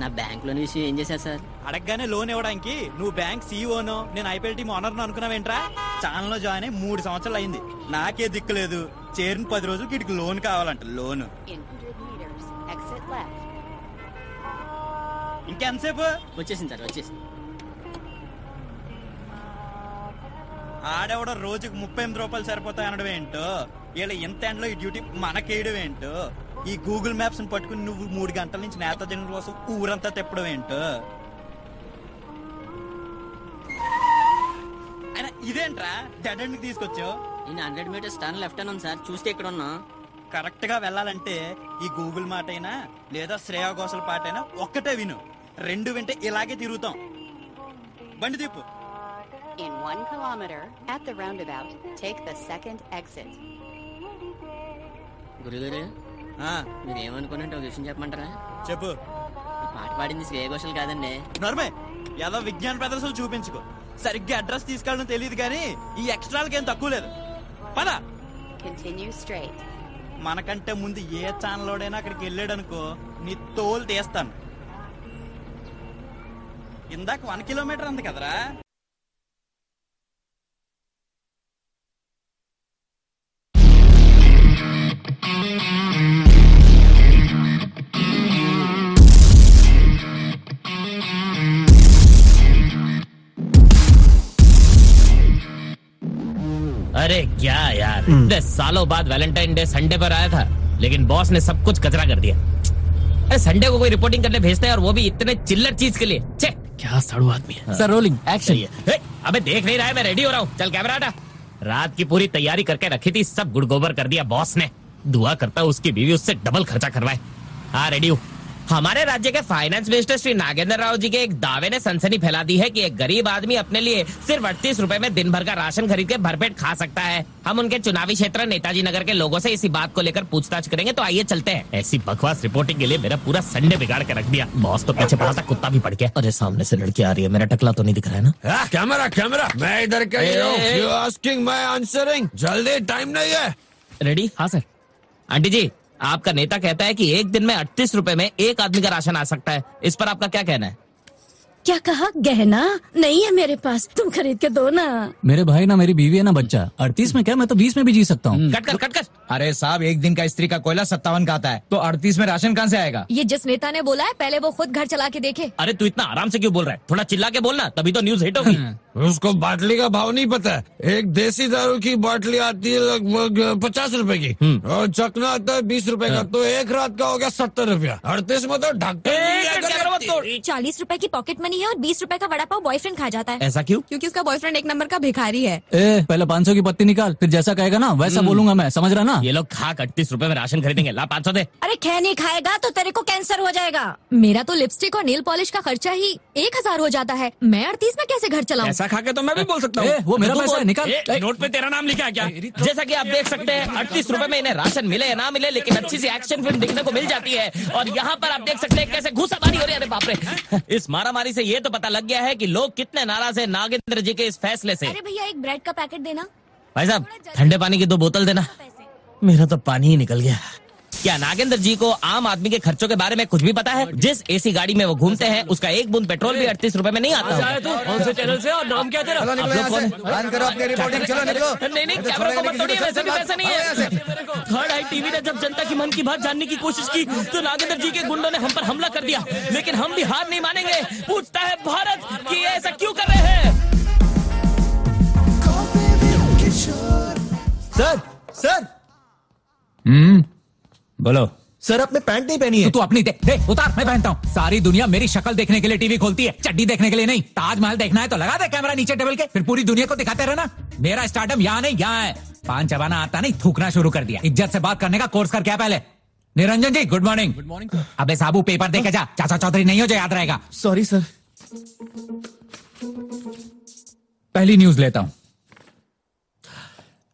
నా బ్యాంక్లోని విషయం ఏం చేశారు సార్? అడగగానే లోన్ ఇవ్వడానికి. నువ్వు బ్యాంక్ సీఈఓను నేను ఐపీఎల్ టీం ఓనర్ అనుకున్నావేంట్రా ఛానల్లో జాయిన్ అయ్యి మూడు సంవత్సరాలు అయింది. నాకే దిక్కులేదు చేరిన పది రోజులకి వీటికి లోన్ కావాలంట loan. In 100 meters, exit left. ఇంకెంతసేపు? వచ్చేసింది సార్ వచ్చేసింది. ఆడెవడో రోజుకు ముప్పై ఎనిమిది రూపాయలు సరిపోతాయి అనడం ఏంటో వీళ్ళ ఇంత ఎండలో ఈ డ్యూటీ మనకేయడం ఏంటో ఈ గూగుల్ మ్యాప్స్ పట్టుకుని నువ్వు మూడు గంటల నుంచి నేతాజనం కోసం ఊరంతా తిప్పడం ఏంటో? అయినా ఇదేంట్రా? డెడ్ ఎండ్కి తీసుకొచ్చావు? నేను హండ్రెడ్ మీటర్స్ టర్న్ లెఫ్ట్ అని ఉంది సార్. చూస్తే ఇక్కడ ఉన్నా. కరెక్ట్గా వెళ్ళాలంటే ఈ గూగుల్ మాట అయినా లేదా శ్రేయా ఘోషల్ పాట అయినా ఒక్కటే విను. రెండు వింటే ఇలాగే తిరుగుతాం. బండి తిప్పు In one kilometer, at the roundabout, take the second exit. గురుగారు ఆ, మీరు ఏమనుకున్నట్టు ఒక విషయం చెప్పమంటారా? చెప్పు. పాట పాడింది శ్రేయ ఘోషల్ కాదండి. నర్మే ఏదో విజ్ఞాన ప్రదర్శనలు చూపించుకో. సరిగ్గా అడ్రస్ తీసుకెళ్ళడం తెలియదు కానీ ఈ ఎక్స్ట్రాలకి ఏం తక్కువ లేదు. పద. Continue straight. మనకంటే ముందు ఏ ఛానల్లోడైనా అక్కడికి వెళ్ళాడనుకో నీ తోలు తీస్తాను. ఇందాక వన్ కిలోమీటర్ అంది కదరా. अरे क्या यार? इतने सालों बाद वैलेंटाइन डे संडे पर आया था लेकिन बॉस ने सब कुछ कचरा कर दिया। अरे संडे को कोई रिपोर्टिंग करने भेजता है और वो भी इतने चिल्लर चीज़ के लिए। छे क्या सड़ू आदमी है? सर रोलिंग एक्शन है। अबे देख नहीं रहा है मैं रेडी हो रहा हूँ। चल कैमरा हटा। रात की पूरी तैयारी करके रखी थी सब गुड़ गोबर कर दिया बॉस ने। दुआ करता हूँ उसकी बीवी उससे डबल खर्चा करवाए। हाँ रेडी हूँ। हमारे राज्य के फाइनेंस मिनिस्टर श्री नागेंद्र राव जी के एक दावे ने सनसनी फैला दी है कि एक गरीब आदमी अपने लिए सिर्फ़ अड़तीस रूपए में दिन भर का राशन खरीद के भरपेट खा सकता है। हम उनके चुनावी क्षेत्र नेताजी नगर के लोगों से इसी बात को लेकर पूछताछ करेंगे तो आइए चलते हैं। ऐसी बकवास रिपोर्टिंग के लिए मेरा पूरा संडे बिगाड़ के रख दिया। बॉस तो पीछे पड़ा था कुत्ता भी पड़ गया। अरे सामने से लड़की आ रही है मेरा टकला तो नहीं दिख रहा है ना? कैमरा कैमरा मैं इधर ही हूँ। आस्किंग मैं आंसरिंग जल्दी टाइम नहीं है। रेडी हाँ सर आंटी जी आपका नेता कहता है कि एक दिन में अड़तीस रुपए में एक आदमी का राशन आ सकता है। इस पर आपका क्या कहना है? क्या कहा? गहना? नहीं है मेरे पास। तुम खरीद के दो ना। मेरे भाई ना मेरी बीवी है ना बच्चा। अड़तीस में क्या? मैं तो बीस में भी जी सकता हूँ। कट कर कट कर अरे साहब एक दिन का स्त्री का कोयला सत्तावन का आता है। तो अड़तीस में राशन कहाँ से आएगा? ये जिस नेता ने बोला है पहले वो खुद घर चला के देखे। अरे तू इतना आराम से क्यों बोल रहा है? थोड़ा चिल्ला के बोलना तभी तो न्यूज़ हिट होगी। उसको बाटली का भाव नहीं पता है। एक देसी दारू की बाटली आती है लगभग पचास रूपए की। और चकना आता है बीस रूपए का। तो एक रात का हो गया सत्तर रूपया। अड़तीस में तो ए, कैमरा तोड़। चालीस रूपए की पॉकेट मनी है और बीस रूपए का वड़ा पाव बॉयफ्रेंड खा जाता है। ऐसा क्यों? क्योंकि उसका बॉयफ्रेंड एक नंबर का भिखारी है। ए पहले पाँच सौ की पत्ती निकाल फिर जैसा कहेगा ना वैसा बोलूँगा मैं समझ रहा ना? ये लोग खाक अड़तीस रूपए में राशन खरीदेंगे ला पाँच सौ दे। अरे खे नहीं खाएगा तो तेरे को कैंसर हो जाएगा। मेरा तो लिपस्टिक और नेल पॉलिश का खर्चा ही एक हज़ार हो जाता है। मैं अड़तीस में कैसे घर चलाऊं? ऐसा खा के तो मैं भी बोल सकता हूँ। वो मेरा पैसा है निकाल। नोट पे तेरा नाम लिखा है क्या? जैसा की आप देख सकते हैं अड़तीस रूपए में इन्हें राशन मिले या ना मिले लेकिन अच्छी सी एक्शन फ़िल्म देखने को मिल जाती है। और यहाँ पर आप देख सकते हैं कैसे घूसाबारी हो रही है। अरे बाप रे। इस मारामारी से ये तो पता लग गया है कि लोग कितने नाराज़ है नागेंद्र जी के इस फैसले से। अरे भैया एक ब्रेड का पैकेट देना। भाई साहब ठंडे पानी की दो बोतल देना। मेरा तो पानी ही निकल गया। क्या नागेंद्र जी को आम आदमी के खर्चों के बारे में कुछ भी पता है? जिस एसी गाड़ी में वो घूमते हैं उसका एक बूंद पेट्रोल भी अड़तीस रूपए में नहीं आता। कौन से चैनल से? और नाम क्या तेरा? थर्ड आई टीवी ने जब जनता की मन की बात जानने की कोशिश की तो नागेंद्र जी के गुंडों ने हम पर हमला कर दिया। लेकिन हम भी हार नहीं मानेंगे। पूछता है भारत कि ऐसा क्यों कर रहे हैं? Sir sir. हम्म। बोलो। सर आपने पैंट नहीं पहनी तो तू अपनी दे, दे उतार मैं पहनता हूँ। सारी दुनिया मेरी शक्ल देखने के लिए टीवी खोलती है चड्डी देखने के लिए नहीं। ताजमहल देखना है तो लगा दे कैमरा नीचे टेबल के फिर पूरी दुनिया को दिखाते रहना। मेरा स्टार्टअप यहाँ नहीं यहाँ है। पान चबाना आता नहीं थूकना शुरू कर दिया। इज़्ज़त से बात करने का कोर्स कर क्या पहले? Niranjan ji good morning good morning अबे साबू पेपर देखे जा। चाचा चौधरी नहीं हो जो याद रहेगा। सॉरी सर पहली न्यूज़ लेता हूँ।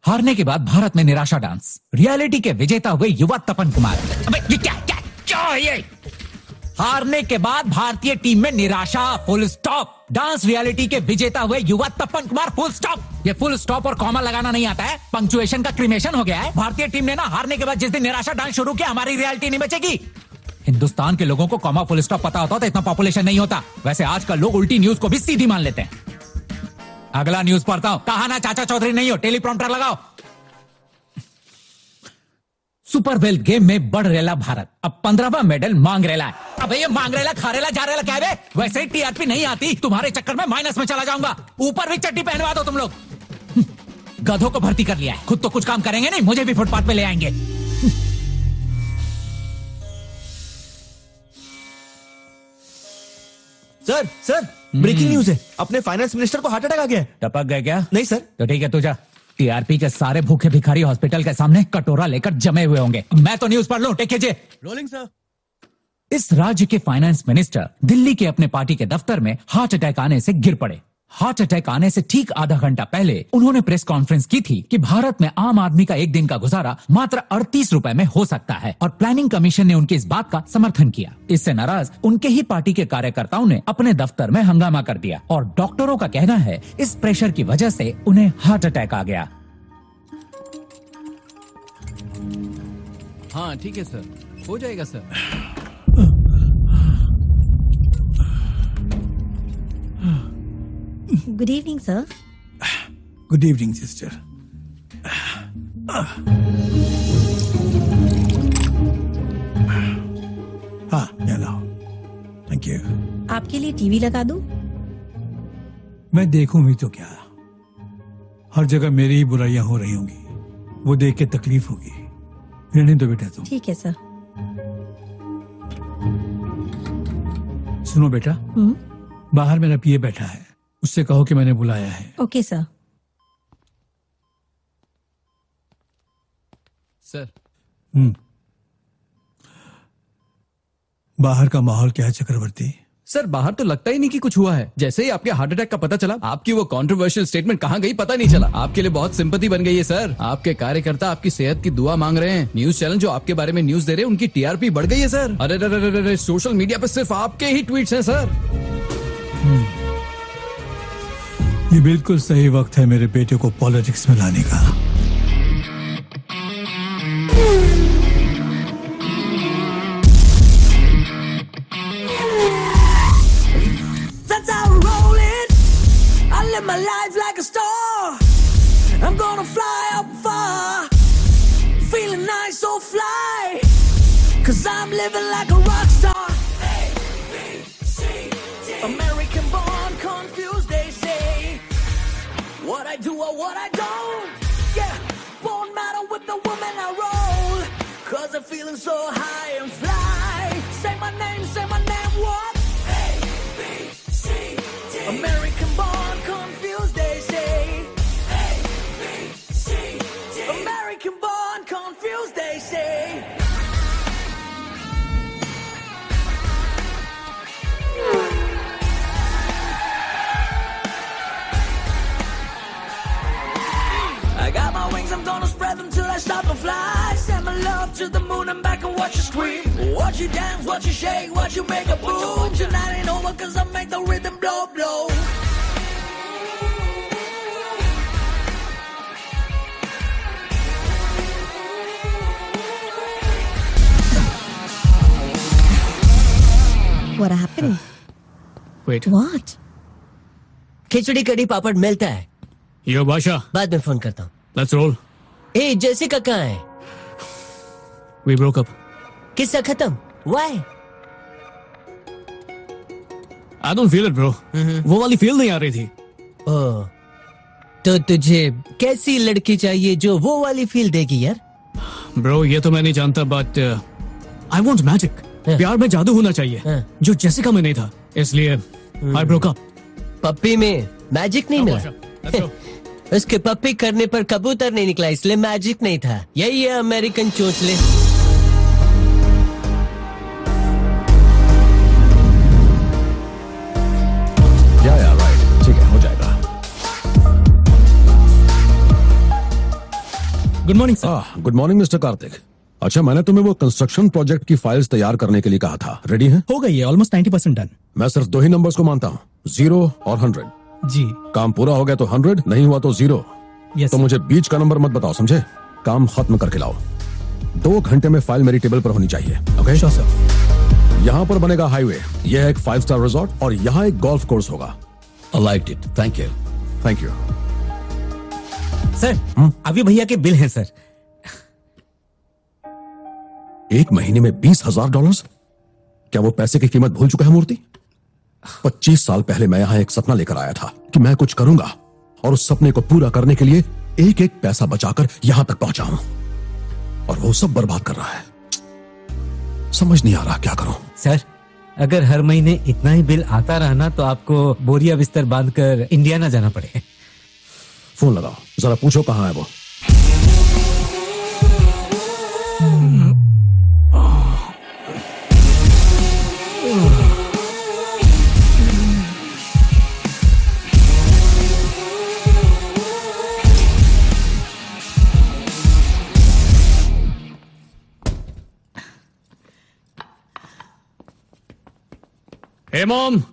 हारने के बाद भारत में निराशा डांस। रियलिटी के विजेता हुए युवा तपन कुमार। अबे, ये क्या क्या क्या ये? हारने के बाद भारतीय टीम में निराशा फुल स्टॉप डांस रियलिटी के विजेता हुए युवा तपन कुमार फुल स्टॉप ये फुल स्टॉप और कॉमा लगाना नहीं आता है। पंक्चुएशन का क्रिमेशन हो गया है। भारतीय टीम ने ना हारने के बाद जिस दिन निराशा डांस शुरू किया, हमारी रियलिटी नहीं बचेगी। हिंदुस्तान के लोगों को कॉमा फुल स्टॉप पता होता तो इतना पॉपुलेशन नहीं होता। वैसे आजकल लोग उल्टी न्यूज़ को भी सीधी मान लेते हैं। अगला न्यूज़ पढ़ता हूँ। कहा ना चाचा चौधरी नहीं हो, टेलीप्रॉम्प्टर लगाओ। सुपर वेल्थ गेम में बढ़ रेला भारत। अब पंद्रहवा मेडल मांग रेला है। अब ये मांग रेला खा रेला जा रेला क्या है? वैसे ही टीआरपी नहीं आती, तुम्हारे चक्कर में माइनस में चला जाऊँगा। ऊपर भी चट्टी पहनवा दो तुम लोग। गधों को भर्ती कर लिया है। खुद तो कुछ काम करेंगे नहीं, मुझे भी फुटपाथ पे ले आएँगे। सर सर ब्रेकिंग न्यूज़ है। अपने फाइनेंस मिनिस्टर को हार्ट अटैक आ गया है। टपक गया क्या? नहीं सर तो ठीक है तू जा। टीआरपी के सारे भूखे भिखारी हॉस्पिटल के सामने कटोरा लेकर जमे हुए होंगे। मैं तो न्यूज़ पढ़ लू टेक कीजिए रोलिंग सर इस राज्य के फाइनेंस मिनिस्टर दिल्ली के अपने पार्टी के दफ्तर में हार्ट अटैक आने से गिर पड़े। हार्ट अटैक आने से ठीक आधा घंटा पहले उन्होंने प्रेस कॉन्फ्रेंस की थी कि भारत में आम आदमी का एक दिन का गुजारा मात्र अड़तीस रूपए में हो सकता है और प्लानिंग कमीशन ने उनकी इस बात का समर्थन किया। इससे नाराज़ उनके ही पार्टी के कार्यकर्ताओं ने अपने दफ्तर में हंगामा कर दिया और डॉक्टरों का कहना है इस प्रेशर की वजह से उन्हें हार्ट अटैक आ गया। हाँ ठीक है सर हो जाएगा sir good evening sir good evening sister हाँ लाओ थैंक यू आपके लिए टीवी लगा दूँ? मैं देखूँ भी तो क्या? हर जगह मेरी ही बुराइयाँ हो रही होंगी। वो देख के तकलीफ़ होगी। रहने दो बेटा तुम ठीक है सर सुनो बेटा। हम्म। बाहर मेरा पिए बैठा है। उससे कहो कि मैंने बुलाया है। ओके सर सर हम्म। बाहर का माहौल क्या है चक्रवर्ती? सर बाहर तो लगता ही नहीं कि कुछ हुआ है। जैसे ही आपके हार्ट अटैक का पता चला आपकी वो कंट्रोवर्शियल स्टेटमेंट कहाँ गई पता नहीं चला। आपके लिए बहुत सिंपति बन गई है सर आपके कार्यकर्ता आपकी सेहत की दुआ मांग रहे हैं। न्यूज़ चैनल जो आपके बारे में न्यूज़ दे रहे हैं उनकी टीआरपी बढ़ गई है सर अरे अरे अरे अरे सोशल मीडिया पर सिर्फ़ आपके ही ट्वीट है सर ये बिल्कुल सही वक्त है मेरे बेटे को पॉलिटिक्स में लाने का। Living like What I do or what I don't. Yeah, won't matter with the woman I roll. Cause I'm feeling so high and fly. Say my name, say my name, what? American got my wings, I'm gonna spread them till I start to fly. Send my love to the moon and back and watch you scream. Watch you dance, watch you shake, watch you make a boom. Tonight ain't over cause I make the rhythm blow, blow. What happened? Wait What? खिचड़ी कड़ी पापड़ मिलता है यो बादशाह बाद में phone करता हूँ let's roll A Jessica कहाँ है? वी ब्रोक अप किस्सा खत्म। Why I don't feel it bro वो वाली फील नहीं आ रही थी। ओ तो तुझे कैसी लड़की चाहिए जो वो वाली फील देगी यार? ब्रो ये तो मैं नहीं जानता बट आई वांट मैजिक प्यार में जादू होना चाहिए जो जेसिका में नहीं था। इसलिए आई ब्रोक अप पप्पी में मैजिक नहीं मिला। उसके पप्पी करने पर कबूतर नहीं निकला इसलिए मैजिक नहीं था। यही है American चोचले। Good morning sir good morning mister Karthik अच्छा मैंने तुम्हें वो कंस्ट्रक्शन प्रोजेक्ट की फाइल्स तैयार करने के लिए कहा था। रेडी है? हो गई है ऑलमोस्ट नाइन्टी परसेंट डन मैं सिर्फ़ दो ही नंबर्स को मानता हूँ ज़ीरो और हंड्रेड जी। काम पूरा हो गया तो हंड्रेड नहीं हुआ तो ज़ीरो Yes, तो मुझे बीच का नंबर मत बताओ समझे? काम खत्म करके लाओ। दो घंटे में फ़ाइल मेरी टेबल पर होनी चाहिए ओके सर यहाँ पर बनेगा हाईवे यह एक फाइव स्टार रिजॉर्ट और यहाँ एक गोल्फ कोर्स होगा। Like it thank you thank you sir अभी भैया के बिल हैं सर एक महीने में बीस हज़ार डॉलर क्या वो पैसे की कीमत भूल चुका है मूर्ति? पच्चीस साल पहले मैं यहाँ एक सपना लेकर आया था कि मैं कुछ करूँगा और उस सपने को पूरा करने के लिए एक एक पैसा बचाकर यहाँ तक पहुँचा हूँ। और वो सब बर्बाद कर रहा है। समझ नहीं आ रहा क्या करूँ। सर अगर हर महीने इतना ही बिल आता रहा ना तो आपको बोरिया बिस्तर बांधकर इंडिया ना जाना पड़े। फ़ोन लगाओ। जरा पूछो कहाँ है वो। Hey, Mom.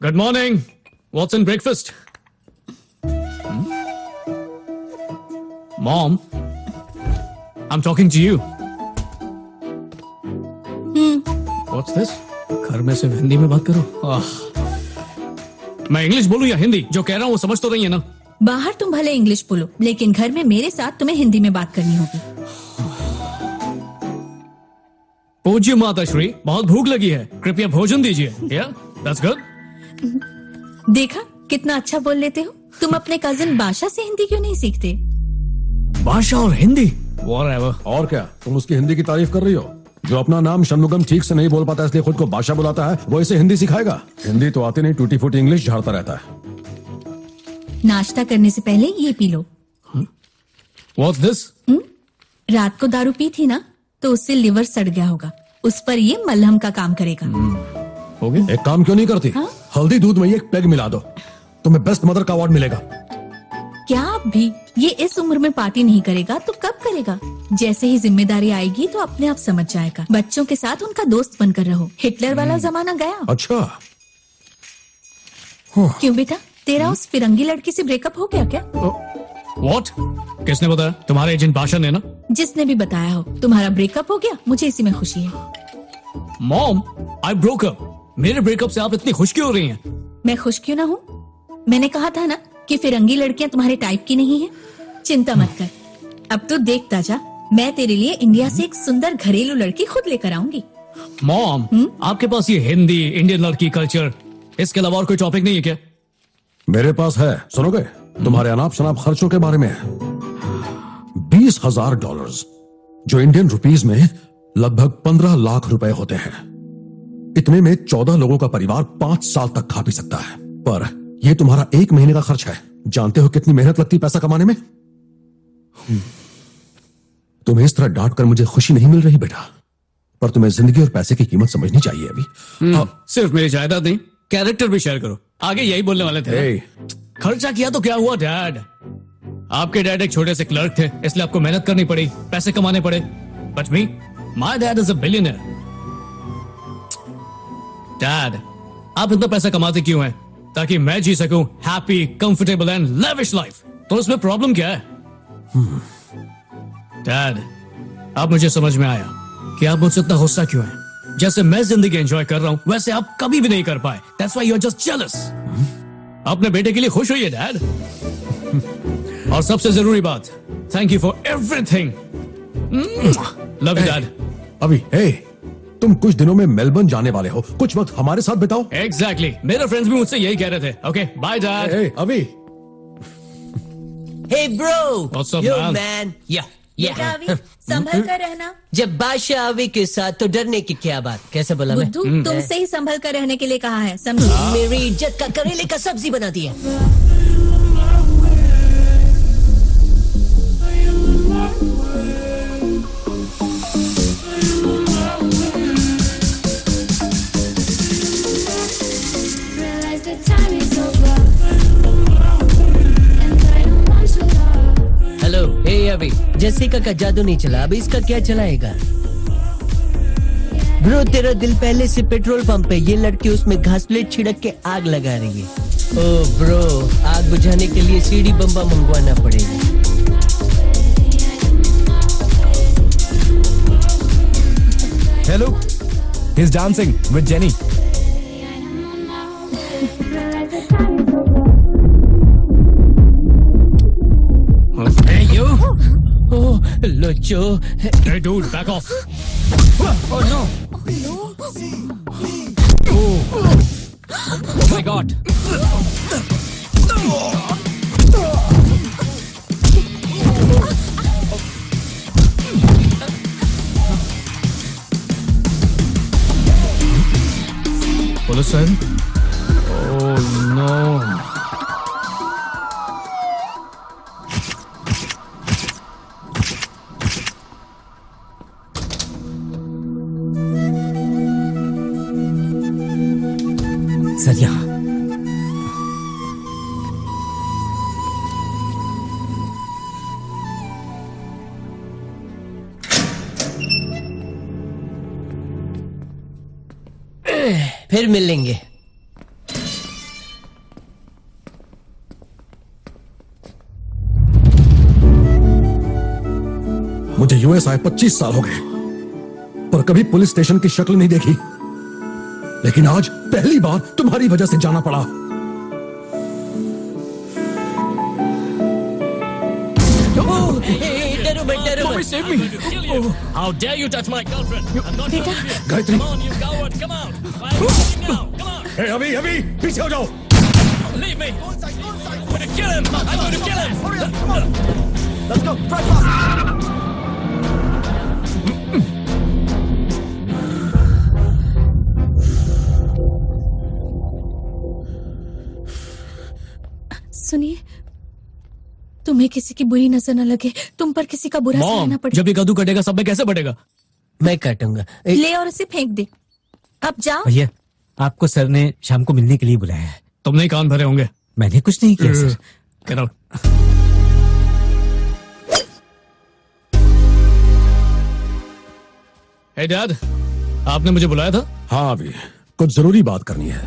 Good morning. What's in breakfast? Hmm? Mom, I'm talking to you. What's this? घर में सिर्फ़ हिंदी में बात करो आह। मैं इंग्लिश बोलूँ या हिंदी जो कह रहा हूँ वो समझ तो रही है ना बाहर तुम भले इंग्लिश बोलो लेकिन घर में मेरे साथ तुम्हें हिंदी में बात करनी होगी पूज्य माता श्री बहुत भूख लगी है। कृपया भोजन दीजिए। या दैट्स गुड देखा कितना अच्छा बोल लेते हो। तुम अपने कजिन बादशाह से हिंदी क्यों नहीं सीखते? भाषा और हिंदी? और क्या? तुम उसकी हिंदी की तारीफ़ कर रही हो? जो अपना नाम शनमुगम ठीक से नहीं बोल पाता इसलिए खुद को भाषा बुलाता है वो इसे हिंदी सिखाएगा? हिंदी तो आती नहीं टूटी फूटी इंग्लिश झाड़ता रहता है। नाश्ता करने से पहले ये पी लो। व्हाट्स दिस रात को दारू पी थी ना? तो उससे लिवर सड़ गया होगा। उस पर ये मलहम का काम करेगा। हो गया? एक काम क्यों नहीं करती? हल्दी दूध में एक पेग मिला दो। तुम्हें बेस्ट मदर का अवार्ड मिलेगा। क्या आप भी ये इस उम्र में पार्टी नहीं करेगा तो कब करेगा? जैसे ही ज़िम्मेदारी आएगी तो अपने आप समझ जाएगा। बच्चों के साथ उनका दोस्त बनकर रहो। हिटलर वाला जमाना गया। अच्छा। क्यों बेटा? तेरा उस फिरंगी लड़की से ब्रेकअप हो गया क्या? व्हाट किसने बताया? तुम्हारे एजेंट भाषा ने ना? जिसने भी बताया हो। तुम्हारा ब्रेकअप हो गया? मुझे इसी में खुशी है। मॉम आई ब्रोक अप मेरे ब्रेकअप से आप इतनी खुश क्यों हो रही हैं? मैं खुश क्यों ना हूँ? मैंने कहा था ना कि फिरंगी लड़कियाँ तुम्हारे टाइप की नहीं है। चिंता मत कर। अब तो देखता जा मैं तेरे लिए इंडिया से एक सुंदर घरेलू लड़की खुद लेकर आऊँगी। मॉम आपके पास ये हिंदी इंडियन लड़की कल्चर इसके अलावा और कोई टॉपिक नहीं है क्या? मेरे पास है। सुनोगे? तुम्हारे अनाप शनाप खर्चों के बारे में है। बीस हज़ार डॉलर जो इंडियन रुपीज़ में लगभग पंद्रह लाख रुपए होते हैं। इतने में चौदह लोगों का परिवार पाँच साल तक खा पी सकता है। पर यह तुम्हारा एक महीने का खर्च है। जानते हो कितनी मेहनत लगती पैसा कमाने में? तुम्हें इस तरह डांट कर मुझे खुशी नहीं मिल रही बेटा। पर तुम्हें ज़िंदगी और पैसे की कीमत समझनी चाहिए अभी। हम्म, सिर्फ़ मेरी जायदाद नहीं कैरेक्टर भी शेयर करो। आगे यही बोलने वाले थे। खर्चा किया तो क्या हुआ डैड आपके डैड एक छोटे से क्लर्क थे इसलिए आपको मेहनत करनी पड़ी पैसे कमाने पड़े। But me my dad is a billionaire dad आप इतना पैसा कमाते क्यों हैं? ताकि मैं जी सकूँ happy comfortable and lavish life तो उसमें प्रॉब्लम क्या है? डैड अब मुझे समझ में आया कि आप मुझसे इतना गुस्सा क्यों है? जैसे मैं ज़िंदगी एंजॉय कर रहा हूँ वैसे आप कभी भी नहीं कर पाए। That's why you are just jealous अपने बेटे के लिए खुश होइए डैड और सबसे ज़रूरी बात thank you for everything love you dad अभी हे तुम कुछ दिनों में मेलबर्न जाने वाले हो। कुछ वक्त हमारे साथ बिताओ। Exactly exactly. मेरे फ्रेंड्स भी मुझसे यही कह रहे थे। ओके बाय डैड अभी। Hey bro! What's up, Yo man? man! Yeah, yeah. बेटा अभी संभल कर रहना। जब बादशाह आवे के साथ तो डरने की क्या बात? कैसे बोला मैं? तुमसे ही संभल कर रहने के लिए कहा है समझी? मेरी इज़्ज़त का करेले का सब्ज़ी बना दिया। हे अभी जैसिका का जादू नहीं चला अब इसका क्या चलाएगा ब्रो तेरा दिल पहले से पेट्रोल पंप है ये लड़की उसमें घास प्लेट छिड़क के आग लगा रही है ओ ब्रो आग बुझाने के लिए सीढ़ी बम्बा मंगवाना पड़ेगा hello he's dancing with Jenny. Lucho. Hey, dude, back off. Oh, no. Oh, no. Oh. oh my god. Pollution? Oh no. फिर मिलेंगे। मुझे यूएस आए 25 साल हो गए, पर कभी पुलिस स्टेशन की शक्ल नहीं देखी। लेकिन आज पहली बार तुम्हारी वजह से जाना पड़ा। मत डरो मत save me. How dare you touch my girlfriend? I'm not your friend. Gayatri Come on, you coward, come out. Why are you running now? Come on. ए, अभी अभी पीछे हो जाओ Leave me. I'm going to kill him. I'm going to kill him. Hurry up, come on. Let's go. Try fast. सुनिए तुम्हें किसी की बुरी नज़र न लगे। तुम पर किसी का बुरा सहना पड़े। जब ये कद्दू कटेगा सब में कैसे बढ़ेगा मैं काटूँगा। ले और उसे फेंक दे। अब जाओ। भैया आपको सर ने शाम को मिलने के लिए बुलाया है। तुमने ही कान भरे होंगे। मैंने कुछ नहीं किया sir. Get out. Hey dad आपने मुझे बुलाया था? हाँ अभी। कुछ ज़रूरी बात करनी है।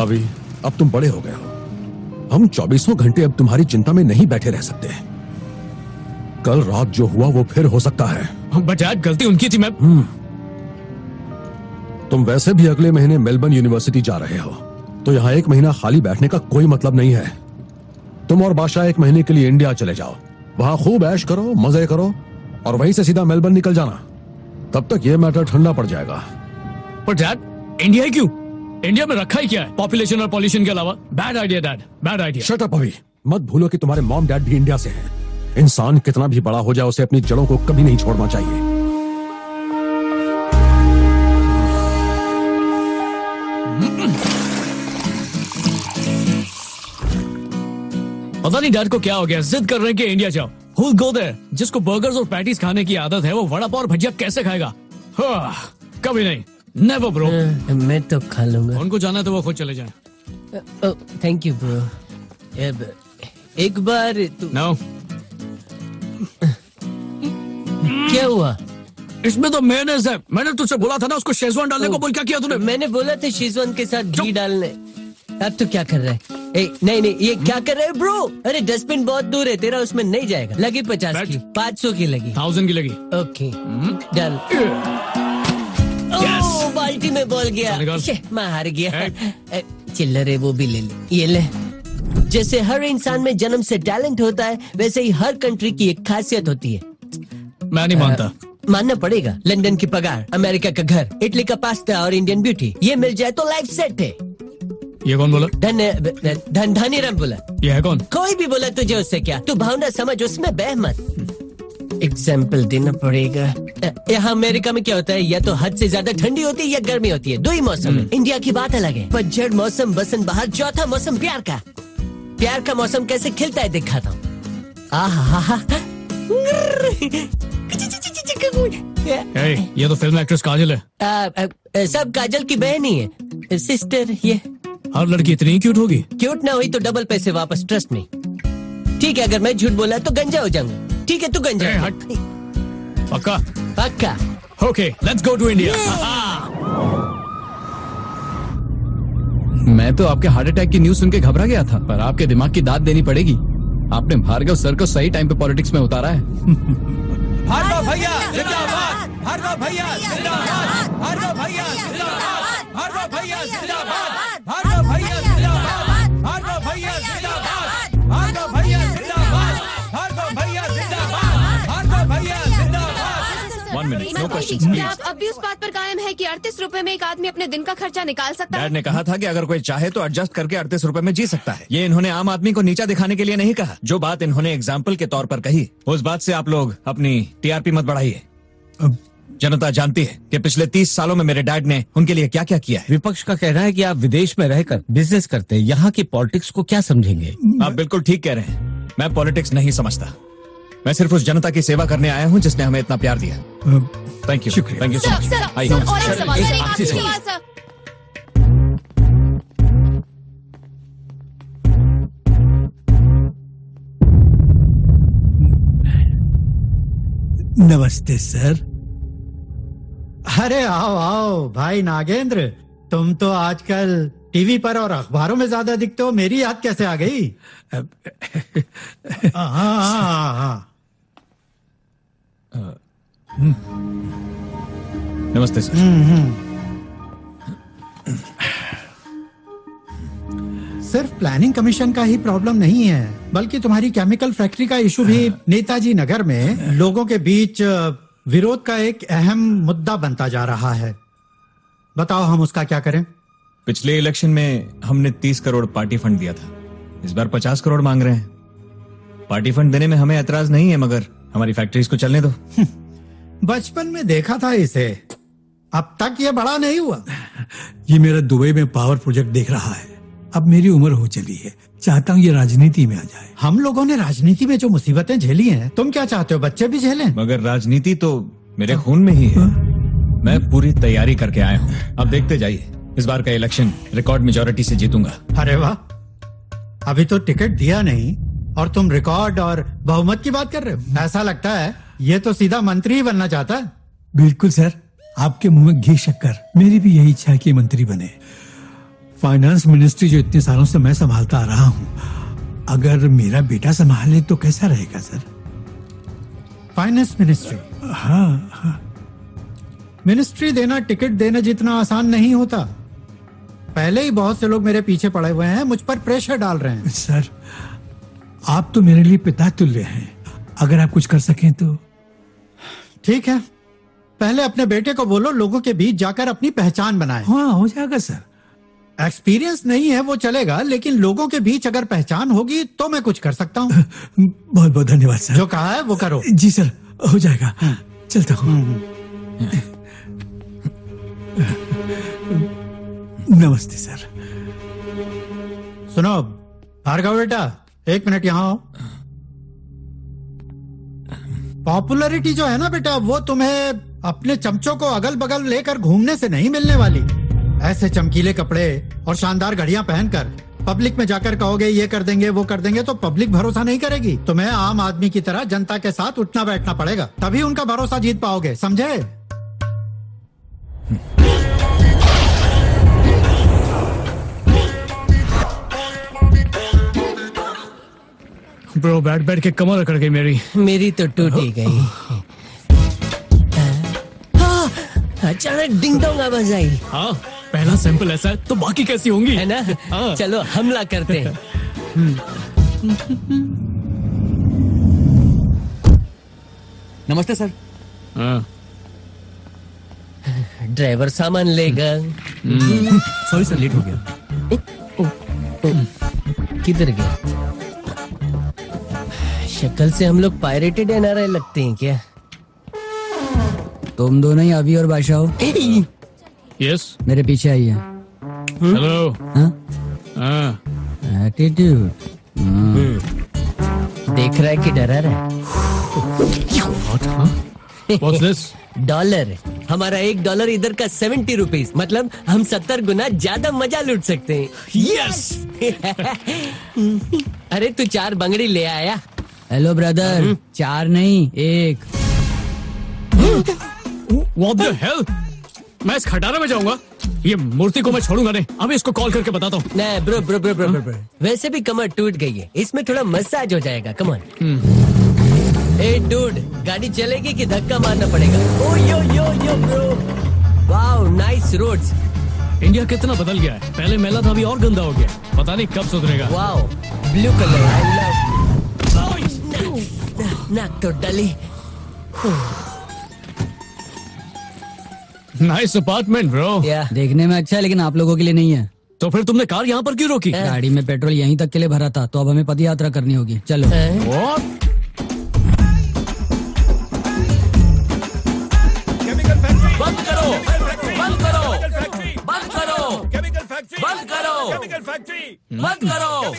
अभी अब तुम बड़े हो गए हो। हम चौबीसों घंटे अब तुम्हारी चिंता में नहीं बैठे रह सकते। कल रात जो हुआ वो फिर हो सकता है। डैड गलती उनकी थी मैं तुम वैसे भी अगले महीने मेलबर्न यूनिवर्सिटी जा रहे हो। तो यहाँ एक महीना खाली बैठने का कोई मतलब नहीं है। तुम और बादशाह एक महीने के लिए इंडिया चले जाओ। वहाँ खूब ऐश करो मज़े करो और वहीं से सीधा मेलबर्न निकल जाना। तब तक ये मैटर ठंडा पड़ जाएगा। पर डैड इंडिया क्यों? इंडिया में रखा ही क्या है? पॉपुलेशन और पॉल्यूशन के अलावा? Bad idea dad bad idea shut up अभी मत भूलो कि तुम्हारे मॉम डैड भी इंडिया से हैं। इंसान कितना भी बड़ा हो जाए उसे अपनी जड़ों को कभी नहीं छोड़ना चाहिए। पता नहीं डैड को क्या हो गया? जिद कर रहे हैं कि इंडिया जाओ। हु गो देयर जिसको बर्गर्स और पैटीज खाने की आदत है वो वड़ा पाव और भजिया कैसे खाएगा? हाँ, कभी नहीं। नेवर ब्रो मैं तो खा लूँगा। उनको जाना तो वो खुद चले जाए। थैंक यू ब्रो एक बार तू नो क्या हुआ? इसमें तो मेयोनेज है। मैंने तुझसे बोला था ना उसको शेजवान डालने को बोल क्या किया तूने? मैंने बोला था शेजवान के साथ घी डालने। अब तो क्या कर रहा है? ए, नहीं नहीं ये क्या कर रहा है ब्रो अरे डस्टबिन बहुत दूर है तेरा उसमें नहीं जाएगा। लगी पचास की पाँच सौ की लगी। थाउज़ेंड की लगी। ओके डन ओ, बाल्टी में बोल गया। मैं हार गया। चिल्लर वो भी ले ले। ये ले। जैसे हर इंसान में जन्म से टैलेंट होता है वैसे ही हर कंट्री की एक खासियत होती है। मैं नहीं मानता। मानना पड़ेगा। लंदन की पगार अमेरिका का घर इटली का पास्ता और इंडियन ब्यूटी ये मिल जाए तो लाइफ सेट है। ये कौन बोला? धन धन धनीराम बोला। ये है कौन? कोई भी बोला तुझे उससे क्या? तू भावना समझ उसमें बह मत। एग्ज़ाम्पल देना पड़ेगा। यहाँ अमेरिका में क्या होता है? या तो हद से ज़्यादा ठंडी होती है या गर्मी होती है। दो ही मौसम है। इंडिया की बात अलग है। पतझड़ मौसम बसंत बहार चौथा मौसम प्यार का। प्यार का मौसम कैसे खिलता है दिखाता हूँ। ये तो फ़िल्म एक्ट्रेस काजल है। आ, आ, आ, सब काजल की बहन ही है। सिस्टर ये। हर लड़की इतनी क्यूट होगी। क्यूट ना हुई तो डबल पैसे वापस ट्रस्ट में ठीक है अगर मैं झूठ बोला तो गंजा हो जाऊँगा। ठीक है तू गंजा हो। पक्का? पक्का। Okay let's go to India मैं तो आपके हार्ट अटैक की न्यूज़ सुन के घबरा गया था पर आपके दिमाग की दाद देनी पड़ेगी। आपने भार्गव सर को सही टाइम पे पॉलिटिक्स में उतारा है। भार्गव भैया जिंदाबाद। भार्गव भैया जिंदाबाद। भार्गव भैया जिंदाबाद। भार्गव नो क्वेश्चन आप अब भी उस बात पर कायम है कि अड़तीस रुपए में एक आदमी अपने दिन का खर्चा निकाल सकता डैड है ने कहा था कि अगर कोई चाहे तो एडजस्ट करके अड़तीस रुपए में जी सकता है ये इन्होंने आम आदमी को नीचा दिखाने के लिए नहीं कहा जो बात इन्होंने एग्ज़ाम्पल के तौर पर कही उस बात से आप लोग अपनी टीआरपी मत बढ़ाइए जनता जानती है कि पिछले तीस सालों में मेरे डैड ने उनके लिए क्या क्या किया है विपक्ष का कहना है कि आप विदेश में रहकर बिज़नेस करते हैं। यहाँ की पॉलिटिक्स को क्या समझेंगे? आप बिल्कुल ठीक कह रहे हैं। मैं पॉलिटिक्स नहीं समझता। मैं सिर्फ़ उस जनता की सेवा करने आया हूँ जिसने हमें इतना प्यार दिया। Thank you thank you so much नमस्ते सर। अरे आओ आओ भाई नागेंद्र तुम तो आजकल टीवी पर और अखबारों में ज़्यादा दिखते हो मेरी याद कैसे आ गई? हाँ हाँ हाँ। नमस्ते सर। सिर्फ़ प्लानिंग कमीशन का ही प्रॉब्लम नहीं है बल्कि तुम्हारी केमिकल फैक्ट्री का इशू भी नेताजी नगर में लोगों के बीच विरोध का एक अहम मुद्दा बनता जा रहा है। बताओ हम उसका क्या करें? पिछले इलेक्शन में हमने तीस करोड़ पार्टी फंड दिया था। इस बार पचास करोड़ मांग रहे हैं। पार्टी फंड देने में हमें ऐतराज नहीं है मगर हमारी फैक्ट्रीज को चलने दो। बचपन में देखा था इसे। अब तक ये बड़ा नहीं हुआ। ये मेरा दुबई में पावर प्रोजेक्ट देख रहा है। अब मेरी उम्र हो चली है। चाहता हूँ ये राजनीति में आ जाए। हम लोगों ने राजनीति में जो मुसीबतें झेली हैं तुम क्या चाहते हो बच्चे भी झेलें? मगर राजनीति तो मेरे खून में ही है। मैं पूरी तैयारी करके आया हूँ। अब देखते जाइए। इस बार का इलेक्शन रिकॉर्ड मेजोरिटी से जीतूँगा। अरे वाह। अभी तो टिकट दिया नहीं। और तुम रिकॉर्ड और बहुमत की बात कर रहे हो? ऐसा लगता है ये तो सीधा मंत्री ही बनना चाहता है। बिल्कुल सर। आपके मुँह में घी शक्कर। मेरी भी यही इच्छा है कि मंत्री बने। फाइनेंस मिनिस्ट्री जो इतने सालों से मैं संभालता आ रहा हूँ अगर मेरा बेटा संभाले तो कैसा रहेगा सर? फाइनेंस मिनिस्ट्री हाँ हाँ। मिनिस्ट्री देना टिकट देना जितना आसान नहीं होता। पहले ही बहुत से लोग मेरे पीछे पड़े हुए हैं मुझ पर प्रेशर डाल रहे हैं। सर आप तो मेरे लिए पिता तुल्य हैं। अगर आप कुछ कर सकें तो। ठीक है। पहले अपने बेटे को बोलो लोगों के बीच जाकर अपनी पहचान बनाए। हाँ हो जाएगा सर। एक्सपीरियंस नहीं है वो चलेगा लेकिन लोगों के बीच अगर पहचान होगी तो मैं कुछ कर सकता हूँ। बहुत बहुत धन्यवाद सर। जो कहा है वो करो। जी सर हो जाएगा। चलता हूँ। नमस्ते सर। सुनो भार्गव बेटा। एक मिनट यहाँ आओ। पॉपुलैरिटी जो है ना बेटा, वो तुम्हें अपने चमचों को अगल बगल लेकर घूमने से नहीं मिलने वाली। ऐसे चमकीले कपड़े और शानदार घड़ियाँ पहनकर पब्लिक में जाकर कहोगे, ये कर देंगे, वो कर देंगे तो पब्लिक भरोसा नहीं करेगी। तुम्हें आम आदमी की तरह जनता के साथ उठना बैठना पड़ेगा। तभी उनका भरोसा जीत पाओगे, समझे? ब्रो बैठ बैठ के कमर अकड़ गई मेरी। मेरी तो टूट ही गई। हाँ, अचानक डिंग डोंग आवाज़ आई। हाँ पहला सैंपल ऐसा है तो बाकी कैसी होंगी? है ना? हाँ। चलो हमला करते हैं। नमस्ते सर। हाँ। ड्राइवर सामान लेगा सॉरी सर लेट हो गया। किधर गया? शक्ल से हम लोग पायरेटेड एनआरआई लगते हैं क्या? तुम दोनों ही अभी और बादशाह हो? यस मेरे पीछे आइए। हेलो हाँ? एटीट्यूड देख रहा है कि डरा रहा है। What's this? डॉलर हमारा एक डॉलर इधर का सेवेंटी रुपीज़ मतलब हम सत्तर गुना ज़्यादा मज़ा लूट सकते हैं। यस अरे तू चार बंगड़ी ले आया। हेलो ब्रदर चार नहीं एक? मैं इस खटारा में जाऊँगा। ये मूर्ति को मैं छोड़ूँगा नहीं। अभी इसको कॉल करके बताता हूँ। नहीं bro bro bro bro bro वैसे भी कमर टूट गई है। इसमें थोड़ा मसाज हो जाएगा कमर ए डूड गाड़ी चलेगी कि धक्का मारना पड़ेगा? ओ yo yo yo bro. Wow nice roads India कितना बदल गया है। पहले मेला था अभी और गंदा हो गया पता नहीं कब सुधरेगा। Wow blue colour I love नाक तो डली नाइस अपार्टमेंट ब्रो देखने में अच्छा है लेकिन आप लोगों के लिए नहीं है। तो फिर तुमने कार यहाँ पर क्यों रोकी? गाड़ी में पेट्रोल यहीं तक के लिए भरा था तो अब हमें पद यात्रा करनी होगी। चलो। बंद करो।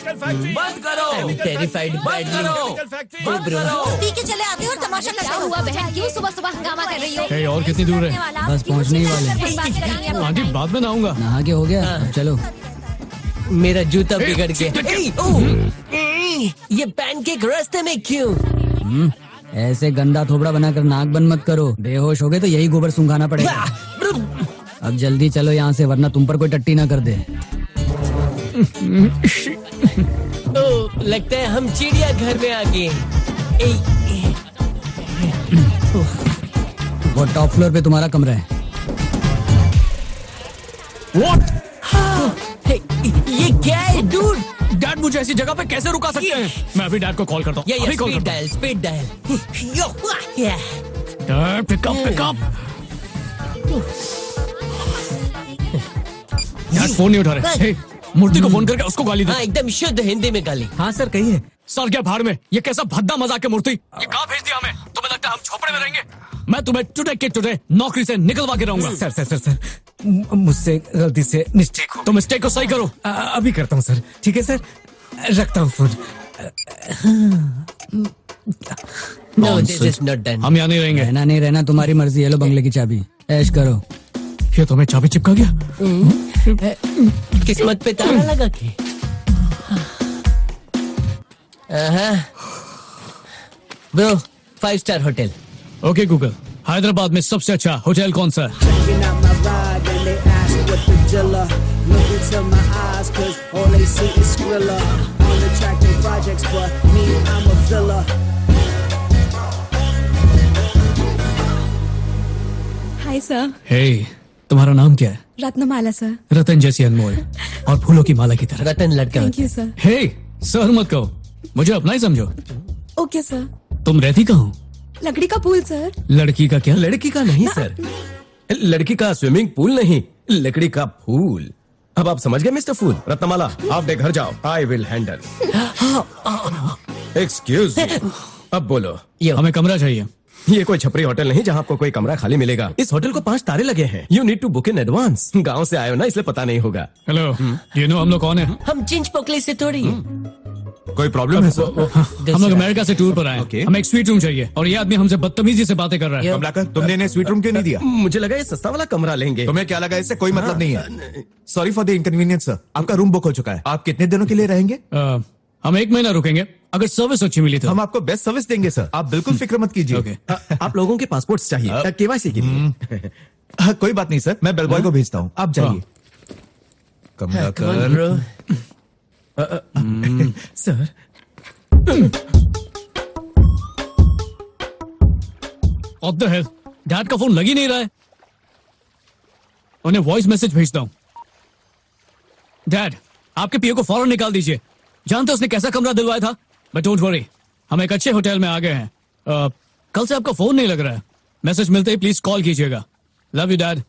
बंद करो। टेरिफाइड बंद करो बंद करो। पी के चले आते हो और तमाशा क्या हुआ बहन? क्यों सुबह सुबह हंगामा कर रही हो? और कितनी दूर है? बस पहुँचने ही वाले हैं। आगे बाद में नहाऊँगा। नहा के हो गया? चलो। मेरा जूता बिगड़ गया। ओ, ए, ये पैनकेक रास्ते में क्यों? हम्म, ऐसे गंदा थोबड़ा बनाकर नाक बंद मत करो। बेहोश हो गए तो यही गोबर सुंघाना पड़ेगा। अब जल्दी चलो यहाँ से वरना तुम पर कोई टट्टी ना कर दे। ओ, लगता है हम चिड़िया घर में आ गए वो टॉप फ्लोर पे तुम्हारा कमरा है। What? हे, ये क्या है? डूड डैड मुझे ऐसी जगह पे कैसे रुका सकते हैं? मैं अभी डैड को कॉल करता हूँ। अभी कॉल करता dial speed dial dad pickup pickup dad phone नहीं उठा रहे। हे, मूर्ति को फ़ोन करके उसको गाली दे। हाँ एकदम शुद्ध हिंदी में गाली। हाँ सर कहिए। सर क्या भाड़ में? ये कैसा भद्दा मज़ाक है मूर्ति? ये कहाँ भेज दिया हमें? तुम्हें लगता है हम झोपड़े में रहेंगे? मैं तुम्हें टुडे के टुडे नौकरी से निकलवा के रहूँगा। सर सर सर सर मुझसे गलती से मिस्टेक हो तो मिस्टेक को सही करो। अभी करता हूँ सर। ठीक है सर? रखता हूँ phone. No this is not done हम यहाँ नहीं रहेंगे। रहना नहीं रहना तुम्हारी मर्ज़ी। है लो बंगले की चाबी। ऐश करो। ये तुम्हें चाबी चिपका गया। किस्मत पे ताला लगा के। Bro five star hotel okay Google Hyderabad में सबसे अच्छा होटल कौन सा? है Checking out तुम्हारा नाम क्या है? रत्नमाला सर। रतन जैसी अनमोल और फूलों की माला की तरह। रतन लड़का। Thank you sir hey sir मत कहो। मुझे अपना ही समझो। ओके सर तुम रहती कहाँ हो? लकड़ी का पुल सर लड़की का क्या? लड़की का नहीं सर लड़की का स्विमिंग पूल नहीं लकड़ी का फूल अब आप समझ गए मिस्टर फूल रत्नमाला आप दे घर जाओ। आई विल हैंडल एक्सक्यूज अब बोलो। हमें कमरा चाहिए। ये कोई छपरी होटल नहीं जहाँ आपको कोई कमरा खाली मिलेगा। इस होटल को पाँच तारे लगे हैं। You need to book in advance गाँव से आए हो ना इसलिए पता नहीं होगा। हेलो यू नो हम लोग कौन है? हम चिंच पोकली से थोड़ी। कोई प्रॉब्लम है सर हम लोग अमेरिका से टूर पर आए हैं। हमें एक स्वीट रूम चाहिए। और ये आदमी हमसे बदतमीजी से बातें कर रहा है। कमलाकर तुमने इन्हें स्वीट रूम क्यों नहीं दिया? मुझे लगा ये सस्ता वाला कमरा लेंगे। तुम्हें क्या लगा इससे? कोई मतलब हाँ। नहीं है। Sorry for the inconvenience sir आपका रूम बुक हो चुका है। आप कितने दिनों के लिए रहेंगे? अ, हम एक महीना रुकेंगे अगर सर्विस अच्छी मिली तो। हम आपको बेस्ट सर्विस देंगे सर आप बिल्कुल फ़िक्र मत कीजिए। ओके आप लोगों के पासपोर्ट चाहिए केवाईसी के लिए? हाँ, कोई बात नहीं सर मैं बेलबॉय को भेजता हूँ। आप जाइए। Kamalakar sir. What the hell? Dad का फ़ोन लग ही नहीं रहा है। उन्हें वॉइस मैसेज भेजता हूँ। डैड आपके पीए को फ़ौरन निकाल दीजिए। जानते उसने कैसा कमरा दिलवाया था? बट डोंट वरी हम एक अच्छे होटल में आ गए हैं। अ, कल से आपका फ़ोन नहीं लग रहा है। मैसेज मिलते ही प्लीज़ कॉल कीजिएगा। लव यू डैड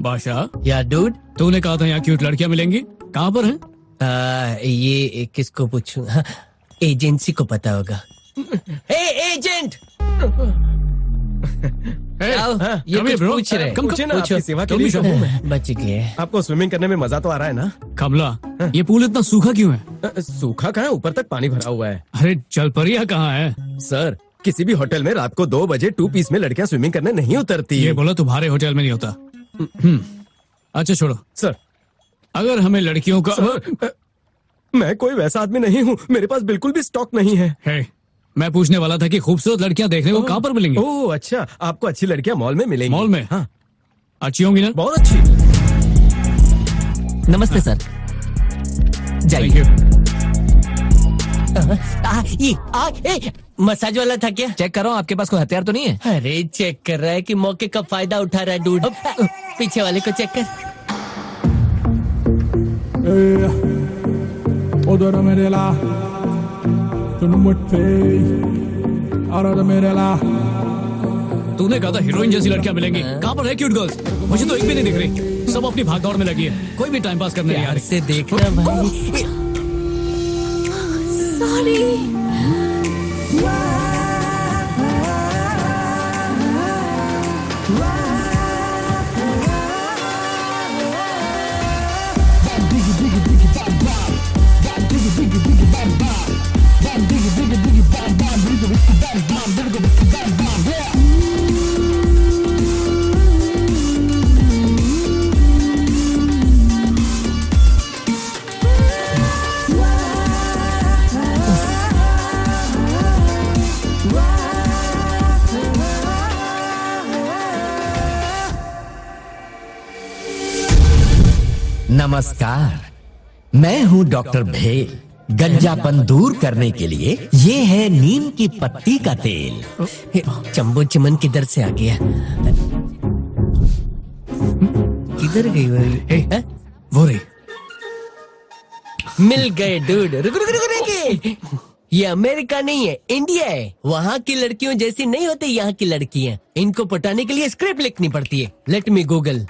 बादशाह? या डूड तूने कहा था यहाँ क्यूट लड़कियाँ मिलेंगी। कहाँ पर हैं? आ, ये किसको पूछूँ? एजेंसी को पता होगा। ए एजेंट ये कुछ. पूछ रहे हैं। Come, पूछे ना। आपकी सेवा के लिए बच गए आपको स्विमिंग करने में मज़ा तो आ रहा है ना? कमला ये पूल इतना सूखा क्यों है? सूखा कहाँ है? ऊपर तक पानी भरा हुआ है। अरे जलपरिया कहाँ है? सर किसी भी होटल में रात को दो बजे टू पीस में लड़कियाँ स्विमिंग करने नहीं उतरती। ये बोला तुम्हारे होटल में नहीं होता। हम्म, अच्छा छोड़ो। सर। अगर हमें लड़कियों का मैं कोई वैसा आदमी नहीं हूँ। मेरे पास बिल्कुल भी स्टॉक नहीं है। है मैं पूछने वाला था कि खूबसूरत लड़कियाँ देखने को कहाँ पर मिलेंगी? ओह अच्छा आपको अच्छी लड़कियाँ मॉल में मिलेंगी। मॉल में? हाँ। अच्छी होंगी ना? बहुत अच्छी। नमस्ते सर। थैंक जाइए मसाज वाला था क्या? चेक करो आपके पास कोई हथियार तो नहीं है? अरे चेक कर रहा है कि मौके का फ़ायदा उठा रहा है डूड पीछे वाले को चेक कर। तूने कहा था हीरोइन जैसी लड़कियाँ मिलेंगी। कहाँ पर है क्यूट गर्ल्स मुझे तो एक भी नहीं दिख रही। सब अपनी भाग दौड़ में लगी है। कोई भी टाइम पास करने नहीं आ प्यार रही। से देखना भाई। सॉरी नमस्कार मैं हूँ डॉक्टर भेल। गंजापन दूर करने के लिए ये है नीम की पत्ती का तेल। चंबो चमन किधर से आ गया? किधर गई वो? वो रही। मिल गए डूड। रुक रुक रुक रुक ये अमेरिका नहीं है, इंडिया है। वहाँ की लड़कियों जैसी नहीं होती, यहाँ की लड़कियाँ। इनको पटाने के लिए स्क्रिप्ट लिखनी पड़ती है। लेट मी गूगल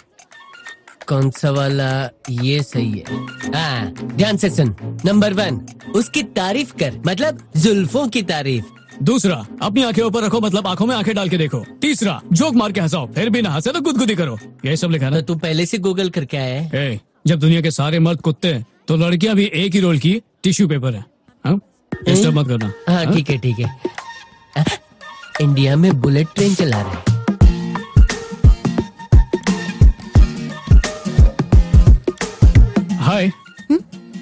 कौन सा वाला? ये सही है। हाँ ध्यान से सुन। नंबर वन उसकी तारीफ़ कर। मतलब जुल्फों की तारीफ़। दूसरा अपनी आँखें ऊपर रखो मतलब आँखों में आँखें डाल के देखो। तीसरा जोक मार के हंसाओ फिर भी ना हंसे तो गुदगुदी करो। ये सब लिखा है ना? तो तू पहले से गूगल करके आया है? ए, जब दुनिया के सारे मर्द कुत्ते हैं तो लड़कियाँ भी एक ही रोल की टिश्यू पेपर है। हाँ? डिस्टर्ब मत करना। हाँ ठीक है ठीक है हाँ, इंडिया में बुलेट ट्रेन चला रहे हैं। हाय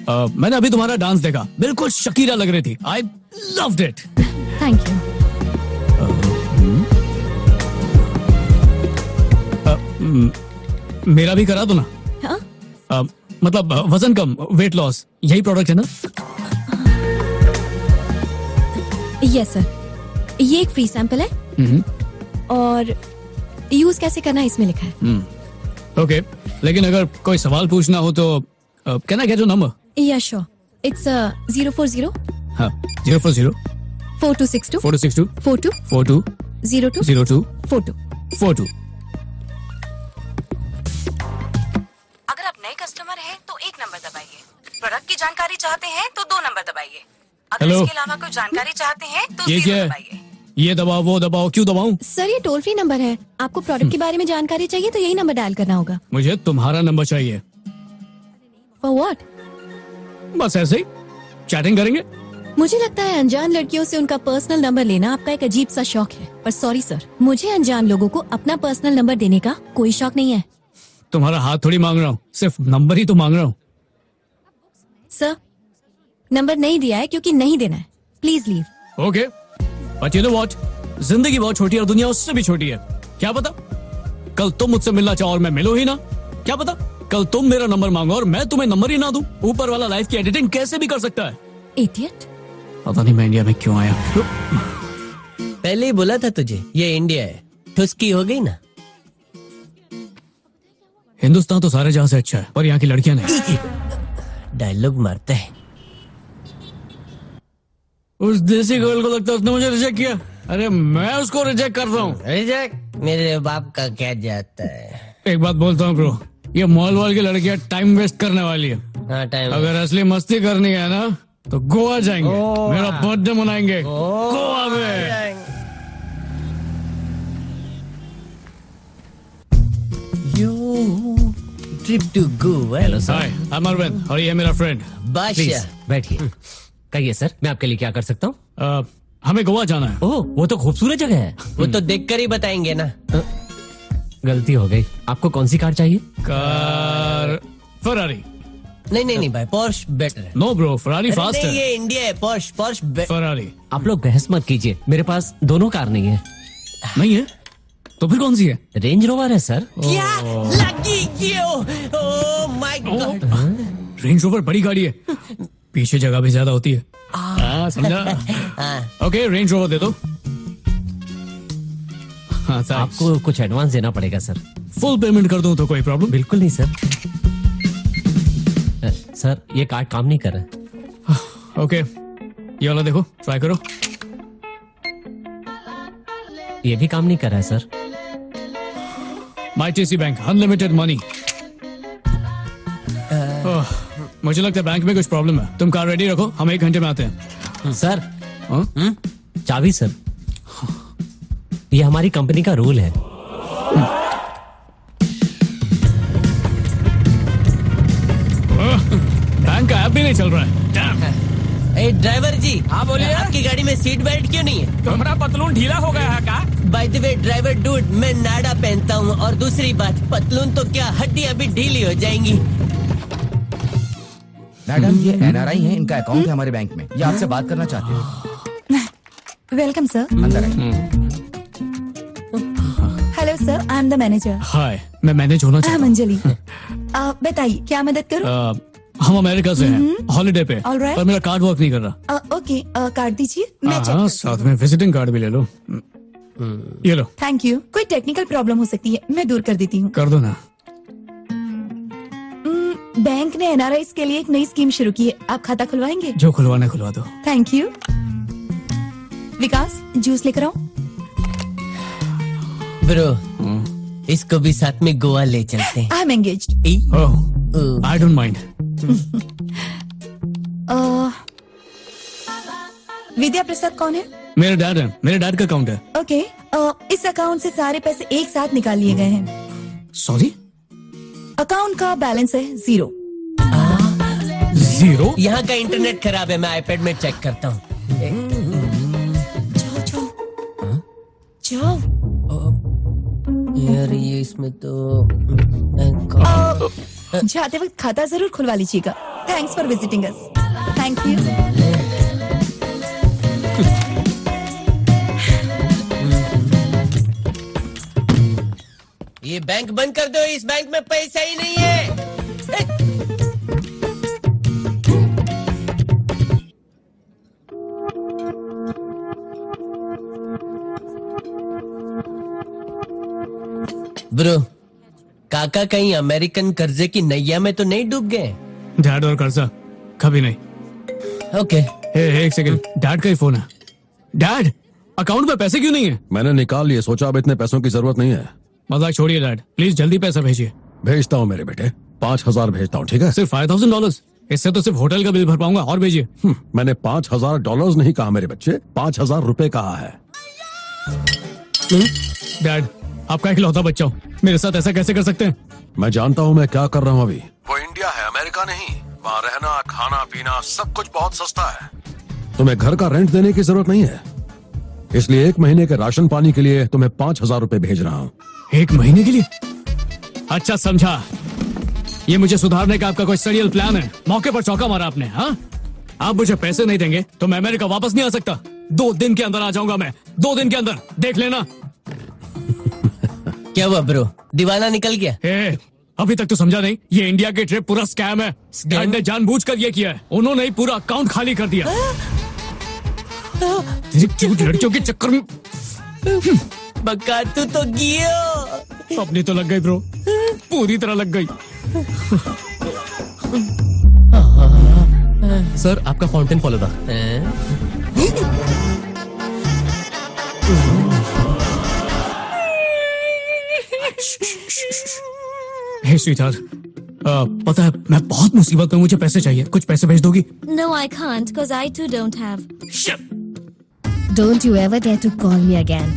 अ, मैंने अभी तुम्हारा डांस देखा। बिल्कुल शकीरा लग रही थी। I loved it thank you मेरा भी करा दो ना? हाँ? अ, मतलब वज़न कम वेट लॉस यही प्रोडक्ट है ना? यस सर ये एक फ्री सैंपल है। हम्म, और यूज़ कैसे करना है इसमें लिखा है। ओके लेकिन अगर कोई सवाल पूछना हो तो can I get your number या sure it's zero four zero हाँ zero four zero four two six two four two six two four two four two zero two zero two four two four two अगर आप नए customer हैं तो एक number दबाइए। Product की जानकारी चाहते हैं तो दो नंबर दबाइए। अगर हेलो। इसके अलावा कोई जानकारी चाहते हैं तो ये ज़ीरो क्या है? दबाइए। ये दबाओ वो दबाओ क्यों दबाऊं? सर ये टोल फ्री नंबर है। आपको प्रोडक्ट के बारे में जानकारी चाहिए तो यही नंबर डायल करना होगा। मुझे तुम्हारा नंबर चाहिए। फॉर व्हाट बस ऐसे ही। चैटिंग करेंगे। मुझे लगता है अनजान लड़कियों से उनका पर्सनल नंबर लेना आपका एक अजीब सा शौक है। पर सॉरी सर मुझे अनजान लोगों को अपना पर्सनल नंबर देने का कोई शौक नहीं है। तुम्हारा हाथ थोड़ी मांग रहा हूँ। सिर्फ़ नंबर ही तो मांग रहा हूँ। सर नंबर नहीं दिया है क्योंकि नहीं देना है। Please leave okay but you know what ज़िंदगी बहुत छोटी है और दुनिया उससे भी छोटी है। क्या पता? कल तुम मुझसे मिलना चाहो और मैं मिलूं ही ना। क्या पता? कल तुम मेरा नंबर मांगो और मैं तुम्हें नंबर ही ना दूँ। ऊपर वाला लाइफ की एडिटिंग कैसे भी कर सकता है। इडियट पता नहीं मैं इंडिया में क्यों आया। पहले ही बोला था तुझे ये इंडिया है। ठुसकी हो गई ना? हिंदुस्तान तो सारे जहाँ से अच्छा है पर यहाँ की लड़कियाँ नहीं। डायलॉग मारता है। उस देसी गर्ल को लगता है उसने मुझे रिजेक्ट किया। अरे मैं उसको रिजेक्ट कर रहा हूँ। रिजेक्ट मेरे बाप का क्या जाता है? एक बात बोलता हूँ ब्रो ये मॉल वॉल की लड़कियाँ टाइम वेस्ट करने वाली है। हाँ टाइम अगर असली मस्ती करनी है ना तो गोवा जाएँगे। मेरा बर्थडे मनाएँगे। गोवा में। You trip to Goa hello sir am Arvind और ये मेरा फ्रेंड प्लीज़ बैठिए। कहिए सर मैं आपके लिए क्या कर सकता हूँ? हमें गोवा जाना है। ओह वो तो खूबसूरत जगह है। वो तो देखकर ही बताएँगे ना। गलती हो गई। आपको कौन सी कार चाहिए? कार फरारी नहीं नहीं नहीं भाई पॉर्श बेटर है। नो ब्रो फरारी फास्ट है। ये इंडिया है पॉर्श पॉर्श फरारी आप लोग बहस मत कीजिए मेरे पास दोनों कार नहीं है। नहीं है? तो फिर कौन सी है? रेंज रोवर है सर क्या लकी क्यों oh my God Range Rover बड़ी गाड़ी है। पीछे जगह भी ज़्यादा होती है। हाँ समझा? ओके रेंज रोवर दे दो। हाँ आपको कुछ एडवांस देना पड़ेगा सर फुल पेमेंट कर दूँ तो कोई प्रॉब्लम बिल्कुल नहीं सर अ, सर ये कार्ड काम नहीं कर रहा ओके ये वाला देखो ट्राई करो. ये भी काम नहीं कर रहा है sir my T bank unlimited money मुझे लगता है बैंक में कुछ प्रॉब्लम है। तुम कार रेडी रखो हम एक घंटे में आते हैं। सर चाबी सर ये हमारी कंपनी का रूल है। बैंक का ऐप भी नहीं चल रहा है। ए ड्राइवर जी हाँ बोलिए। आपकी गाड़ी में सीट बेल्ट क्यों नहीं है? तुम्हारा पतलून ढीला हो गया है का by the way driver dude मैं नाडा पहनता हूँ और दूसरी बात पतलून तो क्या हड्डी अभी ढीली हो जाएँगी? मैडम ये एनआरआई है इनका अकाउंट है हमारे बैंक में। ये आपसे बात करना चाहते हैं। वेलकम सर अंदर आइए। Hello sir I am the manager hi मैं मैनेज होना आई चाहता एम अंजलि बताइए क्या मदद करूँ? हूँ हम अमेरिका से हैं हॉलिडे पे। All right. पर मेरा कार्ड वर्क नहीं कर रहा। ओके कार्ड दीजिए मैं हाँ चेक साथ में विजिटिंग कार्ड भी ले लो। ये लो। थैंक यू कोई टेक्निकल प्रॉब्लम हो सकती है मैं दूर कर देती हूँ। कर दो ना। बैंक ने एनआरआई के लिए एक नई स्कीम शुरू की है। आप खाता खुलवाएँगे? जो खुलवाना खुलवा दो। थैंक यू विकास जूस लेकर आओ। ब्रो इसको भी साथ में गोवा ले चलते हैं। I am engaged I don't mind Vidya Prasad कौन है? मेरे डैड है। मेरे डैड का अकाउंट है। ओके इस अकाउंट से सारे पैसे एक साथ निकाल लिए गए हैं। सॉरी अकाउंट का बैलेंस है ज़ीरो ज़ीरो यहाँ का इंटरनेट खराब है मैं आईपैड में चेक करता हूँ। जाओ। यार ये इसमें तो जाते वक्त खाता ज़रूर खुलवा लीजिएगा। Thanks for visiting us thank you ये बैंक बंद कर दो इस बैंक में पैसा ही नहीं है। ब्रो काका कहीं अमेरिकन कर्जे की नैया में तो नहीं डूब गए? डैड और कर्जा कभी नहीं। ओके। ए, एक सेकंड डैड का ही फ़ोन है। डैड अकाउंट में पैसे क्यों नहीं है? मैंने निकाल लिए सोचा अब इतने पैसों की ज़रूरत नहीं है। मज़ाक छोड़िए डैड प्लीज़ जल्दी पैसा भेजिए। भेजता हूँ मेरे बेटे। पाँच हज़ार भेजता हूँ ठीक है? सिर्फ़ फाइव थाउज़ेंड डॉलर इससे तो सिर्फ़ होटल का बिल भर पाऊँगा और भेजिए। हम्म, मैंने पाँच हज़ार डॉलर नहीं कहा मेरे बच्चे पाँच हज़ार रूपए कहा है। डैड आपका इकलौता बच्चा हूँ। मेरे साथ ऐसा कैसे कर सकते हैं? मैं जानता हूँ मैं क्या कर रहा हूँ अभी। वो इंडिया है अमेरिका नहीं। वहाँ रहना खाना पीना सब कुछ बहुत सस्ता है। तुम्हें घर का रेंट देने की ज़रूरत नहीं है। इसलिए एक महीने के राशन पानी के लिए तुम्हें पाँच हज़ार रूपए भेज रहा हूँ। एक महीने के लिए? अच्छा समझा। ये मुझे सुधारने का आपका कोई सरियल प्लान है। मौके पर चौका मारा आपने हाँ? आप मुझे पैसे नहीं देंगे तो मैं अमेरिका वापस नहीं आ सकता। दो दिन के अंदर आ जाऊँगा मैं। दो दिन के अंदर। देख लेना। क्या हुआ ब्रो? दीवाना निकल गया। ए, अभी तक तो समझा नहीं ये इंडिया की ट्रिप पूरा स्कैम है। डैड ने जानबूझकर ये किया है। उन्होंने ही पूरा अकाउंट खाली कर दिया। लड़कियों के चक्कर में बका तू तो गियो। अपनी तो लग गई ब्रो। पूरी तरह लग गई। सर आपका फाउंटेन फॉलो था। हे स्वीटहार्ट पता है मैं बहुत मुसीबत में मुझे पैसे चाहिए। कुछ पैसे भेज दोगी? No I can't, because I too don't have. Don't you ever dare to call me again.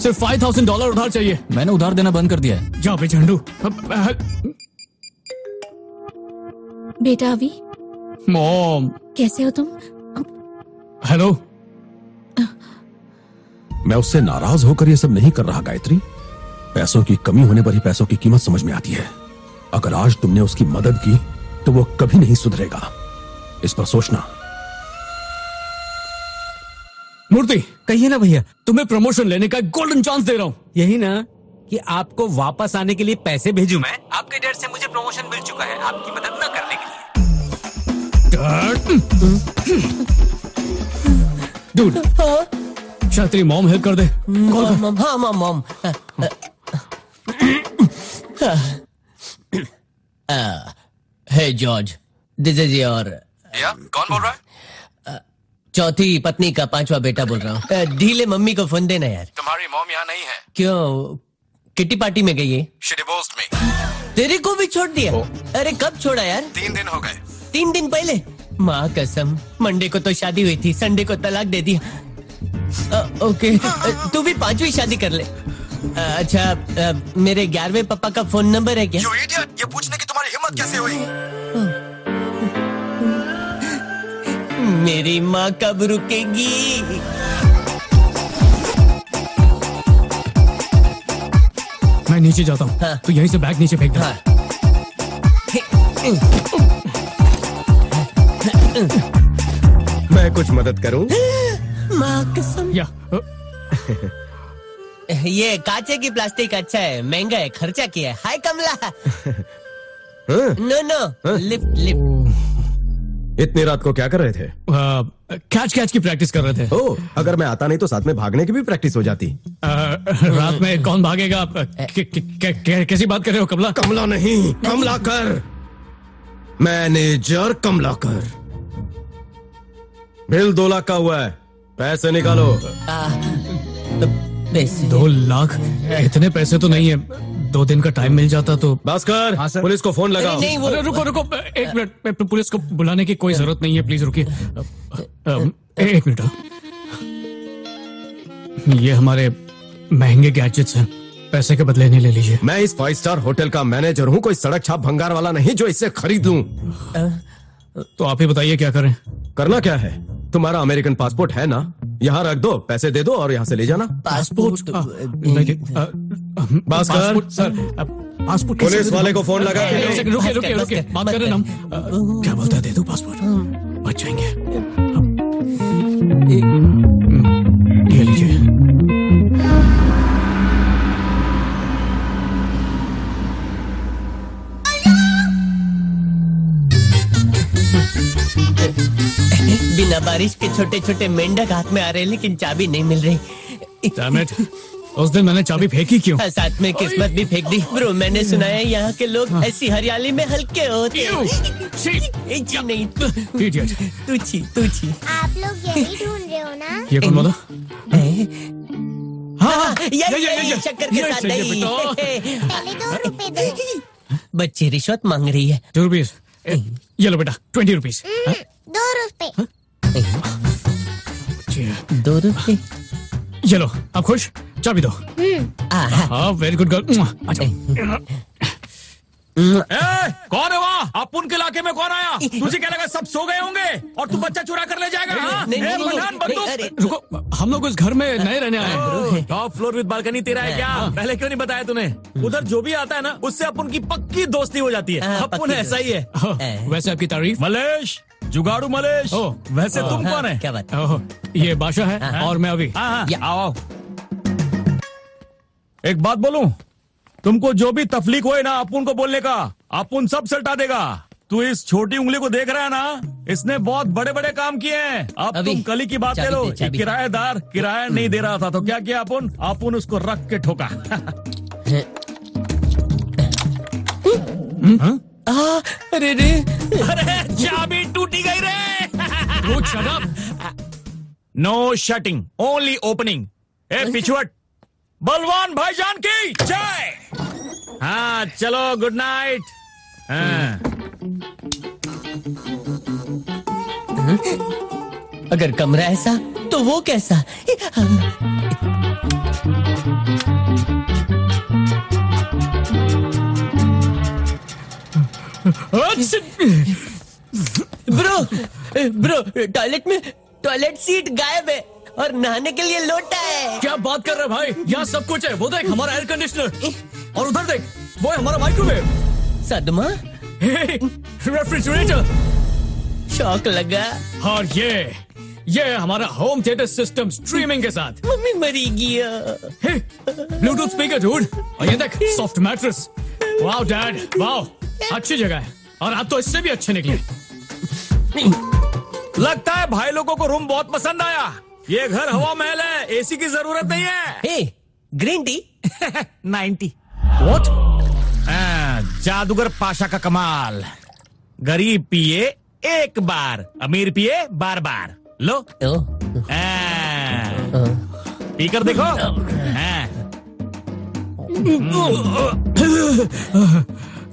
सिर्फ़ फाइव थाउज़ेंड डॉलर उधार चाहिए। मैंने उधार देना बंद कर दिया है। जाओ बे झंडू। बेटा अभी? मॉम। कैसे हो तुम? हेलो मैं उससे नाराज़ होकर ये सब नहीं कर रहा गायत्री। पैसों की कमी होने पर ही पैसों की कीमत समझ में आती है। अगर आज तुमने उसकी मदद की तो वो कभी नहीं सुधरेगा। इस पर सोचना। मूर्ति कहिए ना भैया तुम्हें प्रमोशन लेने का गोल्डन चांस दे रहा हूँ। यही ना कि आपको वापस आने के लिए पैसे भेजू मैं। आपके डर से मुझे प्रमोशन मिल चुका है आपकी मदद न करने के डूड शायद तेरी मॉम हेल्प कर दे। कॉल कर। मॉम हाँ mom mom. Hey George this is your या कौन बोल रहा है? चौथी पत्नी का पांचवा बेटा बोल रहा हूँ। ढीले मम्मी को फ़ोन देना यार। तुम्हारी मॉम यहाँ नहीं है। क्यों? किटी पार्टी में गई है मी तेरे को भी छोड़ दिया? अरे कब छोड़ा यार? तीन दिन हो गए। तीन दिन पहले? माँ कसम मंडे को तो शादी हुई थी संडे को तलाक दे दिया। ओके तू भी पांचवी शादी कर ले। अच्छा अ, मेरे ग्यारहवें पापा का फ़ोन नंबर है क्या? You ये पूछने की तुम्हारी हिम्मत कैसे हुई? मेरी माँ कब रुकेगी? मैं नीचे जाता हूँ। हाँ। तो यहीं से बैग नीचे फेंक दे। मैं कुछ मदद करूँ? माँ कसम। या। ये कांचे की प्लास्टिक अच्छा है महँगा है खर्चा किया है। Hi Kamla. No no lift lift. इतनी रात को क्या कर रहे थे? कैच कैच की प्रैक्टिस कर रहे थे। ओ अगर मैं आता नहीं तो साथ में भागने की भी प्रैक्टिस हो जाती। अ, रात में कौन भागेगा? कैसी बात कर रहे हो कमला? कमला नहीं कमलाकर। मैनेजर कमलाकर। बिल दो लाख का हुआ है पैसे निकालो। पैसे। दो लाख? इतने पैसे तो नहीं है। दो दिन का टाइम मिल जाता तो। भास्कर पुलिस को फ़ोन लगाओ। नहीं, वो- अरे रुको रुको एक मिनट पुलिस को बुलाने की कोई ज़रूरत नहीं है प्लीज़ रुकिए। एक मिनट ये हमारे महँगे गैजेट्स हैं। पैसे के बदले नहीं ले लीजिए। मैं इस फाइव स्टार होटल का मैनेजर हूँ कोई सड़क छाप भंगार वाला नहीं जो इससे खरीद लूँ। तो आप ही बताइए क्या करें? करना क्या है? तुम्हारा अमेरिकन पासपोर्ट है ना? यहाँ रख दो पैसे दे दो और यहाँ से ले जाना। Passport passport sir passport police वाले को फ़ोन लगा के एक सेकंड, रुकिए रुकिए भास्कर, रुकिए भास्कर, बात कर रहे हैं। हम क्या बोलता है दे दो पासपोर्ट। बच जाएँगे ये लीजिए। बिना बारिश के छोटे छोटे मेंढक हाथ में आ रहे हैं, लेकिन चाबी नहीं मिल रही। उस दिन मैंने चाबी फेंकी क्यों? हाँ, साथ में किस्मत भी फेंक दी। ब्रो मैंने सुना है यहाँ के लोग हाँ। ऐसी हरियाली में हल्के होते हैं। नहीं तू. छी तू छी। आप लोग यही ढूंढ रहे हो ना? ये कौन बोला? हाँ, ये ये, ये, ये, ये, ये, शक्कर के साथ नहीं। पहले दो रुपए दो। बच्ची रिश्वत मांग रही है। टू रुपीज़ ये लो बेटा ट्वेंटी रुपीज़ हम्म, दो रुपए। दो रुपए। ये लो आप खुश? चाबी दो। हम्म, हाँ वेरी गुड गर्ल अच्छा ए, कौन है वहाँ? आप उनके इलाके में कौन आया? तुझे क्या लगा सब सो गए होंगे? और तू बच्चा चुरा कर ले जाएगा हाँ? नहीं, ए, नहीं, नहीं, बंदूक। रुको हम लोग इस घर में नए रहने आए टॉप फ्लोर विद बालकनी तेरा है क्या? पहले क्यों नहीं बताया तूने? उधर जो भी आता है ना उससे अपन की पक्की दोस्ती हो जाती है। हाँ, अपन ऐसा ही है। हाँ, वैसे आपकी तारीफ़? मलेश! जुगाड़ू मलेश। ओ, वैसे तुम हाँ, कौन है? क्या बात ओह, ये बादशाह है और मैं अभी। हाँ, हाँ, आओ। एक बात बोलूँ? तुमको जो भी तफलीक होए ना अपुन को बोलने का अपुन सब सल्टा देगा। तू इस छोटी उंगली को देख रहा है ना इसने बहुत बड़े बड़े काम किए हैं। अब तुम कली की बात ले लो। किराएदार किराया नहीं दे रहा था तो क्या किया अपुन? अपुन उसको रख के ठोका। आ, अरे रे। अरे चाबी टूटी गई रे। नो शटिंग ओनली ओपनिंग ए पिछुअट बलवान भाईजान की जय। हाँ चलो गुड नाइट हाँ। अगर कमरा ऐसा तो वो कैसा? ब्रो ब्रो टॉयलेट में टॉयलेट सीट गायब है और नहाने के लिए लोटा है। क्या बात कर रहे हैं भाई? यहाँ सब कुछ है। वो देख हमारा एयर कंडीशनर और उधर देख वो है हमारा माइक्रोवेव सदमा? रेफ्रिजरेटर शौक लगा। और ये ये हमारा होम थिएटर सिस्टम स्ट्रीमिंग के साथ। मम्मी मरी गया ब्लूटूथ स्पीकर और ये देख soft mattress wow dad wow अच्छी जगह है और आप तो इससे भी अच्छे निकले। लगता है भाई लोगों को रूम बहुत पसंद आया। ये घर हवा महल है एसी की ज़रूरत नहीं है। ए, ग्रीन टी? नाइन्टी वॉट जादूगर पाशा का कमाल। गरीब पिए एक बार अमीर पिए बार बार। लो। पीकर देखो। हाँ। हाँ,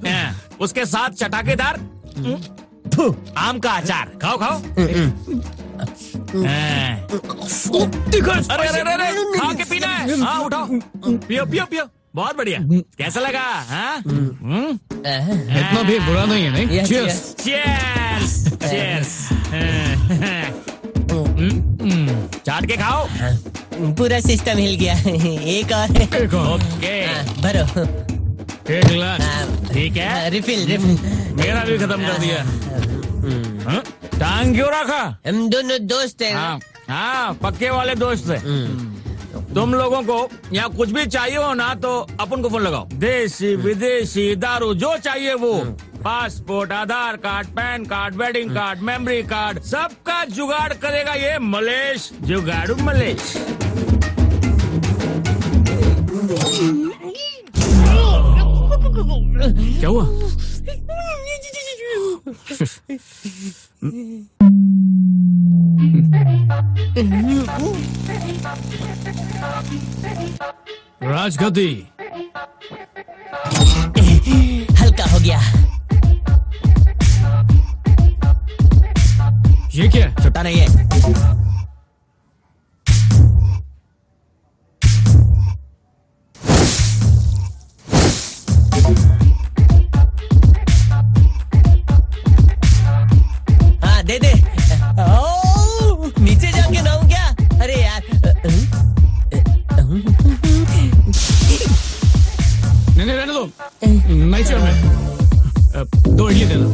उसके साथ चटाकेदार थू, आम का अचार। खाओ खाओ। हाँ। अरे अरे अरे अरे, खा के पीना है। हाँ उठाओ। पियो पियो पियो। बहुत बढ़िया। कैसा लगा हाँ? इतना भी बुरा नहीं है नहीं? Cheers. चीयर्स चीयर्स चाट के खाओ। पूरा सिस्टम हिल गया। एक और एक और। ओके हाँ, भरो। एक गिलास। ठीक है? रिफिल रिफिल मेरा भी खत्म कर दिया। हाँ? टांग क्यों रखा? हम दोनों दोस्त हैं। हाँ हाँ पक्के वाले दोस्त है। तुम लोगों को यहाँ कुछ भी चाहिए हो ना तो अपन को फ़ोन लगाओ। देसी विदेशी दारू जो चाहिए वो। Passport Aadhaar card PAN card wedding card memory card सबका जुगाड़ करेगा ये मलेश। जुगाड़ू मलेश। क्या हुआ? राजगद्दी। हल्का हो गया। ये क्या? है छोटा नहीं है। हाँ दे दे। ओ, नीचे जाके नाऊं क्या? अरे यार नहीं नहीं रहने दो। नहीं चाहिए मैं दो इडली देना।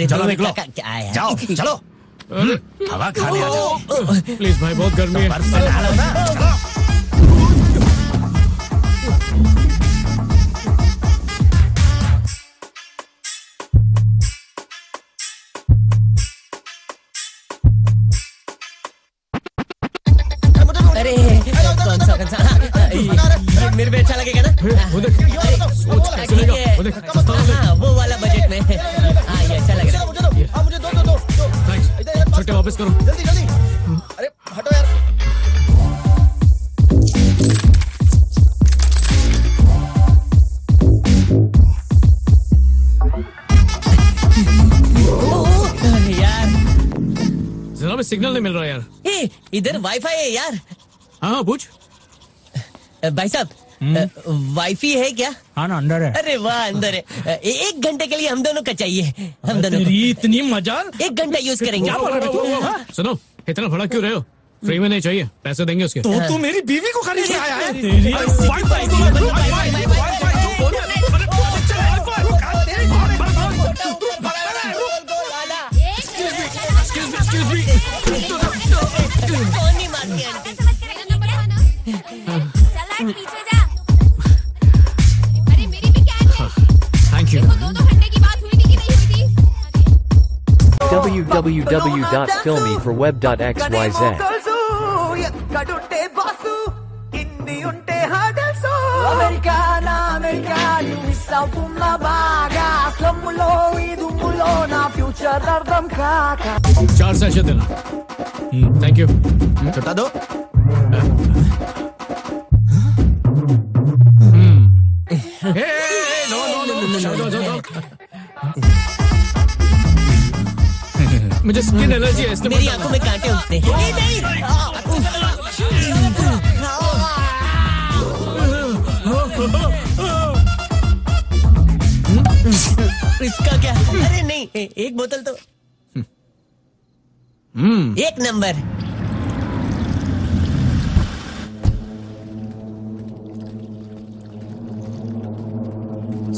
अरे चलो निकलो। क्या है। जाओ चलो। हवा खाने आ जाओ प्लीज़ भाई बहुत गर्मी है। बर्फ़ से नहा लो ना अरे। कौन सा कौन सा? ये- ये मेरे पे अच्छा लगेगा ना? वो देख सोच हाँ, कैसे देख हाँ, वो वापस करो। जल्दी जल्दी। अरे हटो यार। जरा भी सिग्नल नहीं मिल रहा यार। ए, इधर वाईफाई है यार। हाँ पूछ। भाई साहब अ, वाईफाई है क्या हाँ ना अंदर है अरे वाह अंदर है एक घंटे के लिए हम दोनों का चाहिए हम दोनों इतनी मज़ा एक घंटा यूज़ करेंगे हो? हाँ? सुनो इतना भड़ा क्यों रहे हो फ्री में नहीं चाहिए पैसे देंगे उसके तो तू मेरी बीवी को खरीद आया है पीछे जा కాక चार सैशे देना थैंक यू छोटा दो मुझे स्किन एलर्जी है इसलिए मेरी आँखों में कांटे उठते हैं। नहीं! इसका क्या? अरे नहीं एक बोतल तो एक नंबर।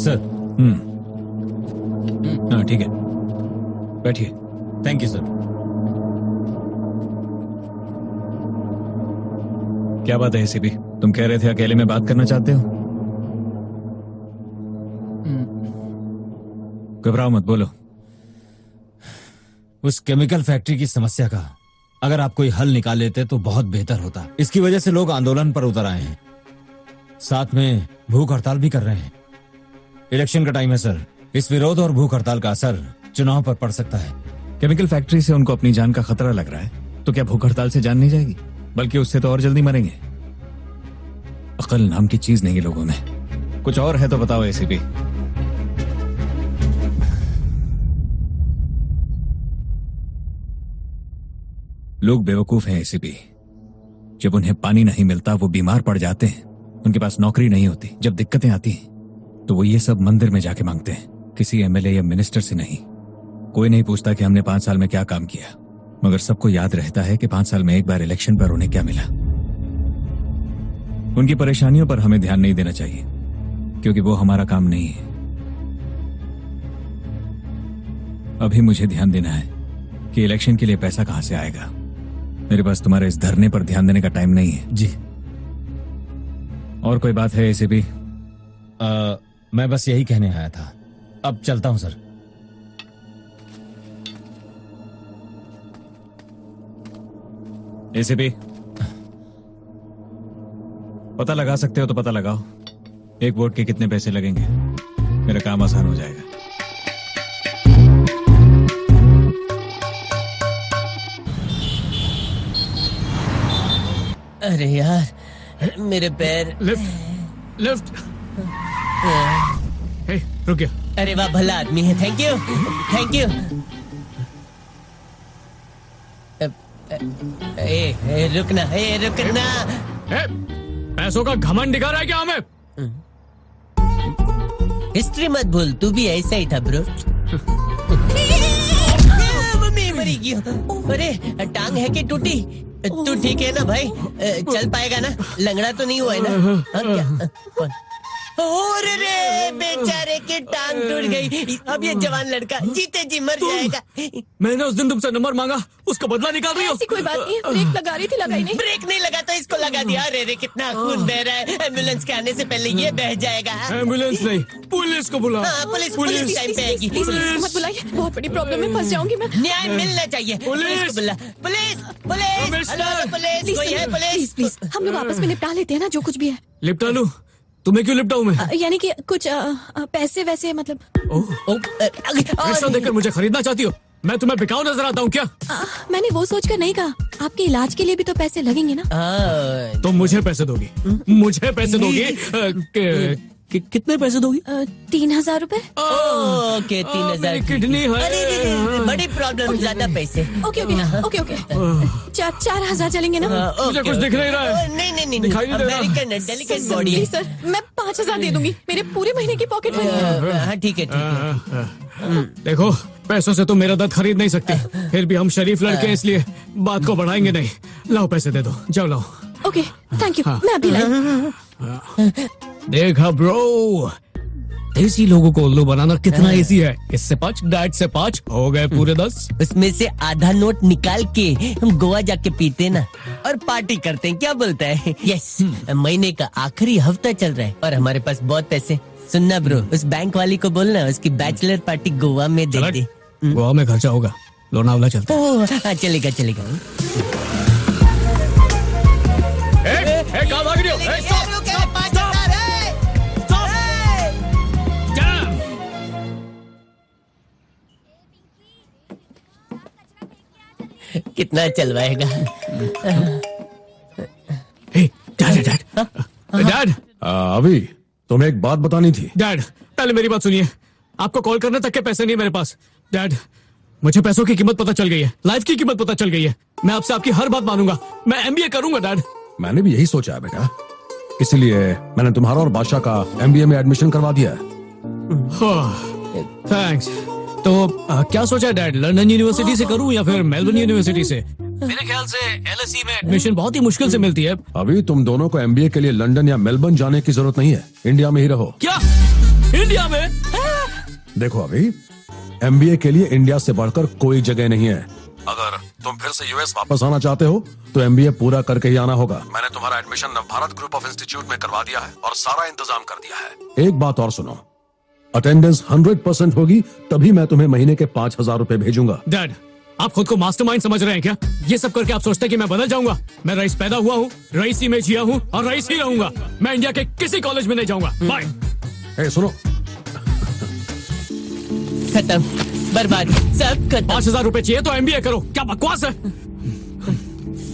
सर हम्म। हाँ ठीक है। बैठिए। थैंक यू सर क्या बात है एसीपी तुम कह रहे थे अकेले में बात करना चाहते हो? घबराओ मत बोलो। उस केमिकल फैक्ट्री की समस्या का अगर आप कोई हल निकाल लेते तो बहुत बेहतर होता। इसकी वजह से लोग आंदोलन पर उतर आए हैं। साथ में भूख हड़ताल भी कर रहे हैं। इलेक्शन का टाइम है सर। इस विरोध और भूख हड़ताल का असर चुनाव पर पड़ सकता है। केमिकल फैक्ट्री से उनको अपनी जान का खतरा लग रहा है तो क्या भूख हड़ताल से जान नहीं जाएगी? बल्कि उससे तो और जल्दी मरेंगे। अकल नाम की चीज़ नहीं है लोगों में। कुछ और है तो बताओ एसीपी लोग बेवकूफ़ हैं एसीपी जब उन्हें पानी नहीं मिलता, वो बीमार पड़ जाते हैं। उनके पास नौकरी नहीं होती। जब दिक्कतें आती हैं तो वो ये सब मंदिर में जाके मांगते हैं। किसी एमएलए या मिनिस्टर से नहीं। कोई नहीं पूछता कि हमने पाँच साल में क्या काम किया। मगर सबको याद रहता है कि पाँच साल में एक बार इलेक्शन पर उन्हें क्या मिला। उनकी परेशानियों पर हमें ध्यान नहीं देना चाहिए क्योंकि वो हमारा काम नहीं है। अभी मुझे ध्यान देना है कि इलेक्शन के लिए पैसा कहाँ से आएगा। मेरे पास तुम्हारे इस धरने पर ध्यान देने का टाइम नहीं है। जी। और कोई बात है इसे भी? आ, मैं बस यही कहने आया था। अब चलता हूँ सर। एसीपी पता लगा सकते हो तो पता लगाओ। एक वोट के कितने पैसे लगेंगे? मेरा काम आसान हो जाएगा। अरे यार मेरे पैर। लिफ्ट लिफ्ट हे। रुक गया। अरे वाह भला आदमी है। थैंक यू थैंक यू ए, ए रुकना ए रुकना। पैसों का घमंड दिखा रहा है क्या हमें? हिस्ट्री मत भूल तू भी ऐसा ही था ब्रो। अरे टांग है कि टूटी? तू ठीक है ना भाई? चल पाएगा ना? लंगड़ा तो नहीं हुआ है ना? हाँ, क्या? और रे बेचारे की टांग टूट गई। अब ये जवान लड़का जीते जी मर जाएगा। मैंने उस दिन तुमसे नंबर मांगा उसका बदला निकाल रही हो। ऐसी कोई बात नहीं ब्रेक लगा रही थी लगाई नहीं। ब्रेक नहीं लगा तो इसको लगा दिया। अरे रे कितना खून बह रहा है। एंबुलेंस के आने से पहले ये बह जाएगा। एंबुलेंस नहीं पुलिस को बुला हाँ, पुलिस पुलिस। टाइम पे आएगी। मत बुलाइए बहुत बड़ी प्रॉब्लम में फंस जाऊँगी मैं। न्याय मिलना चाहिए। पुलिस बुला पुलिस पुलिस। पुलिस प्लीज़ कोई है पुलिस? प्लीज़ हम लोग आपस में निपटा लेते हैं ना जो कुछ भी है। लिपटा लू? तुम्हें क्यों लिपटाऊ मैं? यानी कि कुछ आ, आ, पैसे वैसे मतलब। पैसा देकर मुझे खरीदना चाहती हो? मैं तुम्हें बिकाऊ नज़र आता हूँ क्या? आ, मैंने वो सोचकर नहीं कहा। आपके इलाज के लिए भी तो पैसे लगेंगे ना? तुम तो मुझे पैसे दोगी। मुझे पैसे दोगी कि- कितने पैसे दोगी? तीन हज़ार रूपए। ओके तीन हज़ार किडनी है। बड़ी प्रॉब्लम ज़्यादा पैसे। Okay okay okay okay. चार चार हज़ार चलेंगे ना? हाँ, ओके, मुझे कुछ दिख नहीं रहा है। नहीं नहीं नहीं दिखाई नहीं दे रहा। American delicate body please sir मैं पाँच हज़ार दे दूँगी। मेरे पूरे महीने की पॉकेट में हाँ ठीक है ठीक है देखो पैसों से तुम मेरा दर्द खरीद नहीं सकते। फिर भी हम शरीफ लड़के हैं इसलिए बात को बढ़ाएँगे नहीं। लाओ पैसे दे दो। जाओ लाओ। ओके थैंक यू मैं अभी लाई। देखा ब्रो देसी लोगों को उल्लू बनाना कितना इजी है। इससे पाँच डैड से पाँच हो गए पूरे दस। उसमें से आधा नोट निकाल के हम गोवा जाके पीते ना और पार्टी करते हैं क्या बोलता है? यस महीने का आखिरी हफ़्ता चल रहा है और हमारे पास बहुत पैसे। सुनना ब्रो उस बैंक वाली को बोलना उसकी बैचलर पार्टी गोवा में दे दे। गोवा में खर्चा होगा लोनावला चलता हाँ, चलेगा चलेगा। कितना चलवाएगा? डैड डैड डैड अभी तुम्हें एक बात बतानी थी। डैड पहले मेरी बात सुनिए। आपको कॉल करने तक के पैसे नहीं मेरे पास। डैड मुझे पैसों की कीमत पता चल गई है। लाइफ की कीमत पता चल गई है। मैं आपसे आपकी हर बात मानूँगा। मैं एमबीए करूँगा डैड मैंने भी यही सोचा है बेटा। इसलिए मैंने तुम्हारा और बादशाह का एमबीए में एडमिशन करवा दिया है। थैंक्स तो आ, क्या सोचा है डैड लंदन यूनिवर्सिटी से करूँ या फिर मेलबर्न यूनिवर्सिटी से? मेरे ख्याल से एलएसई में एडमिशन बहुत ही मुश्किल से मिलती है। अभी तुम दोनों को एमबीए के लिए लंदन या मेलबर्न जाने की ज़रूरत नहीं है। इंडिया में ही रहो। क्या? इंडिया में? देखो अभी एमबीए के लिए इंडिया से बढ़कर कोई जगह नहीं है। अगर तुम फिर से यूएस वापस आना चाहते हो तो एमबीए पूरा करके ही आना होगा। मैंने तुम्हारा admission Navbharat group of institute में करवा दिया है और सारा इंतज़ाम कर दिया है। एक बात और सुनो। अटेंडेंस हंड्रेड परसेंट होगी तभी मैं तुम्हें महीने के पाँच हज़ार रूपए भेजूँगा। डैड आप खुद को मास्टरमाइंड समझ रहे हैं क्या? ये सब करके आप सोचते हैं कि मैं बदल जाऊँगा। मैं रईस पैदा हुआ हूँ रईस ही में जिया हूँ और रईस ही रहूँगा। मैं इंडिया के किसी कॉलेज में नहीं जाऊँगा। बाय ए, सुनो। खत्म बर्बाद सब खत्म। पाँच हज़ार रूपए चाहिए तो एमबीए करो। क्या बकवास है?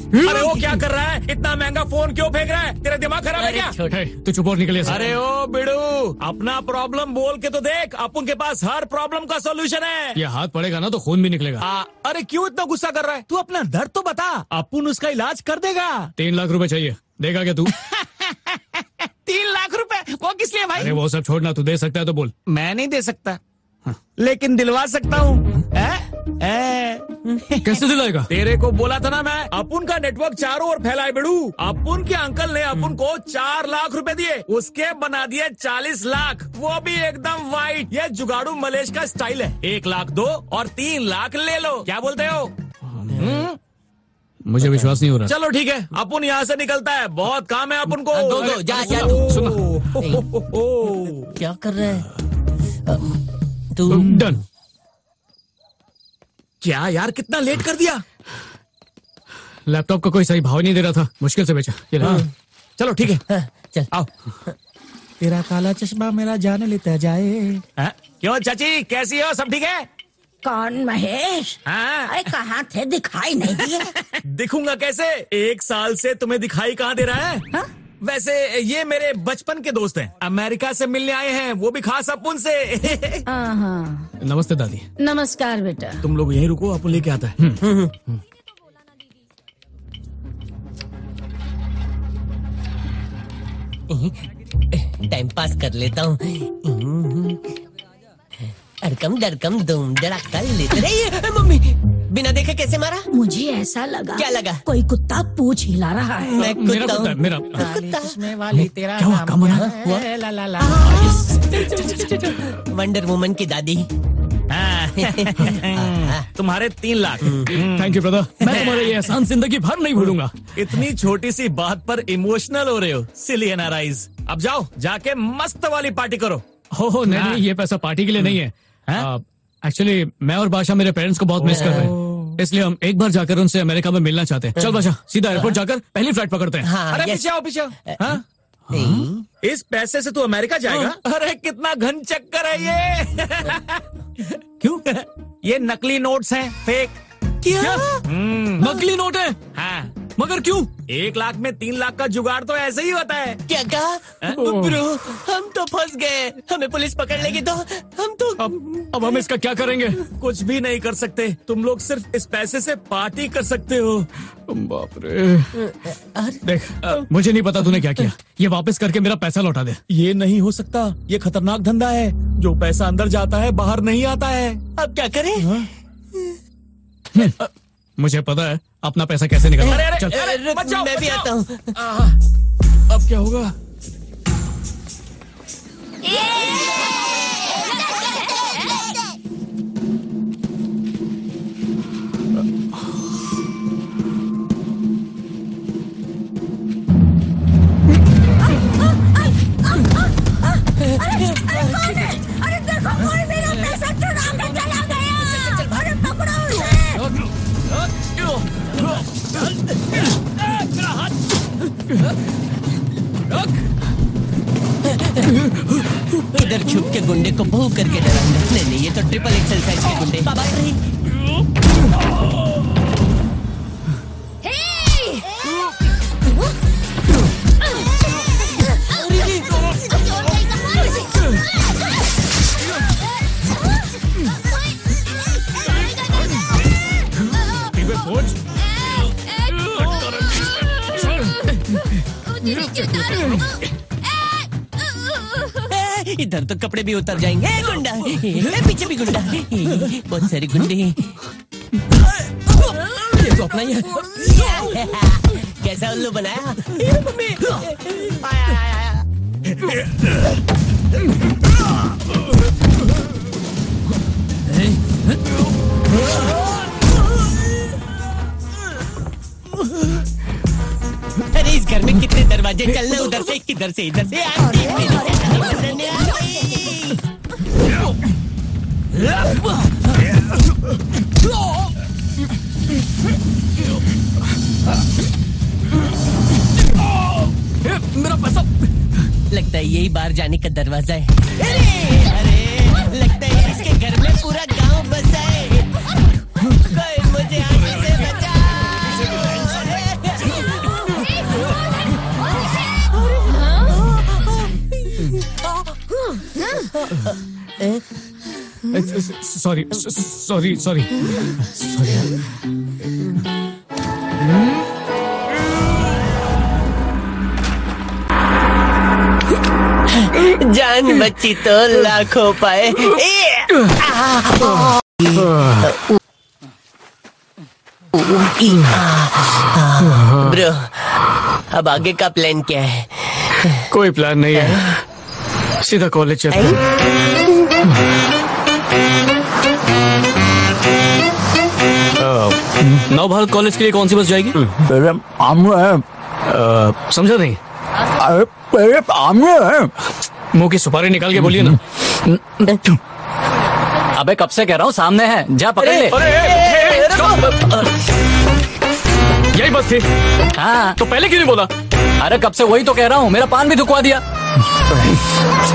अरे वो क्या कर रहा है? इतना महँगा फ़ोन क्यों फेंक रहा है? तेरा दिमाग खराब है क्या? तू चुप और निकले अरे ओ बिड़ू अपना प्रॉब्लम बोल के तो देख अपन के पास हर प्रॉब्लम का सोल्यूशन है। ये हाथ पड़ेगा ना तो खून भी निकलेगा। आ, अरे क्यों इतना गुस्सा कर रहा है? तू अपना दर्द तो बता अपन उसका इलाज कर देगा। तीन लाख रूपए चाहिए। देगा क्या तू? तीन लाख रूपए? वो किस लिए भाई? अरे वो सब छोड़ना तू दे सकता है तो बोल। मैं नहीं दे सकता लेकिन दिलवा सकता हूँ। कैसे दिलाएगा? तेरे को बोला था ना मैं अपुन का नेटवर्क चारों ओर फैलाए बेड़ू। अपुन के अंकल ने अपुन को चार लाख रुपए दिए। उसके बना दिए चालीस लाख। वो भी एकदम वाइट ये जुगाड़ू मलेश का स्टाइल है। एक लाख दो और तीन लाख ले लो। क्या बोलते हो? हम्म? मुझे विश्वास नहीं हो रहा। चलो ठीक है। अपुन यहाँ से निकलता है। बहुत काम है अपन को। दो दो जा जा क्या कर रहा है? तू डन क्या यार कितना लेट कर दिया? लैपटॉप का कोई सही भाव नहीं दे रहा था। मुश्किल से बेचा। ये ले। चलो ठीक है। चल। आओ। तेरा काला चश्मा मेरा जान लेता जाए। हाँ? क्यों चाची? कैसी हो? सब ठीक है? कौन महेश? हाँ? अरे कहाँ थे? दिखाई नहीं दिए। दिखूँगा कैसे? एक साल से तुम्हें दिखाई कहाँ दे रहा है? हाँ? वैसे ये मेरे बचपन के दोस्त हैं। अमेरिका से मिलने आए हैं। वो भी खास अपुन से हाँ। नमस्ते दादी। नमस्कार बेटा। तुम लोग यहीं रुको आपको लेके आता है। टाइम पास कर लेता हूँ। अड़कम डरकम दुम डड़का लेते रहिए मम्मी। बिना देखे कैसे मारा? मुझे ऐसा लगा क्या लगा? कोई कुत्ता पूछ हिला रहा है। मैं कुत्ता कुत्ता हूँ। मेरा। कुत्ता। वाली तेरा क्या हुआ, नाम कहाँ क्या है? ला ला ला। वंडर वुमन की दादी। तुम्हारे तीन लाख। थैंक यू ब्रदर मैं तुम्हारे ये एहसान ज़िंदगी भर नहीं भूलूँगा। इतनी छोटी सी बात पर इमोशनल हो रहे हो सिली एनआरआईज अब जाओ जाके मस्त वाली पार्टी करो। हो हो नहीं नहीं ये पैसा पार्टी के लिए नहीं है। एक्चुअली मैं और बादशाह मेरे पेरेंट्स को बहुत मिस कर रहे हैं। इसलिए हम एक बार जाकर उनसे अमेरिका में मिलना चाहते हैं। चल बादशाह सीधा एयरपोर्ट जाकर पहली फ़्लाइट पकड़ते हैं। हाँ अरे पीछे आओ पीछे हाँ? इस पैसे से तू अमेरिका जाएगा? अरे कितना घन चक्कर है ये। क्यों? ये नकली नोट्स हैं फेक क्या? नकली नोट है? हाँ। मगर क्यों? एक लाख में तीन लाख का जुगाड़ तो ऐसे ही होता है। क्या कहा ब्रो हम तो फंस गए। हमें पुलिस पकड़ लेगी तो हम तो अब अब हम इसका क्या करेंगे? कुछ भी नहीं कर सकते। तुम लोग सिर्फ़ इस पैसे से पार्टी कर सकते हो। बाप रे। देख मुझे नहीं पता तूने क्या किया। ये वापस करके मेरा पैसा लौटा दे। ये नहीं हो सकता। ये खतरनाक धंधा है। जो पैसा अंदर जाता है बाहर नहीं आता है। अब क्या करें? मुझे पता है अपना पैसा कैसे निकलता अरे है अरे अरे, जाओ, मैं भी। आता हूँ आह, अब क्या होगा अरे देखो कोई मेरा इधर छुप के गुंडे को भू करके डरा नहीं नहीं ये तो ट्रिपल एक्सरसाइज के गुंडे बाबा इधर तो कपड़े भी उतर जाएंगे गुंडा पीछे भी गुंडा बहुत सारी गुंडे ये तो अपना ही है कैसा उल्लू बनाया अरे इस घर में कितने दरवाजे चलने, उधर से, किधर से, इधर से मेरी पैसा लगता है यही बाहर जाने का दरवाज़ा है। अरे अरे, लगता है इसके घर में पूरा गाँव बसा है। कोई मुझे आगे से बचा सॉरी सॉरी सॉरी जान बची तो लाखों पाए। ब्रो अब आगे का प्लान क्या है? कोई प्लान नहीं है। सीधा कॉलेज चलते नव भारत कॉलेज के लिए कौन सी बस जाएगी? समझा नहीं? मुँह की सुपारी निकाल के बोलिए ना। अबे कब से कह रहा हूँ सामने है। जा पकड़ ले। यही बस थी। हाँ। तो पहले क्यों नहीं बोला? अरे कब से वही तो कह रहा हूँ मेरा पान भी दुखवा दिया।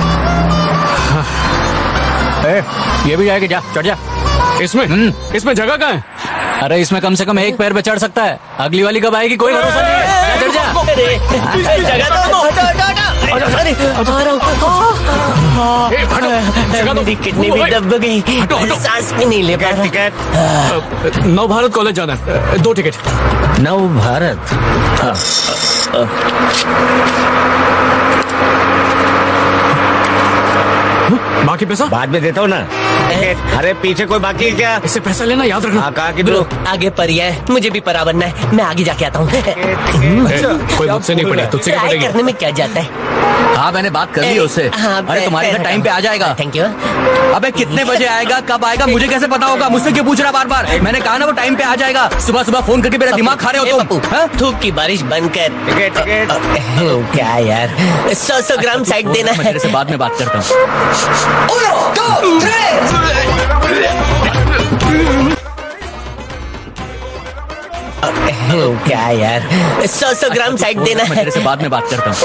ए, ये भी जाएगी जा चढ़ जा। इसमें? इसमें जगह कहाँ है? अरे इसमें कम से कम एक पैर पे चढ़ सकता है। अगली वाली कब आएगी कोई भरोसा नहीं है। चढ़ जा। अरे जगह तो दो हटो हटो हटो। अरे आ रहा हूँ मेरी किडनी भी दब गई। सांस भी नहीं ले पा रहा। नव भारत कॉलेज जाना है। दो टिकट। नव भारत? बाकी पैसा? बाद में देता हूँ ना। अरे पीछे कोई बाकी है क्या? इससे पैसा लेना याद रखना। कहा कि ब्रो आगे परिया है मुझे भी परा बनना है। मैं आगे जाके आता हूँ। कोई मुझसे नहीं पड़ी तुझसे पड़ेगी करने में क्या जाता है? हाँ मैंने बात कर ली उससे हाँ, अरे तुम्हारे घर टाइम पे आ जाएगा। थैंक यू अबे कितने बजे आएगा? कब आएगा? मुझे कैसे पता होगा? मुझसे क्यों पूछ रहा बार बार मैंने कहा ना वो टाइम पे आ जाएगा। सुबह सुबह फ़ोन करके मेरा दिमाग खा रहे हो तुम? धूप की बारिश बंद कर क्या यार? सौ सौ ग्राम साइड देना है। बाद में बात करता हूँ। क्या यार? सौ सौ ग्राम साइड देना है तेरे से बाद में बात करता हूँ।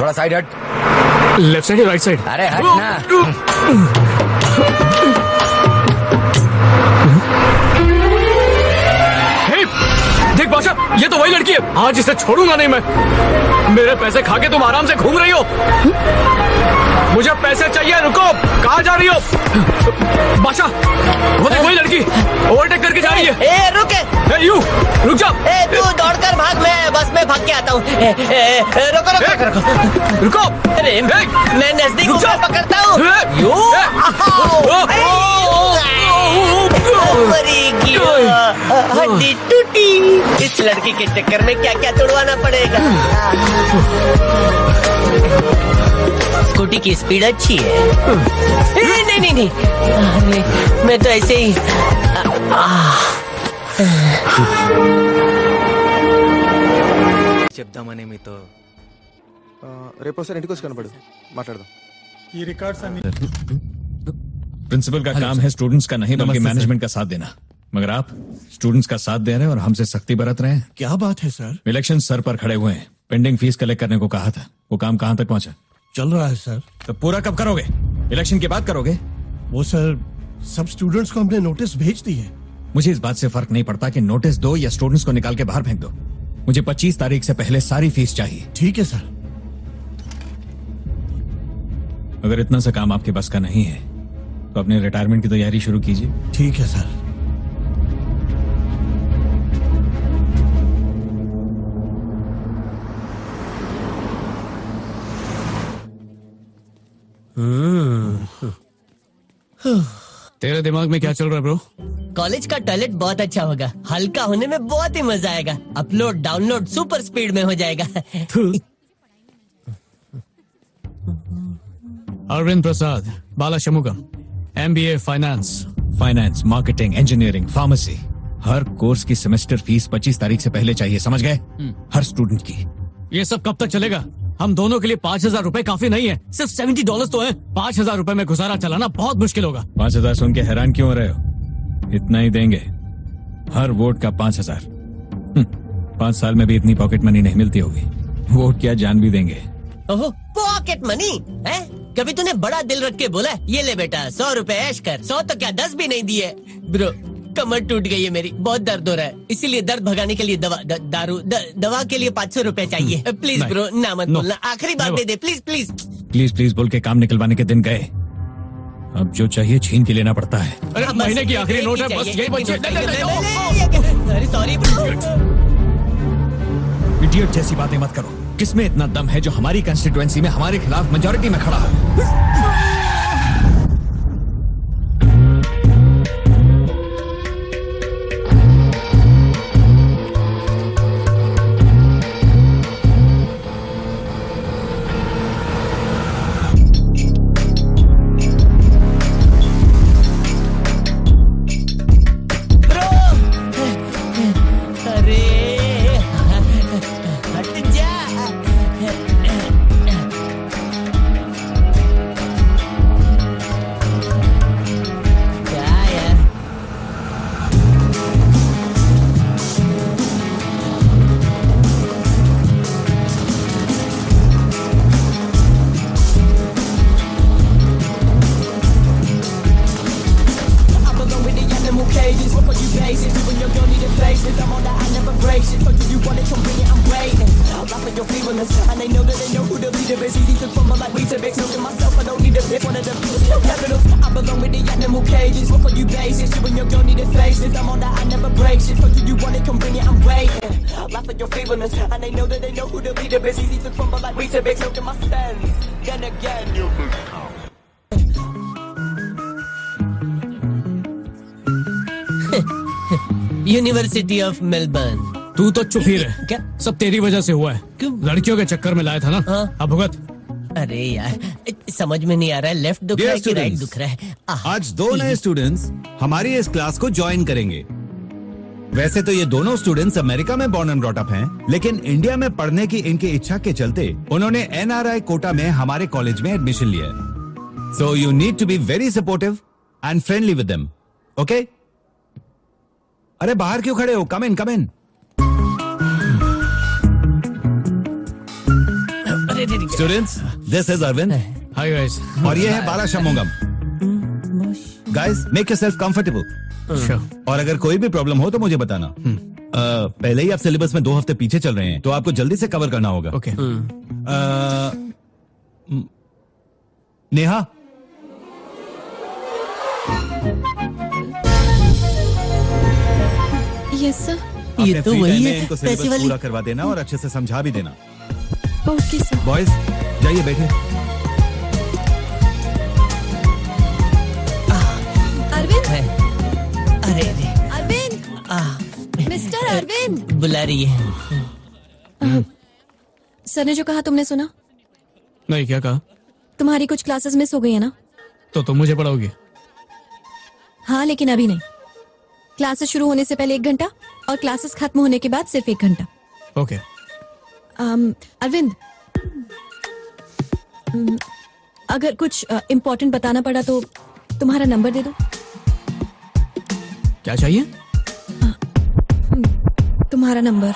थोड़ा साइड हट। लेफ़्ट साइड या राइट साइड अरे हट ना। देख बादशाह ये तो वही लड़की है। आज इसे छोड़ूँगा नहीं मैं। मेरे पैसे खा के तुम आराम से घूम रही हो। मुझे पैसे चाहिए रुको कहा जा रही हो बादशाह वो देख वही लड़की ओवरटेक करके जा रही है ए रुके ए, यू रुक जा ए तू दौड़कर भाग मैं बस में भाग के आता हूँ ए, रुको रुको रुको रुको अरे मैं नज़दीक रुक हूँ पकड़ता हूँ यू हड्डी टूटी इस लड़की के चक्कर में क्या क्या तोड़वाना पड़ेगा स्कूटी की स्पीड अच्छी है ए, नहीं नहीं नहीं अरे, मैं तो ऐसे ही చెప్దామని మీతో రేపు ఒకసారి ఇంటికి వచ్చి కనపడు మాట్లాడదాం ఈ రికార్డ్స్ అన్ని प्रिंसिपल का काम है स्टूडेंट्स का नहीं बल्कि नमस्ते, सर। मैनेजमेंट का साथ देना मगर आप स्टूडेंट्स का साथ दे रहे हैं और हमसे सख्ती बरत रहे हैं क्या बात है सर इलेक्शन सर पर खड़े हुए हैं पेंडिंग फीस कलेक्ट करने को कहा था वो काम कहाँ तक पहुंचा चल रहा है सर। तो पूरा कब करोगे? इलेक्शन के बाद करोगे? वो सर सब स्टूडेंट्स को हमने नोटिस भेज दी है। मुझे इस बात से फ़र्क नहीं पड़ता कि नोटिस दो या स्टूडेंट्स को निकाल के बाहर फेंक दो। मुझे 25 तारीख से पहले सारी फ़ीस चाहिए। ठीक है सर। अगर इतना सा काम आपके बस का नहीं है तो अपने रिटायरमेंट की तैयारी शुरू कीजिए। ठीक है सर। तेरे दिमाग में क्या चल रहा है ब्रो कॉलेज का टॉयलेट बहुत अच्छा होगा। हल्का होने में बहुत ही मज़ा आएगा। अपलोड डाउनलोड सुपर स्पीड में हो जाएगा। Arvind Prasad Bala Shanmugam M B A finance finance marketing engineering pharmacy her course की सेमेस्टर फ़ीस 25 तारीख से पहले चाहिए समझ गए? हर स्टूडेंट की। ये सब कब तक चलेगा? हम दोनों के लिए पाँच हज़ार रूपए काफ़ी नहीं है। सिर्फ़ सेवेंटी डॉलर तो है। पाँच हज़ार रूपए में गुजारा चलाना बहुत मुश्किल होगा। पाँच हज़ार सुन के हैरान क्यों हो रहे हो? इतना ही देंगे। हर वोट का पाँच हज़ार। हम्म, पाँच साल में भी इतनी पॉकेट मनी नहीं मिलती होगी। वोट क्या जान भी देंगे। ओहो पॉकेट मनी है? कभी तूने बड़ा दिल रख के बोला ये ले बेटा सौ रूपए ऐश कर सौ तो क्या दस भी नहीं दिए? ब्रो कमर टूट गई है मेरी बहुत दर्द हो रहा है इसीलिए दर्द भगाने के लिए दवा द, दारू द, दवा के लिए पाँच सौ रूपए चाहिए प्लीज़ ब्रो ना मत बोलना आखिरी बात दे दे प्लीज़ प्लीज़ प्लीज़ प्लीज़ बोल के काम निकलवाने के दिन गए अब जो चाहिए छीन के लेना पड़ता है अरे हाँ, महीने की आखिरी नोट है बस यही ही अरे सॉरी इडियट जैसी बातें मत करो किसमें इतना दम है जो हमारी कंस्टिट्यूएंसी में हमारे खिलाफ मेजोरिटी में खड़ा है यूनिवर्सिटी ऑफ़ मेलबर्न तू तो चुप ही रह। क्या? सब तेरी वजह से हुआ है। क्यों? लड़कियों के चक्कर में लाया था ना? हाँ? अब भुगत। अरे यार समझ में नहीं आ रहा है लेफ़्ट दुख रहा है कि राइट दुख रहा है? आज दो नए स्टूडेंट्स हमारी इस क्लास को ज्वाइन करेंगे। वैसे तो ये दोनों स्टूडेंट्स अमेरिका में बॉर्न एंड ब्रॉट अप हैं, लेकिन इंडिया में पढ़ने की इनकी इच्छा के चलते उन्होंने एनआरआई कोटा में हमारे कॉलेज में एडमिशन लिया है। So you need to be very supportive and friendly with them okay अरे बाहर क्यों खड़े हो? Come in come in students this is Arvind hi guys और ये है Bala Shanmugam guys make yourself comfortable और अगर कोई भी प्रॉब्लम हो तो मुझे बताना। अ, पहले ही आप सिलेबस में दो हफ़्ते पीछे चल रहे हैं तो आपको जल्दी से कवर करना होगा। ओके नेहा? यस सर अपने तो वही है, इनको पैसे वाली- पूरा करवा देना और अच्छे से समझा भी देना। ओके सर बॉयज़ जाइए बैठे। अरविंद। अरे अरे। अरविंद। मिस्टर अरविंद। बुला रही है। सर ने जो कहा तुमने सुना? नहीं क्या कहा? तुम्हारी कुछ क्लासेस मिस हो गई है ना? तो तुम मुझे पढ़ाओगे? हाँ लेकिन अभी नहीं। क्लासेस शुरू होने से पहले एक घंटा और क्लासेस खत्म होने के बाद सिर्फ़ एक घंटा। Okay um, Arvind. अगर कुछ इम्पोर्टेंट बताना पड़ा तो तुम्हारा नंबर दे दो। क्या चाहिए? तुम्हारा नंबर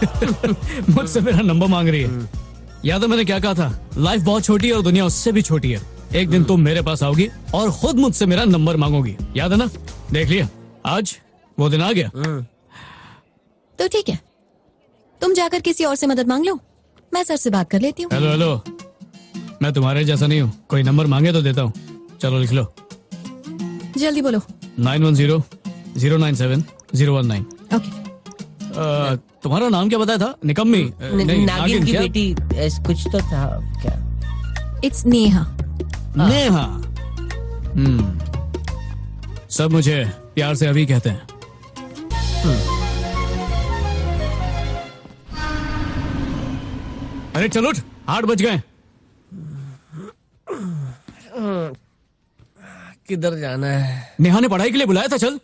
मुझसे मेरा नंबर मांग रही है। याद है मैंने क्या कहा था? लाइफ बहुत छोटी है और दुनिया उससे भी छोटी है। एक दिन तुम मेरे पास आओगी और खुद मुझसे मेरा नंबर मांगोगी। याद है ना? देख लिया। आज वो दिन आ गया। तो ठीक है। तुम जाकर किसी और से मदद मांग लो। मैं सर से बात कर लेती हूँ। Hello hello. मैं तुम्हारे जैसा नहीं हूँ। कोई नंबर मांगे तो देता हूँ। चलो लिख लो। जल्दी बोलो। Nine one zero zero nine seven zero one nine. Okay. तुम्हारा नाम क्या बताया था? निकम्मी। न- नहीं, नागिन की बेटी ऐस- कुछ तो था क्या? इट्स नेहा नेहा। हम्म। सब मुझे प्यार से अभी कहते हैं। अरे चलो उठ, आठ बज गए। किधर जाना है? नेहा ने पढ़ाई के लिए बुलाया था चल।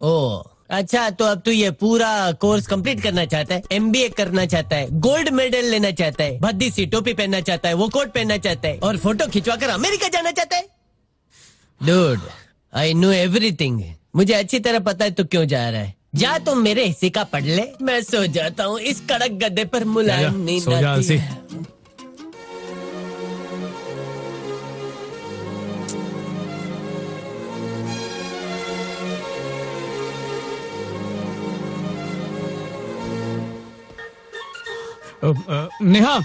ओ अच्छा तो अब तू ये पूरा कोर्स कंप्लीट करना चाहता है एमबीए करना चाहता है गोल्ड मेडल लेना चाहता है भद्दी सी टोपी पहनना चाहता है वो कोट पहनना चाहता है और फ़ोटो खिंचवाकर अमेरिका जाना चाहता है। डूड आई नो एवरीथिंग मुझे अच्छी तरह पता है तू क्यों जा रहा है। जा तुम मेरे हिस्से का पढ़ ले। मैं सो जाता हूँ इस कड़क गद्दे पर मुलायम नींद आती है। नेहा?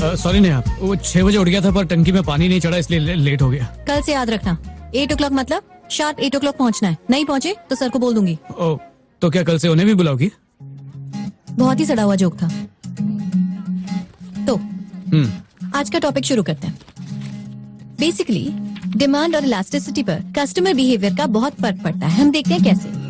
सॉरी नेहा वो छह बजे उठ गया था पर टंकी में पानी नहीं चढ़ा इसलिए ले, लेट हो गया। कल से याद रखना। एट ओ क्लॉक मतलब शार्प एट ओ पहुँचना है। नहीं पहुँचे तो सर को बोल दूँगी। ओ तो क्या कल से उन्हें भी बुलाओगी? बहुत ही सड़ा हुआ जोक था। तो हम्म। आज का टॉपिक शुरू करते हैं। बेसिकली डिमांड और इलास्टिसिटी पर कस्टमर बिहेवियर का बहुत फ़र्क पड़ता है। हम देखते हैं कैसे।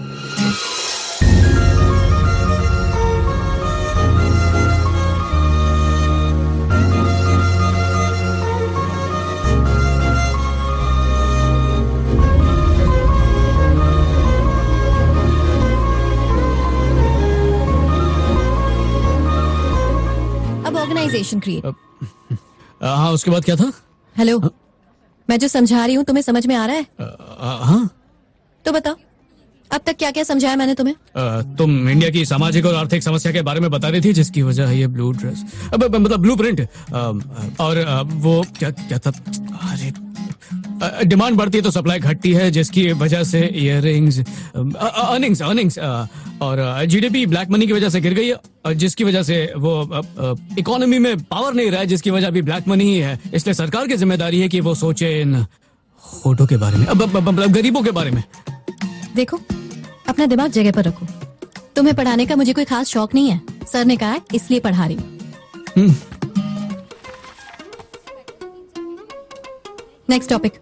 ऑर्गेनाइजेशन क्रिएट हाँ उसके बाद क्या था? हेलो मैं जो समझा रही हूँ तुम्हें समझ में आ रहा है? हाँ। तो बताओ अब तक क्या क्या समझाया मैंने तुम्हें? आ, तुम इंडिया की सामाजिक और आर्थिक समस्या के बारे में बता रही थी जिसकी वजह है ये ब्लू ड्रेस अब मतलब ब्लू प्रिंट और वो क्या क्या था? अरे डिमांड बढ़ती है तो सप्लाई घटती है जिसकी वजह से इयर रिंग्स अर्निंग्स अर्निंग्स और जीडीपी ब्लैक मनी की वजह से गिर गई है और जिसकी वजह से वो इकोनॉमी में पावर नहीं रहा है जिसकी वजह भी ब्लैक मनी ही है। इसलिए सरकार की ज़िम्मेदारी है कि वो सोचे इन होटो के बारे में मतलब गरीबों के बारे में। देखो अपना दिमाग जगह पर रखो। तुम्हें पढ़ाने का मुझे कोई खास शौक नहीं है। सर ने कहा है इसलिए पढ़ा रही हूँ। नेक्स्ट टॉपिक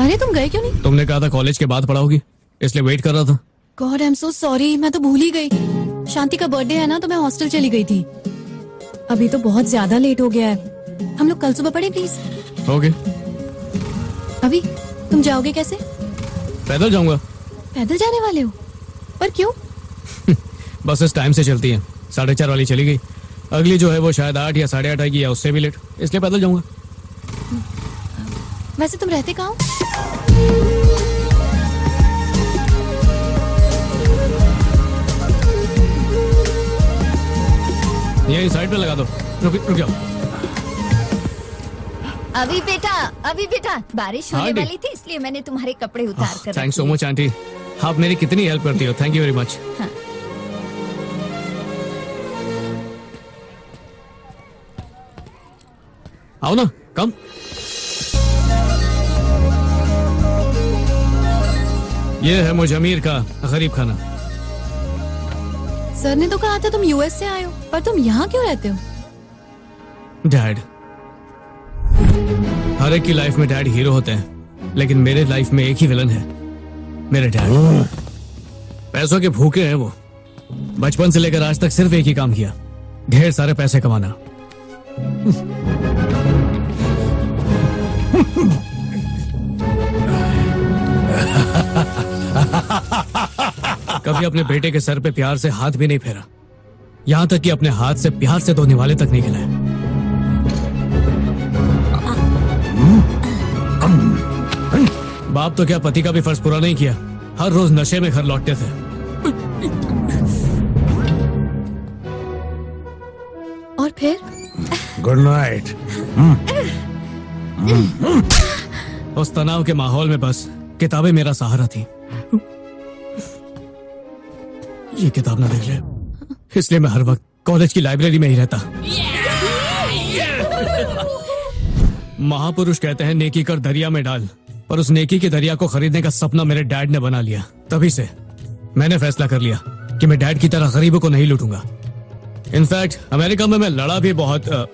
अरे तुम गए क्यों नहीं? तुमने कहा था कॉलेज के बाद पढ़ाओगी इसलिए वेट कर रहा था। God I am so sorry मैं तो भूल ही गई। शांति का बर्थडे है ना तो मैं हॉस्टल चली गई थी। अभी तो बहुत ज़्यादा लेट हो गया है। हम लोग कल सुबह पढ़े प्लीज़ ओके अभी तुम जाओगे कैसे? पैदल जाऊँगा। पैदल जाने वाले हो? पर क्यों? बस इस टाइम से चलती है। साढ़े चार वाली चली गई। अगली जो है वो शायद आठ या साढ़े आठ आएगी या उससे भी लेट इसलिए पैदल जाऊँगा। वैसे तुम रहते कहाँ यही साइड पे लगा दो। रुक रुक जाओ। अभी बेटा अभी बेटा बारिश होने हाँ, वाली थी इसलिए मैंने तुम्हारे कपड़े उतार कर थैंक्स सो मच आंटी। आप मेरी कितनी हेल्प करती हो थैंक यू वेरी मच हाँ। आओ ना कम ये है मुजमीर का गरीब खाना। सर ने तो कहा था तुम यूएस से आए हो पर तुम यहाँ क्यों रहते हो? डैड हर एक की लाइफ में डैड हीरो होते हैं, लेकिन मेरे लाइफ में एक ही विलन है, मेरे डैड पैसों के भूखे हैं वो। बचपन से लेकर आज तक सिर्फ़ एक ही काम किया, ढेर सारे पैसे कमाना। कभी अपने बेटे के सर पे प्यार से हाथ भी नहीं फेरा। यहाँ तक कि अपने हाथ से प्यार से धोने वाले तक नहीं खिलाए। बाप तो क्या पति का भी फ़र्ज़ पूरा नहीं किया? हर रोज नशे में घर लौटते थे। और फिर? Good night hmm. hmm. hmm. उस तनाव के माहौल में बस किताबें मेरा सहारा थी। ये किताब ना देख ले। इसलिए मैं हर वक्त कॉलेज की लाइब्रेरी में ही रहता। महापुरुष कहते हैं नेकी कर दरिया में डाल। पर उस नेकी के दरिया को खरीदने का सपना मेरे डैड ने बना लिया। तभी से मैंने फैसला कर लिया कि मैं डैड की तरह गरीबों को नहीं लूटूँगा। इनफैक्ट अमेरिका में मैं लड़ा भी बहुत अ,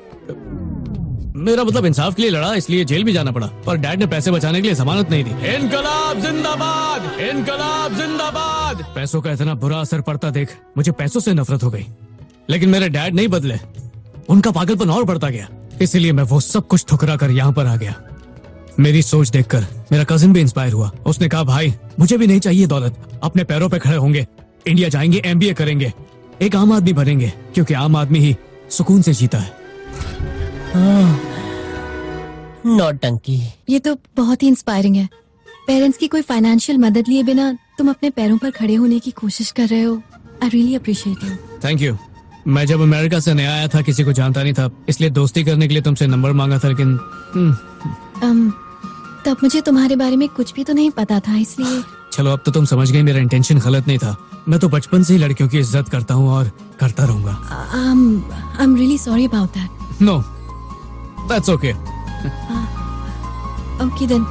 मेरा मतलब इंसाफ के लिए लड़ा इसलिए जेल भी जाना पड़ा। पर डैड ने पैसे बचाने के लिए जमानत नहीं दी। इनकलाब जिंदाबाद! इनकलाब जिंदाबाद! पैसों का इतना बुरा असर पड़ता देख मुझे पैसों से नफरत हो गई। लेकिन मेरे डैड नहीं बदले उनका पागलपन और बढ़ता गया। इसीलिए मैं वो सब कुछ ठुकरा कर यहाँ पर आ गया। मेरी सोच देखकर मेरा कजिन भी इंस्पायर हुआ। उसने कहा भाई मुझे भी नहीं चाहिए दौलत। अपने पैरों पे खड़े होंगे। इंडिया जाएँगे एमबीए करेंगे। एक आम आदमी बनेंगे क्योंकि आम आदमी ही सुकून से जीता है। नौटंकी ये तो बहुत ही इंस्पायरिंग है। पेरेंट्स की कोई फाइनेंशियल मदद लिए बिना तुम अपने पैरों पर खड़े होने की कोशिश कर रहे हो। I really appreciate you thank you मैं जब अमेरिका से नया आया था किसी को जानता नहीं था। इसलिए दोस्ती करने के लिए तुमसे नंबर मांगा था लेकिन हम्म, um, तब मुझे तुम्हारे बारे में कुछ भी तो नहीं पता था इसलिए चलो अब तो तुम समझ गए मेरा इंटेंशन गलत नहीं था मैं तो बचपन से ही लड़कियों की इज़्ज़त करता हूँ और करता रहूँगा. No that's okay Okay then.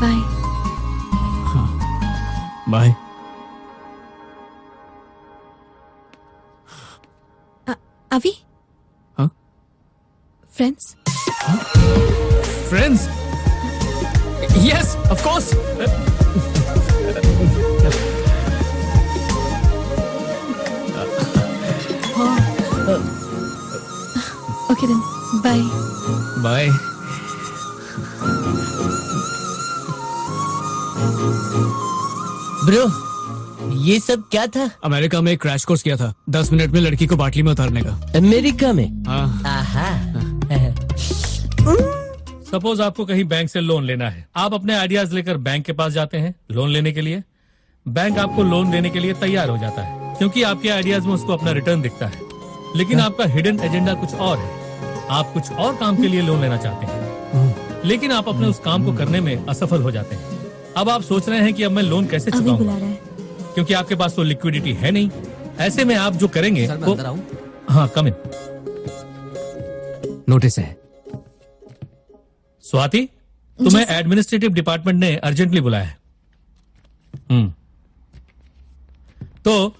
Bye. Bye Avi? Huh? Friends yes of course Okay then. Bye. Bye bro ये सब क्या था? अमेरिका में एक क्रैश कोर्स किया था। दस मिनट में लड़की को बाटली में उतारने का। अमेरिका में? हाँ। आहा। सपोज़ आपको कहीं बैंक से लोन लेना है। आप अपने आइडियाज़ लेकर बैंक के पास जाते हैं लोन लेने के लिए। बैंक आपको लोन देने के लिए तैयार हो जाता है क्योंकि आपके आइडियाज़ में उसको अपना रिटर्न दिखता है। लेकिन आपका हिडन एजेंडा कुछ और है। आप कुछ और काम के लिए लोन लेना चाहते हैं। लेकिन आप अपने उस काम को करने में असफल हो जाते हैं। अब आप सोच रहे हैं कि अब मैं लोन कैसे चुकाऊँगा है। क्योंकि आपके पास तो लिक्विडिटी है नहीं। ऐसे में आप जो करेंगे सर, मैं वो अंदर हाँ कम इन नोटिस है। स्वाति तुम्हें एडमिनिस्ट्रेटिव डिपार्टमेंट ने अर्जेंटली बुलाया है। हम्म। तो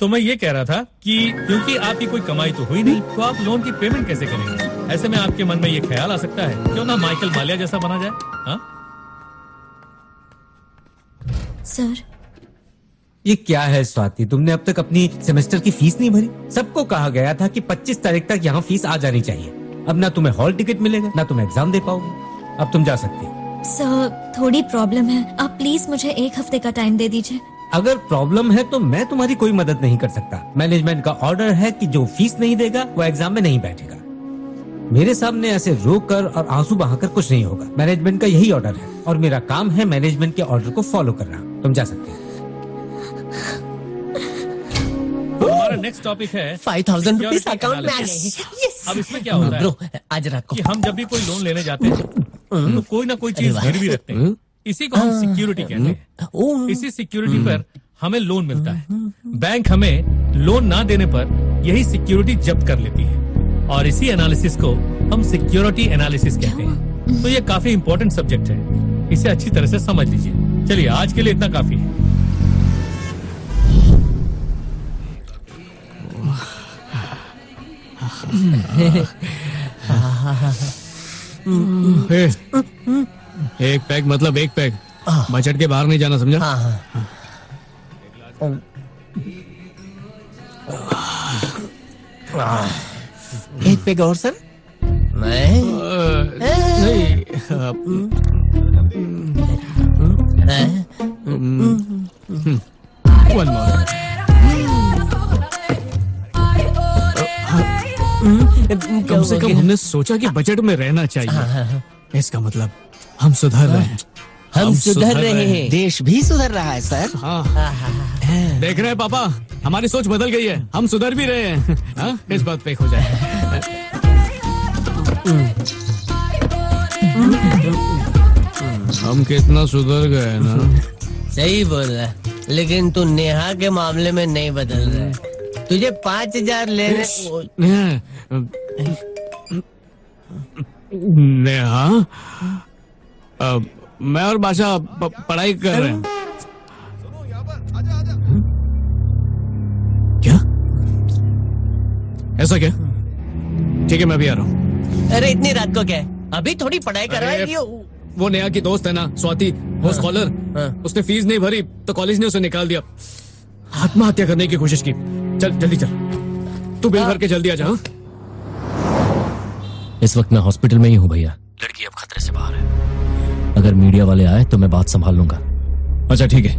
तो मैं ये कह रहा था कि क्योंकि आपकी कोई कमाई तो हुई नहीं तो आप लोन की पेमेंट कैसे करेंगे? ऐसे में आपके मन में ये ख्याल आ सकता है क्यों ना माइकल मालिया जैसा बना जाए हाँ? सर। ये क्या है स्वाति? तुमने अब तक अपनी सेमेस्टर की फ़ीस नहीं भरी? सबको कहा गया था कि 25 तारीख तक यहाँ फ़ीस आ जानी चाहिए। अब ना तुम्हें हॉल टिकट मिलेगा ना तुम एग्ज़ाम दे पाओगे। अब तुम जा सकती हो। सर थोड़ी प्रॉब्लम है। आप प्लीज़ मुझे एक हफ़्ते का टाइम दे दीजिए। अगर प्रॉब्लम है तो मैं तुम्हारी कोई मदद नहीं कर सकता। मैनेजमेंट का ऑर्डर है कि जो फ़ीस नहीं देगा वो एग्ज़ाम में नहीं बैठेगा। मेरे सामने ऐसे रोक कर और आँसू बहाकर कुछ नहीं होगा। मैनेजमेंट का यही ऑर्डर है। और मेरा काम है मैनेजमेंट के ऑर्डर को फॉलो करना। तुम जा सकते हो। हमारा नेक्स्ट टॉपिक है फाइव थाउज़ेंड रुपीज़ अकाउंट में आ analysis. गए अब इसमें क्या होता है आज रात को। कि हम जब भी कोई लोन लेने जाते हैं तो कोई ना कोई चीज़ अरे भी रखते हैं। इसी को हम सिक्योरिटी कहते हैं। इसी सिक्योरिटी पर हमें लोन मिलता है। बैंक हमें लोन ना देने पर यही सिक्योरिटी जब्त कर लेती है। और इसी एनालिसिस को हम सिक्योरिटी एनालिसिस कहते हैं। तो ये काफ़ी इम्पोर्टेंट सब्जेक्ट है। इसे अच्छी तरह से समझ लीजिए। चलिए आज के लिए इतना काफ़ी है। एक पैग मतलब एक पैग बजट के बाहर नहीं जाना समझा? एक पेग और सर? मैं नहीं वन कम से कम हमने सोचा कि बजट में रहना चाहिए। इसका मतलब हम सुधर रहे हैं। हम सुधर रहे हैं। देश भी सुधर रहा है सर। हाँ। देख रहे हैं पापा हमारी सोच बदल गई है। हम सुधर भी रहे हैं। हाँ? इस बात पे हो जाए। हम कितना सुधर गए ना। सही बोल रहा है। लेकिन तू नेहा के मामले में नहीं बदल रहा है। तुझे पाँच हज़ार लेने नेहा? मैं और बादशाह पढ़ाई कर रहे हैं। क्या? ऐसा क्या? ठीक है मैं भी आ रहा हूँ। अरे इतनी रात को क्या? है अभी थोड़ी पढ़ाई कर रहा है। वो नेहा की दोस्त है ना स्वाति वो स्कॉलर उसने फ़ीस नहीं भरी तो कॉलेज ने उसे निकाल दिया। आत्महत्या करने की कोशिश की। चल जल्दी चल। तू बिल भर के जल्दी आ जा हाँ? इस वक्त मैं हॉस्पिटल में ही हूँ भैया। लड़की अब खतरे से बाहर है। अगर मीडिया वाले आए तो मैं बात संभाल लूँगा। अच्छा ठीक है।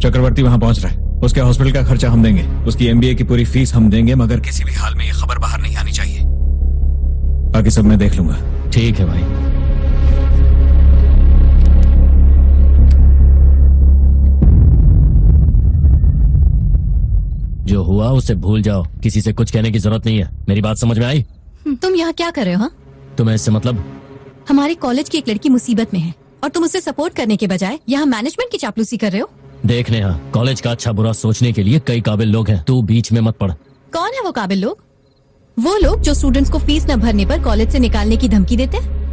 चक्रवर्ती वहाँ पहुँच रहा है। उसके हॉस्पिटल का खर्चा हम देंगे। उसकी एमबीए की पूरी फ़ीस हम देंगे मगर किसी भी हाल में ये खबर बाहर नहीं आनी चाहिए। बाकी सब मैं देख लूँगा। ठीक है भाई। जो हुआ उसे भूल जाओ। किसी से कुछ कहने की ज़रूरत नहीं है। मेरी बात समझ में आई? तुम यहाँ क्या कर रहे हो हाँ? तुम्हें इससे मतलब? हमारे कॉलेज की एक लड़की मुसीबत में है और तुम उसे सपोर्ट करने के बजाय यहाँ मैनेजमेंट की चापलूसी कर रहे हो। देख नेहा कॉलेज का अच्छा बुरा सोचने के लिए कई काबिल लोग हैं। तू बीच में मत पड़ कौन है वो काबिल लोग? वो लोग जो स्टूडेंट्स को फ़ीस न भरने पर कॉलेज से निकालने की धमकी देते हैं?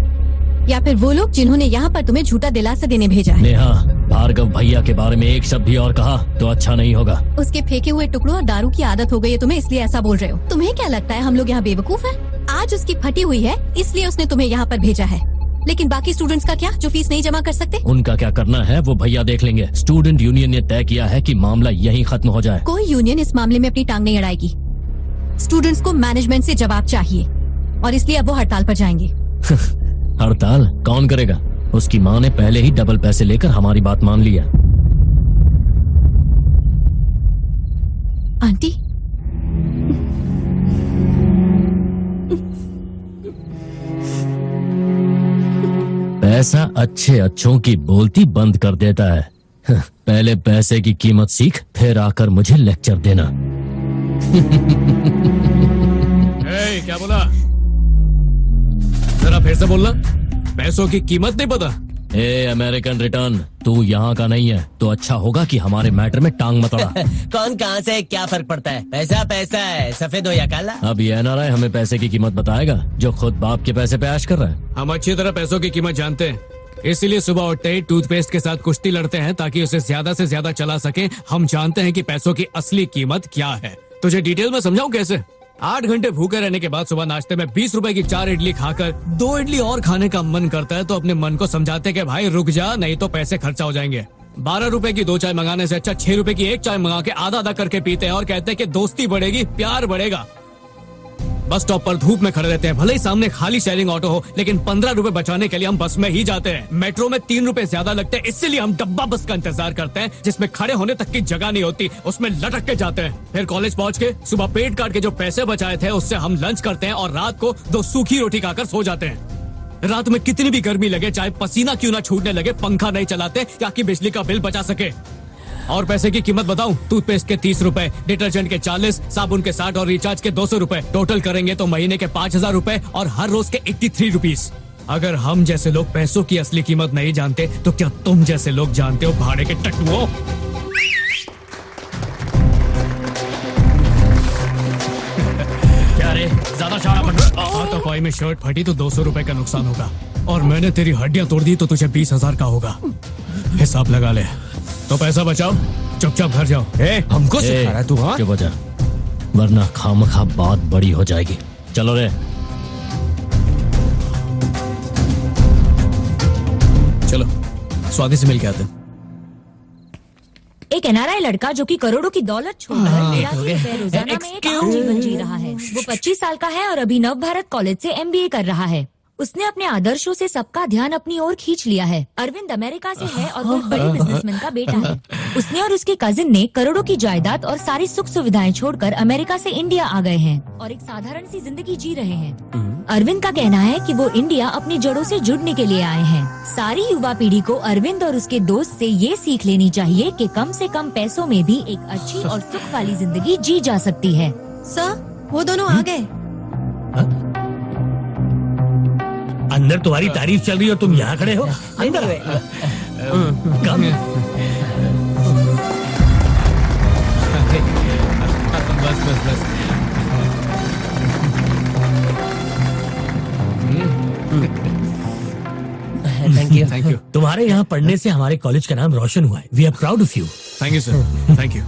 या फिर वो लोग जिन्होंने यहाँ पर तुम्हें झूठा दिलासा देने भेजा है। नेहा भार्गव भैया के बारे में एक शब्द भी और कहा तो अच्छा नहीं होगा। उसके फेंके हुए टुकड़ों और दारू की आदत हो गई है तुम्हें इसलिए ऐसा बोल रहे हो। तुम्हें क्या लगता है हम लोग यहाँ बेवकूफ़ है? आज उसकी फटी हुई है इसलिए उसने तुम्हें यहाँ पर भेजा है। लेकिन बाकी स्टूडेंट्स का क्या? जो फ़ीस नहीं जमा कर सकते? उनका क्या करना है वो भैया देख लेंगे। स्टूडेंट यूनियन ने तय किया है कि मामला यहीं खत्म हो जाए। कोई यूनियन इस मामले में अपनी टांग नहीं अड़ाएगी। स्टूडेंट्स को मैनेजमेंट से जवाब चाहिए और इसलिए अब वो हड़ताल पर जाएँगे। हड़ताल कौन करेगा? उसकी माँ ने पहले ही डबल पैसे लेकर हमारी बात मान लिया आंटी? पैसा अच्छे अच्छों की बोलती बंद कर देता है। पहले पैसे की कीमत सीख फिर आकर मुझे लेक्चर देना। ए, क्या बोला? जरा फिर से बोलना। पैसों की कीमत नहीं पता। ए अमेरिकन रिटर्न तू यहाँ का नहीं है तो अच्छा होगा कि हमारे मैटर में टांग मत अड़ा कौन कहाँ से क्या फ़र्क पड़ता है? पैसा पैसा है सफ़ेद हो या काला? अब ये एनआरआई हमें पैसे की कीमत बताएगा जो खुद बाप के पैसे पे ऐश कर रहा है। हम अच्छी तरह पैसों की कीमत जानते हैं। इसीलिए सुबह उठते ही टूथपेस्ट के साथ कुश्ती लड़ते हैं ताकि उसे ज़्यादा से ज़्यादा चला सके। हम जानते हैं कि पैसों की असली कीमत क्या है। तुझे डिटेल में समझाऊं कैसे? आठ घंटे भूखे रहने के बाद सुबह नाश्ते में बीस रूपए की चार इडली खाकर, दो इडली और खाने का मन करता है तो अपने मन को समझाते कि भाई रुक जा, नहीं तो पैसे खर्चा हो जाएँगे। बारह रूपए की दो चाय मंगाने से अच्छा छह रूपए की एक चाय मंगा के आधा आधा करके पीते हैं और कहते हैं कि दोस्ती बढ़ेगी, प्यार बढ़ेगा। बस स्टॉप पर धूप में खड़े रहते हैं। भले ही सामने खाली शेयरिंग ऑटो हो, लेकिन पंद्रह रुपए बचाने के लिए हम बस में ही जाते हैं। मेट्रो में तीन रुपए ज़्यादा लगते हैं। इसीलिए हम डब्बा बस का इंतज़ार करते हैं, जिसमें खड़े होने तक की जगह नहीं होती। उसमें लटक के जाते हैं। फिर कॉलेज पहुँच के सुबह पेट काट के जो पैसे बचाए थे, उससे हम लंच करते हैं और रात को दो सूखी रोटी खाकर सो जाते हैं। रात में कितनी भी गर्मी लगे, चाहे पसीना क्यों ना छूटने लगे, पंखा नहीं चलाते, ताकि बिजली का बिल बचा सके। और पैसे की कीमत बताऊँ? टूथपेस्ट के तीस रूपए डिटर्जेंट के चालीस, साबुन के साठ और रिचार्ज के दो सौ रूपए। टोटल करेंगे तो महीने के पाँच हज़ार रूपए और हर रोज के एट्टी थ्री रुपीज़ अगर हम जैसे लोग पैसों की असली कीमत नहीं जानते तो क्या तुम जैसे लोग जानते हो भाड़े के रे? ज़्यादा बन हाथापाई में शर्ट फटी तो दो सौ रूपए का नुकसान होगा। और मैंने तेरी हड्डियाँ तोड़ दी तो तुझे बीस हज़ार का होगा। हिसाब लगा ले। तो पैसा बचाओ। चुपचाप घर जाओ। ए, हमको सिखा रहा है तू हाँ? चुप हो जा। वरना खाम खा बात बड़ी हो जाएगी। चलो रे। चलो स्वाति से मिल के आते हैं। एक एनआरआई लड़का जो कि करोड़ों की दौलत छोड़कर हाँ, हो रोज़ाना में एक आम जीवन जी रहा है। वो 25 साल का है और अभी नव भारत कॉलेज से एमबीए कर रहा है। उसने अपने आदर्शों से सबका ध्यान अपनी ओर खींच लिया है। अरविंद अमेरिका से है और वो बड़े बिजनेसमैन का बेटा है। उसने और उसके कजिन ने करोड़ों की जायदाद और सारी सुख सुविधाएँ छोड़कर अमेरिका से इंडिया आ गए हैं और एक साधारण सी ज़िंदगी जी रहे हैं। अरविंद का कहना है कि वो इंडिया अपनी जड़ों से जुड़ने के लिए आए हैं। सारी युवा पीढ़ी को अरविंद और उसके दोस्त से ये सीख लेनी चाहिए कि कम से कम पैसों में भी एक अच्छी और सुख वाली ज़िंदगी जी जा सकती है। सर वो दोनों आ गए। अंदर तुम्हारी तारीफ़ चल रही है तुम यहाँ खड़े हो। अंदर कम बस बस बस। थैंक यू थैंक यू तुम्हारे यहाँ पढ़ने से हमारे कॉलेज का नाम रोशन हुआ है। We are proud of you thank you sir thank you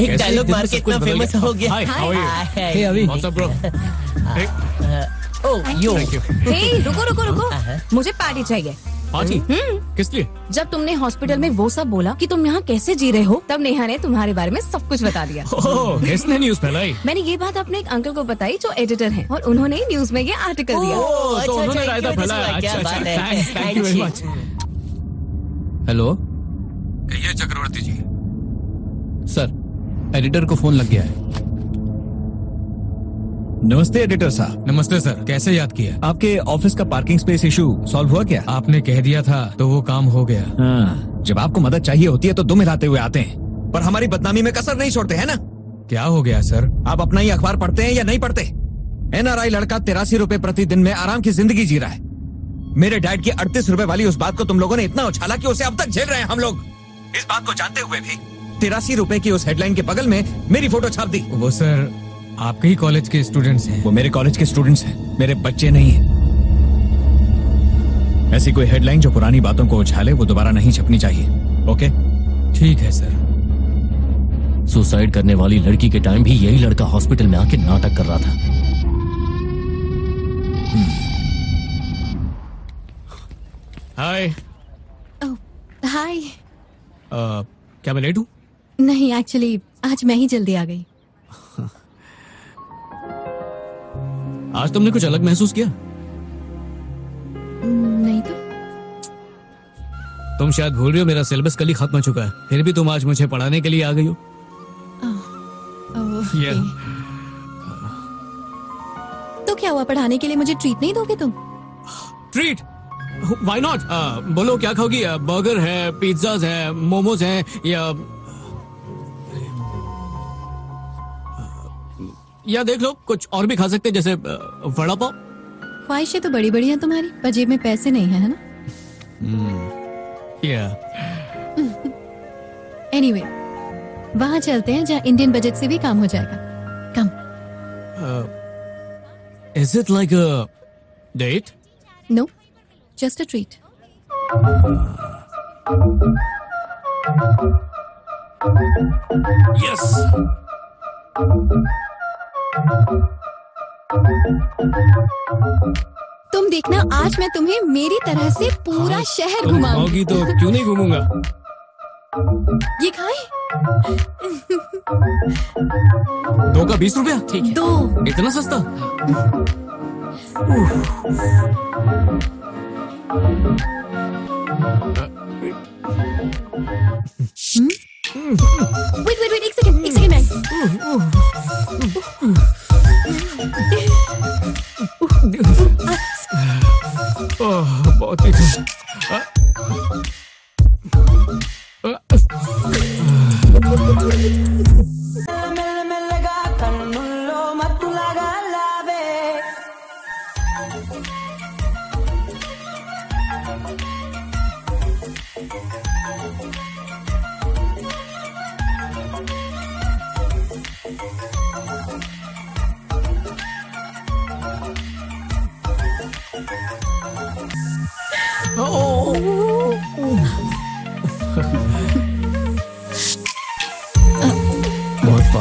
एक डायलॉग मार के इतना फ़ेमस हो गया। You? Hi. Hey, अभी। What's up, bro? Oh, you. हे रुको रुको रुको। मुझे पार्टी चाहिए। पार्टी? किस लिए? जब तुमने हॉस्पिटल में वो सब बोला कि तुम यहाँ कैसे जी रहे हो तब नेहा ने तुम्हारे बारे में सब कुछ बता दिया। ओह किसने न्यूज़ फैलाई? मैंने ये बात अपने एक अंकल को बताई जो एडिटर हैं और उन्होंने न्यूज़ में ये आर्टिकल दिया। ओह, तो उन्होंने रायता फैलाया। अच्छा अच्छा you hello Chakravarti ji. Sir editor को फ़ोन लग गया है। नमस्ते एडिटर साहब। नमस्ते सर कैसे याद किया? आपके ऑफ़िस का पार्किंग स्पेस इशू सॉल्व हुआ क्या? आपने कह दिया था तो वो काम हो गया। हाँ, जब आपको मदद चाहिए होती है तो दुम हिलाते हुए आते हैं। पर हमारी बदनामी में कसर नहीं छोड़ते है ना? क्या हो गया सर आप अपना ही अखबार पढ़ते हैं या नहीं पढ़ते? एनआरआई लड़का तिरासी रुपए प्रतिदिन में आराम की ज़िंदगी जी रहा है। मेरे डैड की अड़तीस रूपए वाली उस बात को तुम लोगों ने इतना उछाला की उसे अब तक झेल रहे हैं हम लोग। इस बात को जानते हुए भी तिरासी रूपए की उस हेडलाइन के बगल में मेरी फ़ोटो छाप दी। वो सर आपके ही कॉलेज के स्टूडेंट्स हैं। वो मेरे कॉलेज के स्टूडेंट्स हैं। मेरे बच्चे नहीं हैं। ऐसी कोई हेडलाइन जो पुरानी बातों को उछाले वो दोबारा नहीं छपनी चाहिए। ओके ठीक है सर सुसाइड करने वाली लड़की के टाइम भी यही लड़का हॉस्पिटल में आके नाटक कर रहा था। हाय हाय क्या मैं लेट हूँ? नहीं एक्चुअली आज मैं ही जल्दी आ गई। आज तुमने कुछ अलग महसूस किया? नहीं तो। तुम शायद भूल रही हो मेरा सिलेबस कल ही खत्म हो चुका है। फिर भी तुम आज मुझे पढ़ाने के लिए आ गई हो। तो क्या हुआ पढ़ाने के लिए मुझे ट्रीट नहीं दोगे तुम? ट्रीट व्हाई नॉट बोलो क्या खाओगी? Uh, बर्गर है पिज्जाज है मोमोज है या या देख लो कुछ और भी खा सकते हैं जैसे वड़ा पाव। ख्वाहिशें तो बड़ी बड़ी हैं तुम्हारी पर जेब में पैसे नहीं है है ना? या एनीवे वहाँ चलते हैं जहाँ इंडियन बजट से भी काम हो जाएगा। Come is it like a date no just a treat yes तुम देखना आज मैं तुम्हें मेरी तरह से पूरा शहर तुम घुमाऊँगी। तो क्यों नहीं घूमूँगा? ये खाए दो का बीस रुपया? ठीक दो। इतना सस्ता? Wait, wait, wait, ek second, ek second, man. Oh, बहुत ही Ah. ah, ah. ah.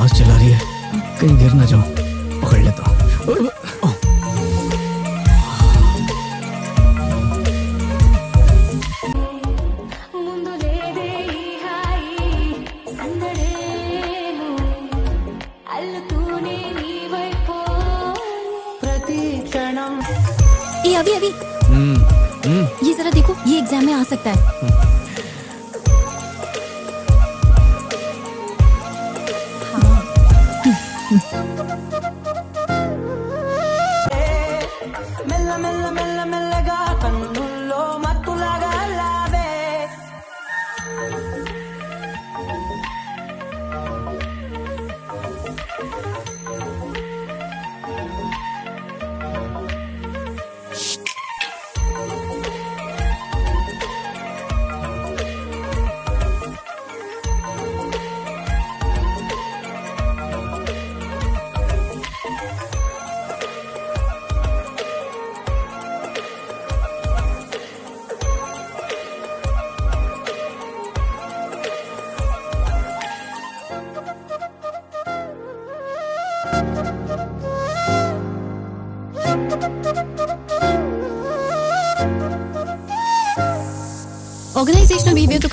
आवाज़ चला रही है। कहीं गिर ना जाऊँ पकड़ लेता हूँ। अभी अभी। अभी ये जरा देखो ये एग्ज़ाम में आ सकता है।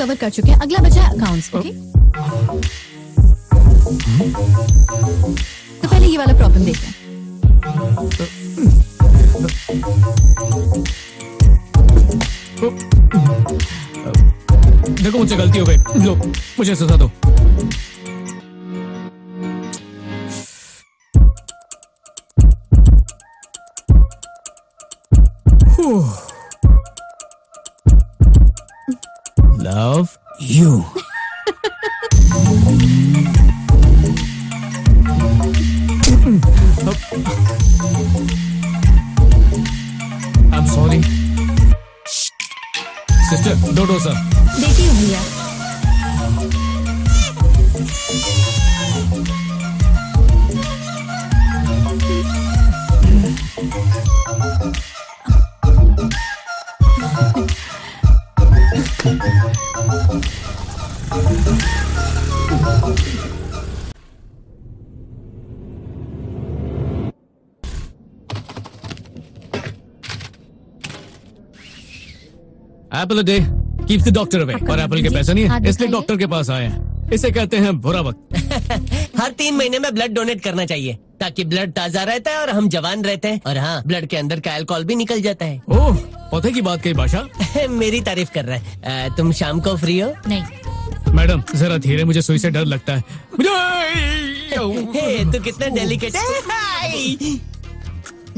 कवर कर चुके हैं। अगला बचा है अकाउंट्स ओके तो पहले ये वाला प्रॉब्लम देखते हैं। देखो, मुझसे गलती हो गई। लो, मुझे सजा दो apple day keeps the doctor away और एप्पल के पैसे नहीं है। इसलिए डॉक्टर के पास आए हैं। इसे कहते हैं बुरा वक्त। हर तीन महीने में ब्लड डोनेट करना चाहिए ताकि ब्लड ताज़ा रहता है और हम जवान रहते हैं। और हाँ ब्लड के अंदर का अल्कोहल भी निकल जाता है। ओह पौधे की बात कही भाषा मेरी तारीफ़ कर रहा है। तुम शाम को फ्री हो? नहीं। मैडम जरा धीरे मुझे सुई से डर लगता है। तू कितना डेलिकेट है।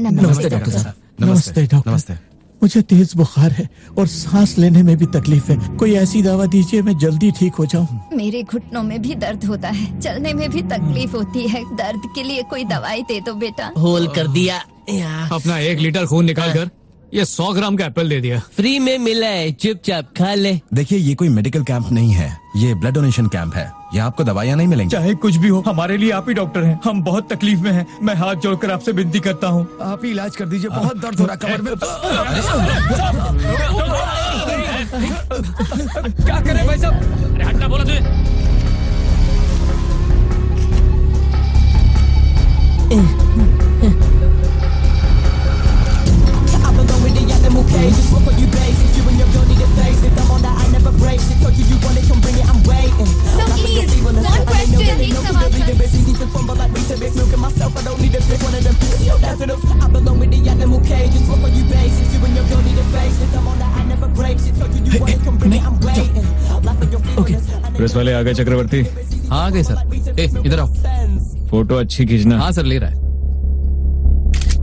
नमस्ते डॉक्टर साहब। नमस्ते डॉक्टर। नमस्ते मुझे तेज बुखार है और सांस लेने में भी तकलीफ़ है। कोई ऐसी दवा दीजिए मैं जल्दी ठीक हो जाऊँ। मेरे घुटनों में भी दर्द होता है। चलने में भी तकलीफ़ होती है। दर्द के लिए कोई दवाई दे दो बेटा। होल कर दिया। अपना एक लीटर खून निकाल कर ये सौ ग्राम का एप्पल दे दिया। फ्री में मिला है चुपचाप खा ले। देखिए ये कोई मेडिकल कैंप नहीं है। ये ब्लड डोनेशन कैंप है। यहाँ आपको दवाइयाँ नहीं मिलेंगी चाहे कुछ भी हो हमारे लिए आप ही डॉक्टर हैं हम बहुत तकलीफ़ में हैं मैं हाथ जोड़कर आपसे विनती करता हूँ आप ही इलाज कर दीजिए बहुत दर्द हो रहा है कमर में क्या करें भाई साहब अरे हटना बोला तुझे cage. Just what you break. If told you you want it, come bring it. I'm waiting. So please, one question, एक सवाल I belong with the animal cage. Just fuck what you base. If you and your girl need a face, if I'm on that, I never break. If told you you want it, come bring it. I'm waiting. Laugh at your feelings. Press वाले आ गए चक्रवर्ती हाँ आ गए sir ए इधर आओ photo अच्छी खींचना हाँ सर ले रहा है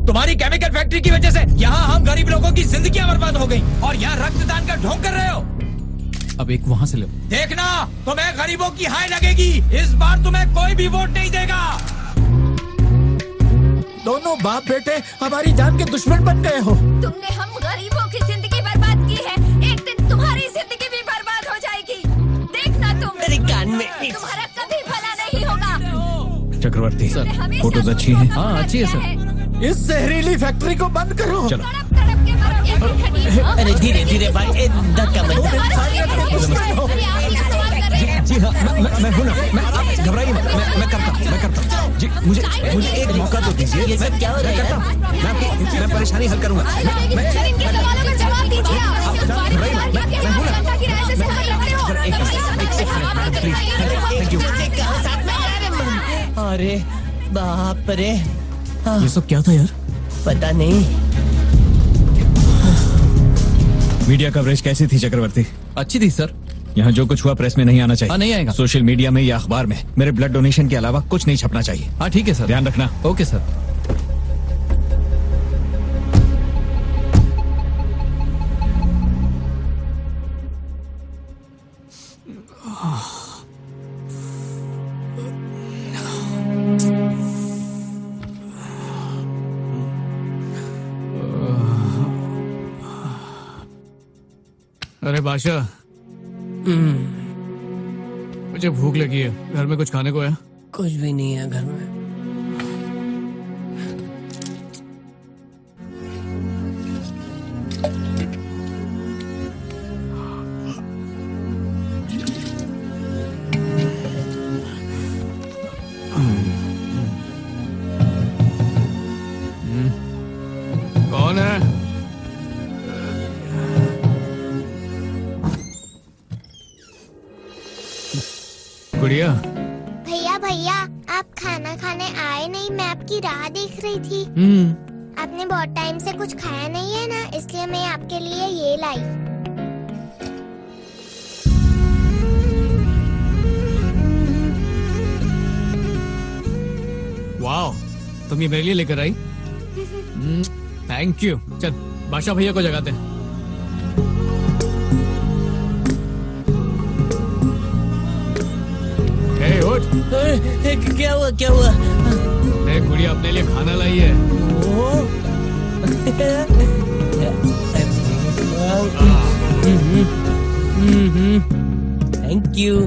तुम्हारी केमिकल फैक्ट्री की वजह से यहाँ हम गरीब लोगों की जिंदगियाँ बर्बाद हो गई और यहाँ रक्तदान का ढोंग कर रहे हो अब एक वहाँ से लो। देखना तुम्हें गरीबों की हाय लगेगी। इस बार तुम्हें कोई भी वोट नहीं देगा। दोनों बाप बेटे हमारी जान के दुश्मन बन गए हो। तुमने हम गरीबों की ज़िंदगी बर्बाद की है। एक दिन तुम्हारी ज़िंदगी भी बर्बाद हो जाएगी। देखना तुम। मेरे कान में तुम्हारा कभी भला नहीं होगा। चक्रवर्ती फ़ोटोज़ अच्छी हैं हाँ अच्छी है सर इस जहरीली फैक्ट्री को बंद करो चलो हो। अरे धीरे धीरे भाई हैं जी हाँ मैं हूँ ना मैं आप घबराइए मत मैं मैं करता हूँ मैं करता हूँ जी मुझे मुझे एक मौका तो दीजिए ये सब क्या हो रहा मैं है करता हूँ मैं आपकी मैं परेशानी हल करूँगा मैं मैं सर इनके सवालों का जवाब दीजिए आप घबराइए मत मैं मैं हूँ ना हो एक मिनट, प्लीज़ अरे बाप रे। हाँ, ये सब क्या था यार? पता नहीं। मीडिया कवरेज कैसी थी चक्रवर्ती? अच्छी थी सर। यहाँ जो कुछ हुआ प्रेस में नहीं आना चाहिए। हाँ, नहीं आएगा। सोशल मीडिया में या अखबार में। मेरे ब्लड डोनेशन के अलावा कुछ नहीं छपना चाहिए। हाँ ठीक है सर। ध्यान रखना। Okay sir. अरे बादशाह। मुझे भूख लगी है। घर में कुछ खाने को है? कुछ भी नहीं है घर में। कुछ खाया नहीं है ना इसलिए मैं आपके लिए ये लाई। वाह तुम ये मेरे लिए लेकर आई? थैंक यू चल बादशाह भैया को जगाते हैं। क्या हुआ क्या हुआ? ए, गुड़िया अपने लिए खाना लाई है। थैंक यू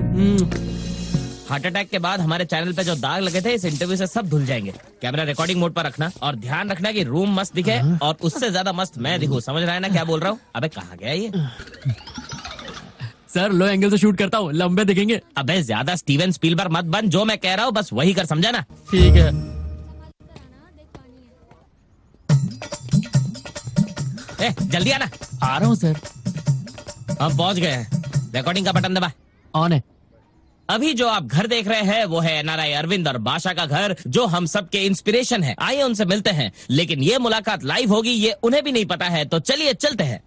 हार्ट अटैक के बाद हमारे चैनल पे जो दाग लगे थे इस इंटरव्यू से सब धुल जाएँगे। कैमरा रिकॉर्डिंग मोड पर रखना और ध्यान रखना कि रूम मस्त दिखे और उससे ज़्यादा मस्त मैं दिखूं। समझ रहा है ना क्या बोल रहा हूँ? अबे कहा गया ये? सर लो एंगल से शूट करता हूँ लंबे दिखेंगे। अबे ज़्यादा स्टीवन स्पीलबर्ग मत बन जो मैं कह रहा हूँ बस वही कर समझा ना? ठीक है। ए, जल्दी आना। आ रहा हूँ सर। हम पहुँच गए हैं। रिकॉर्डिंग का बटन दबा ऑन है। अभी जो आप घर देख रहे हैं वो है एनआरआई अरविंद और बादशाह का घर जो हम सबके इंस्पिरेशन है। आइए उनसे मिलते हैं। लेकिन ये मुलाकात लाइव होगी ये उन्हें भी नहीं पता है तो चलिए चलते हैं।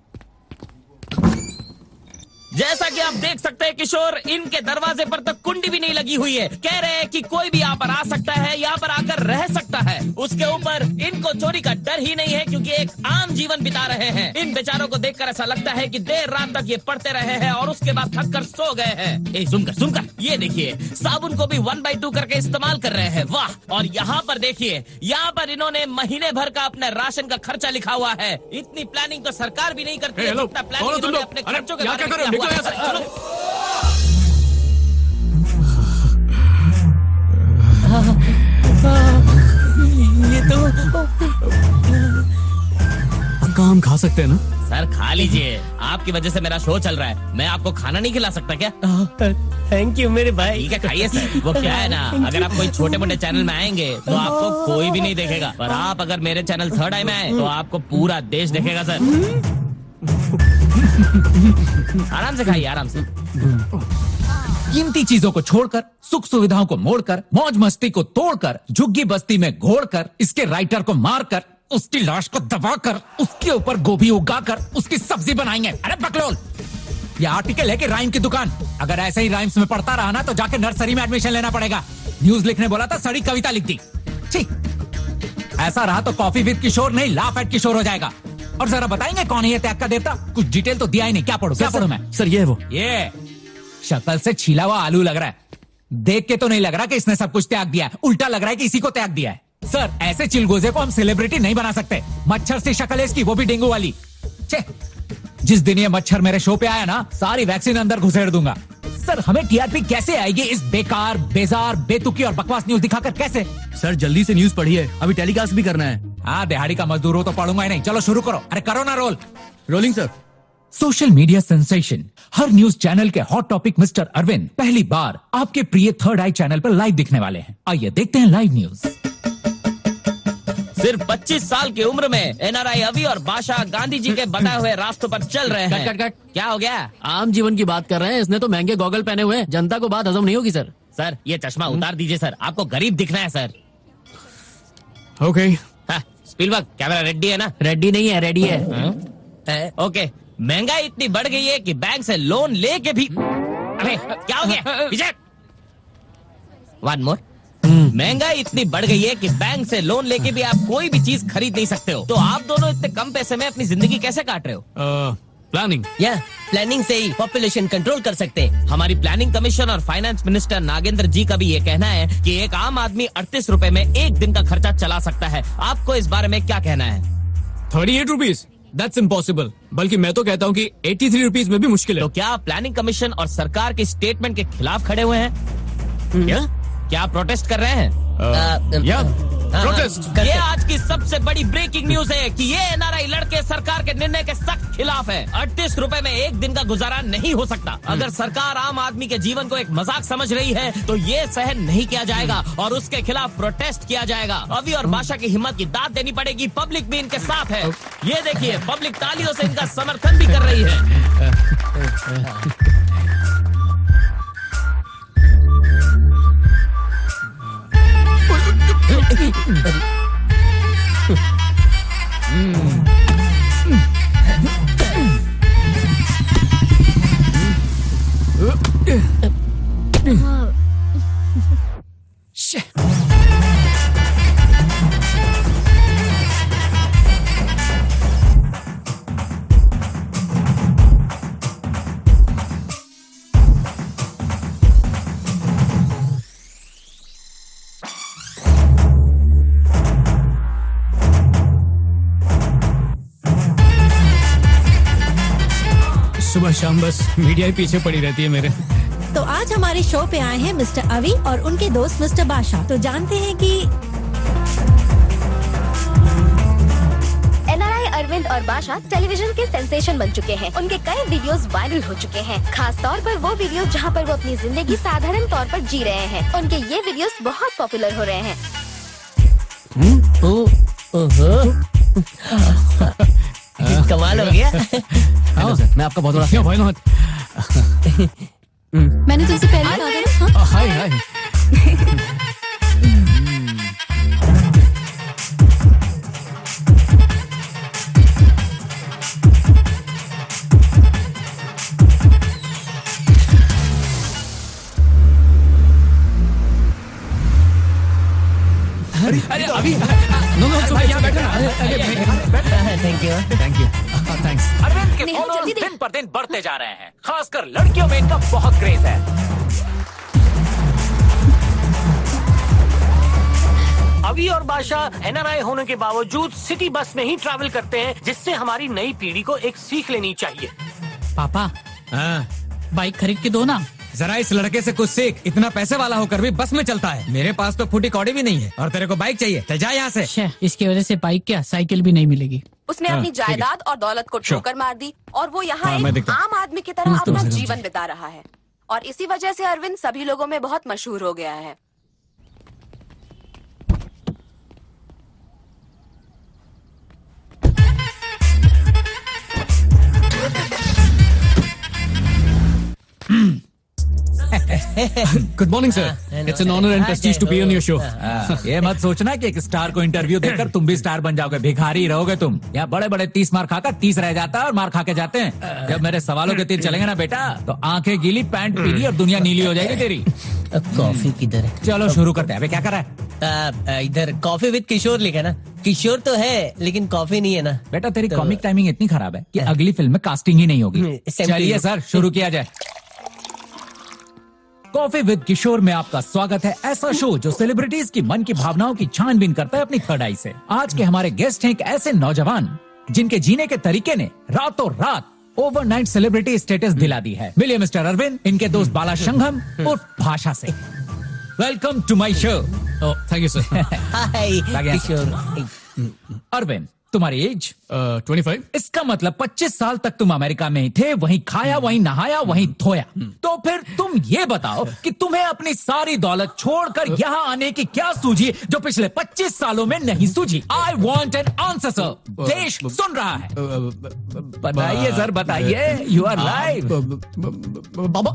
जैसा कि आप देख सकते हैं किशोर इनके दरवाजे पर तक कुंडी भी नहीं लगी हुई है। कह रहे हैं कि कोई भी यहाँ पर आ सकता है यहाँ पर आकर रह सकता है। उसके ऊपर इनको चोरी का डर ही नहीं है क्योंकि एक आम जीवन बिता रहे हैं। इन बेचारों को देखकर ऐसा लगता है कि देर रात तक ये पढ़ते रहे हैं और उसके बाद थक कर सो गए हैं। सुनकर सुनकर ये देखिए साबुन को भी वन बाई टू करके इस्तेमाल कर रहे हैं वाह! और यहाँ पर देखिए यहाँ पर इन्होंने महीने भर का अपने राशन का खर्चा लिखा हुआ है। इतनी प्लानिंग तो सरकार भी नहीं करती है? अपने खर्चों के यहाँ से, चलो। ये तो काम खा सकते हैं ना? सर खा लीजिए। आपकी वजह से मेरा शो चल रहा है। मैं आपको खाना नहीं खिला सकता क्या? थैंक यू मेरे भाई। ठीक है खाइए सर। वो क्या है ना अगर आप कोई छोटे मोटे चैनल में आएँगे तो आपको कोई भी नहीं देखेगा। पर आप अगर मेरे चैनल थर्ड आई में आए तो आपको पूरा देश देखेगा सर। आराम से खाइए, आराम से। कीमती चीज़ों को छोड़कर, सुख सुविधाओं को मोड़कर, मौज मस्ती को तोड़कर, झुग्गी बस्ती में घोड़कर, इसके राइटर को मारकर उसकी लाश को दबाकर, उसके ऊपर गोभी उगाकर, उसकी सब्ज़ी बनाएँगे। अरे बकलोल, ये आर्टिकल है कि राइम की दुकान। अगर ऐसे ही राइम्स में पढ़ता रहा ना तो जाके नर्सरी में एडमिशन लेना पड़ेगा। न्यूज़ लिखने बोला था, सड़ी कविता लिख दी। ऐसा रहा तो कॉफ़ी विद किशोर नहीं लाफ एट किशोर हो जाएगा। और जरा बताएँगे कौन है ये त्याग का देवता? कुछ डिटेल तो दिया ही नहीं। क्या पढ़ो? क्या पढ़ो मैं? सर ये है वो। ये शक्ल से छीला हुआ आलू लग रहा है। देख के तो नहीं लग रहा कि इसने सब कुछ त्याग दिया है। उल्टा लग रहा है कि इसी को त्याग दिया है। सर ऐसे चिलगोजे को हम सेलिब्रिटी नहीं बना सकते। मच्छर से शक्ल है इसकी वो भी डेंगू वाली। छे जिस दिन ये मच्छर मेरे शो पे आया ना सारी वैक्सीन अंदर घुसेड़ दूँगा। सर हमें टीआरपी कैसे आएगी इस बेकार बेजार बेतुकी और बकवास न्यूज़ दिखाकर? कैसे? सर जल्दी से न्यूज़ पढ़िए। अभी टेलीकास्ट भी करना है। हाँ दिहाड़ी का मजदूर हो तो पढ़ूँगा ही नहीं। चलो शुरू करो। अरे करो ना roll. Rolling sir. Social media sensation. हर न्यूज़ चैनल के हॉट टॉपिक मिस्टर अरविंद पहली बार आपके प्रिय थर्ड आई चैनल पर लाइव दिखने वाले हैं। आइए देखते हैं लाइव न्यूज़। सिर्फ़ 25 साल की उम्र में एनआरआई अभी और बादशाह गांधी जी के बताए हुए रास्तों पर चल रहे हैं। Cut, cut, cut. क्या हो गया? आम जीवन की बात कर रहे हैं। इसने तो महँगे गॉगल पहने हुए जनता को बात हजम नहीं होगी सर। सर ये चश्मा उतार दीजिए सर। आपको गरीब दिखना है सर। ओके। हाँ, स्पीलबर्ग कैमरा रेडी है ना? रेडी नहीं है रेडी है। हाँ? ओके। महँगाई इतनी बढ़ गई है कि बैंक से लोन लेके भी अरे क्या हो गया? विजय! वन मोर महँगाई इतनी बढ़ गई है कि बैंक से लोन लेके भी आप कोई भी चीज़ खरीद नहीं सकते हो। तो आप दोनों इतने कम पैसे में अपनी ज़िंदगी कैसे काट रहे हो? प्लानिंग या प्लानिंग से ही पॉपुलेशन कंट्रोल कर सकते हैं। हमारी प्लानिंग कमीशन और फाइनेंस मिनिस्टर नागेंद्र जी का भी ये कहना है कि एक आम आदमी अड़तीस रूपए में एक दिन का खर्चा चला सकता है। आपको इस बारे में क्या कहना है? Thirty eight rupees that's impossible बल्कि मैं तो कहता हूँ कि एट्टी थ्री रुपीज़ में भी मुश्किल है। तो क्या आप प्लानिंग कमीशन और सरकार के स्टेटमेंट के खिलाफ खड़े हुए हैं? क्या क्या आप प्रोटेस्ट कर रहे हैं? या प्रोटेस्ट ये आज की सबसे बड़ी ब्रेकिंग न्यूज़ है कि ये एनआरआई लड़के सरकार के निर्णय के सख्त खिलाफ है। अड़तीस रुपए में एक दिन का गुजारा नहीं हो सकता। अगर सरकार आम आदमी के जीवन को एक मज़ाक समझ रही है तो ये सहन नहीं किया जाएगा और उसके खिलाफ प्रोटेस्ट किया जाएगा। अभी और बादशाह की हिम्मत की दाद देनी पड़ेगी। पब्लिक भी इनके साथ है। ये देखिए पब्लिक तालियों से इनका समर्थन भी कर रही है। Thank you. मीडिया ही पीछे पड़ी रहती है मेरे। तो आज हमारे शो पे आए हैं मिस्टर अवी और उनके दोस्त मिस्टर बादशाह। तो जानते हैं कि एनआरआई अरविंद और बादशाह टेलीविज़न के सेंसेशन बन चुके हैं। उनके कई वीडियोस वायरल हो चुके हैं। खास तौर पर वो वीडियो जहाँ पर वो अपनी ज़िंदगी साधारण तौर पर जी रहे हैं। उनके ये वीडियोस बहुत पॉपुलर हो रहे हैं। ओ, ओहो। कमाल हो गया। हेलो सर मैं आपका बहुत बड़ा भाई मैंने तुमसे पहले कहा था ना। हाँ? हाय हाय। अरे अभी नो नो भाई यहाँ बैठो ना। थैंक यू थैंक यू दिन बढ़ते जा रहे हैं। खासकर लड़कियों में इनका बहुत क्रेज है। अभी और बादशाह एनआरआई होने के बावजूद सिटी बस में ही ट्रैवल करते हैं जिससे हमारी नई पीढ़ी को एक सीख लेनी चाहिए। पापा बाइक खरीद के दो ना। जरा इस लड़के से कुछ सीख इतना पैसे वाला होकर भी बस में चलता है। मेरे पास तो फूटी कौड़ी भी नहीं है और तेरे को बाइक चाहिए। चल जा यहाँ से। इसकी वजह से बाइक क्या साइकिल भी नहीं मिलेगी। उसने हाँ, अपनी जायदाद और दौलत को. ठोकर मार दी और वो यहाँ हाँ, एक आम आदमी की तरह अपना जीवन बिता रहा है। और इसी वजह से अरविंद सभी लोगों में बहुत मशहूर हो गया है। Good morning sir it's an honour and prestige to be on your show ये मत सोचना कि एक स्टार को इंटरव्यू देकर तुम भी स्टार बन जाओगे। भिखारी रहोगे तुम। यहाँ बड़े बड़े तीस मार खाकर तीस रह जाता है और मार खा के जाते हैं। जब मेरे सवालों के तीर चलेंगे ना बेटा तो आँखें गीली पैंट पीली और दुनिया नीली हो जाएगी तेरी। कॉफ़ी किधर है? चलो शुरू करते हैं। क्या कर रहा है? इधर कॉफ़ी विद किशोर लिखा ना। किशोर तो है लेकिन कॉफ़ी नहीं है ना। बेटा तेरी तो- कॉमिक टाइमिंग इतनी खराब है कि अगली फ़िल्म में कास्टिंग ही नहीं होगी। चलिए सर शुरू किया जाए। कॉफ़ी विद किशोर में आपका स्वागत है। ऐसा शो जो सेलिब्रिटीज की मन की भावनाओं की छानबीन करता है अपनी थर्ड आई से। आज के हमारे गेस्ट हैं एक ऐसे नौजवान जिनके जीने के तरीके ने रातों रात ओवरनाइट सेलिब्रिटी स्टेटस दिला दी है। मिलिए मिस्टर अरविंद इनके दोस्त बाला संघम उर्फ़ भाषा से। Welcome to my show thank you sir Arvind तुम्हारी एज ट्वेंटी फाइव इसका मतलब 25 साल तक तुम अमेरिका में ही थे वहीं खाया वहीं नहाया वहीं धोया। तो फिर तुम ये बताओ कि तुम्हें अपनी सारी दौलत छोड़कर यहाँ आने की क्या सूझी जो पिछले 25 सालों में नहीं सूझी? I want an answer sir देश सुन रहा है। बताइए सर बताइए। यू आर लाइव बाबा।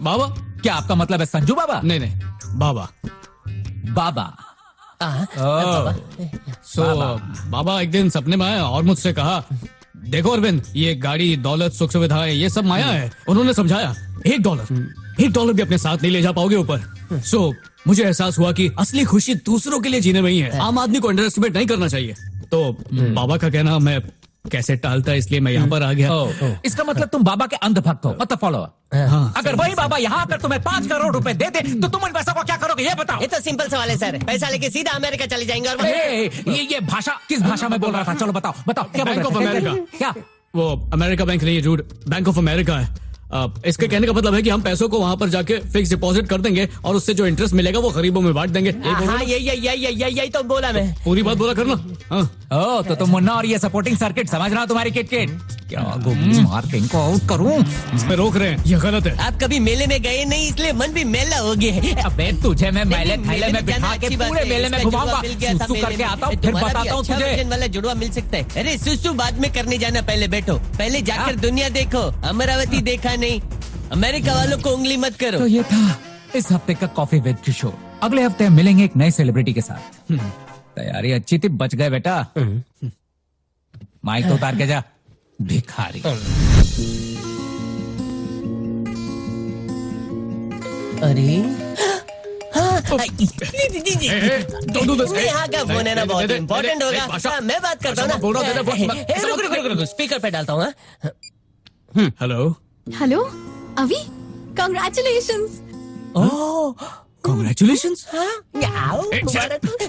बाबा क्या आपका मतलब है संजू बाबा? नहीं नहीं बाबा। बाबा। सो बाबा एक दिन सपने में आया और मुझसे कहा देखो अरविंद ये गाड़ी दौलत सुख सुविधाएँ ये सब माया है। उन्होंने समझाया एक डॉलर एक डॉलर भी अपने साथ नहीं ले जा पाओगे ऊपर। सो मुझे एहसास हुआ कि असली खुशी दूसरों के लिए जीने में ही है। आम आदमी को अंडर एस्टिमेट नहीं करना चाहिए। तो बाबा का कहना मैं कैसे टालता है इसलिए मैं यहाँ पर आ गया। ओ, इसका मतलब तुम बाबा के अंधभक्त हो मतलब फॉलो हाँ, अगर वही बाबा यहाँ आकर तुम्हें पाँच करोड़ रुपए दे दे तो तुम उन पैसों को क्या करोगे ये बताओ। ये तो सिंपल सवाल है सर पैसा लेके सीधा अमेरिका चले जाएँगे और ए, ये ये भाषा किस भाषा में बोल रहा था? चलो बताओ बताओ क्या बैंक ऑफ़ अमेरिका क्या? वो अमेरिका बैंक नहीं है जूड बैंक ऑफ़ अमेरिका है। इसके कहने का मतलब है कि हम पैसों को वहाँ पर जाके फिक्स डिपॉजिट कर देंगे और उससे जो इंटरेस्ट मिलेगा वो गरीबों में बांट देंगे। यही हाँ यही यही यही यही यही तो बोला मैं। पूरी बात बोला करना। हाँ। ओ तो तुम मुन्ना और ये सपोर्टिंग सर्किट समझ रहा हूँ तुम्हारी किट किट क्या गोली मार के इनको आउट करूँ? इसमें रोक रहे हैं ये गलत है। आप कभी मेले में गए नहीं इसलिए मन भी मेला हो गया है। अबे तुझे मैं मेले थैले में बिठा के पूरे मेले में घुमाऊँगा। जुड़वा मिल सुसु करके आता हूँ फिर बताता हूँ अच्छा तुझे। वाला जुड़वा मिल सकता है। अरे सुसु बाद में करने जाना पहले बैठो। पहले जाकर दुनिया देखो अमरावती देखा नहीं। अमेरिका वालों को उंगली मत करो। तो ये था इस हफ़्ते का कॉफ़ी विद शो अगले हफ़्ते हम मिलेंगे एक नए सेलिब्रिटी के साथ। तैयारी अच्छी थी बच गए बेटा। माइक तो उतार के जा। भिखारी। अरे। हाँ, यहाँ का फ़ोन है ना बहुत इम्पोर्टेंट होगा। हाँ, मैं बात करता हूँ हूँ, ना। स्पीकर पे डालता हूँ हाँ। हेलो हेलो अभी? कॉन्ग्रेचुलेशन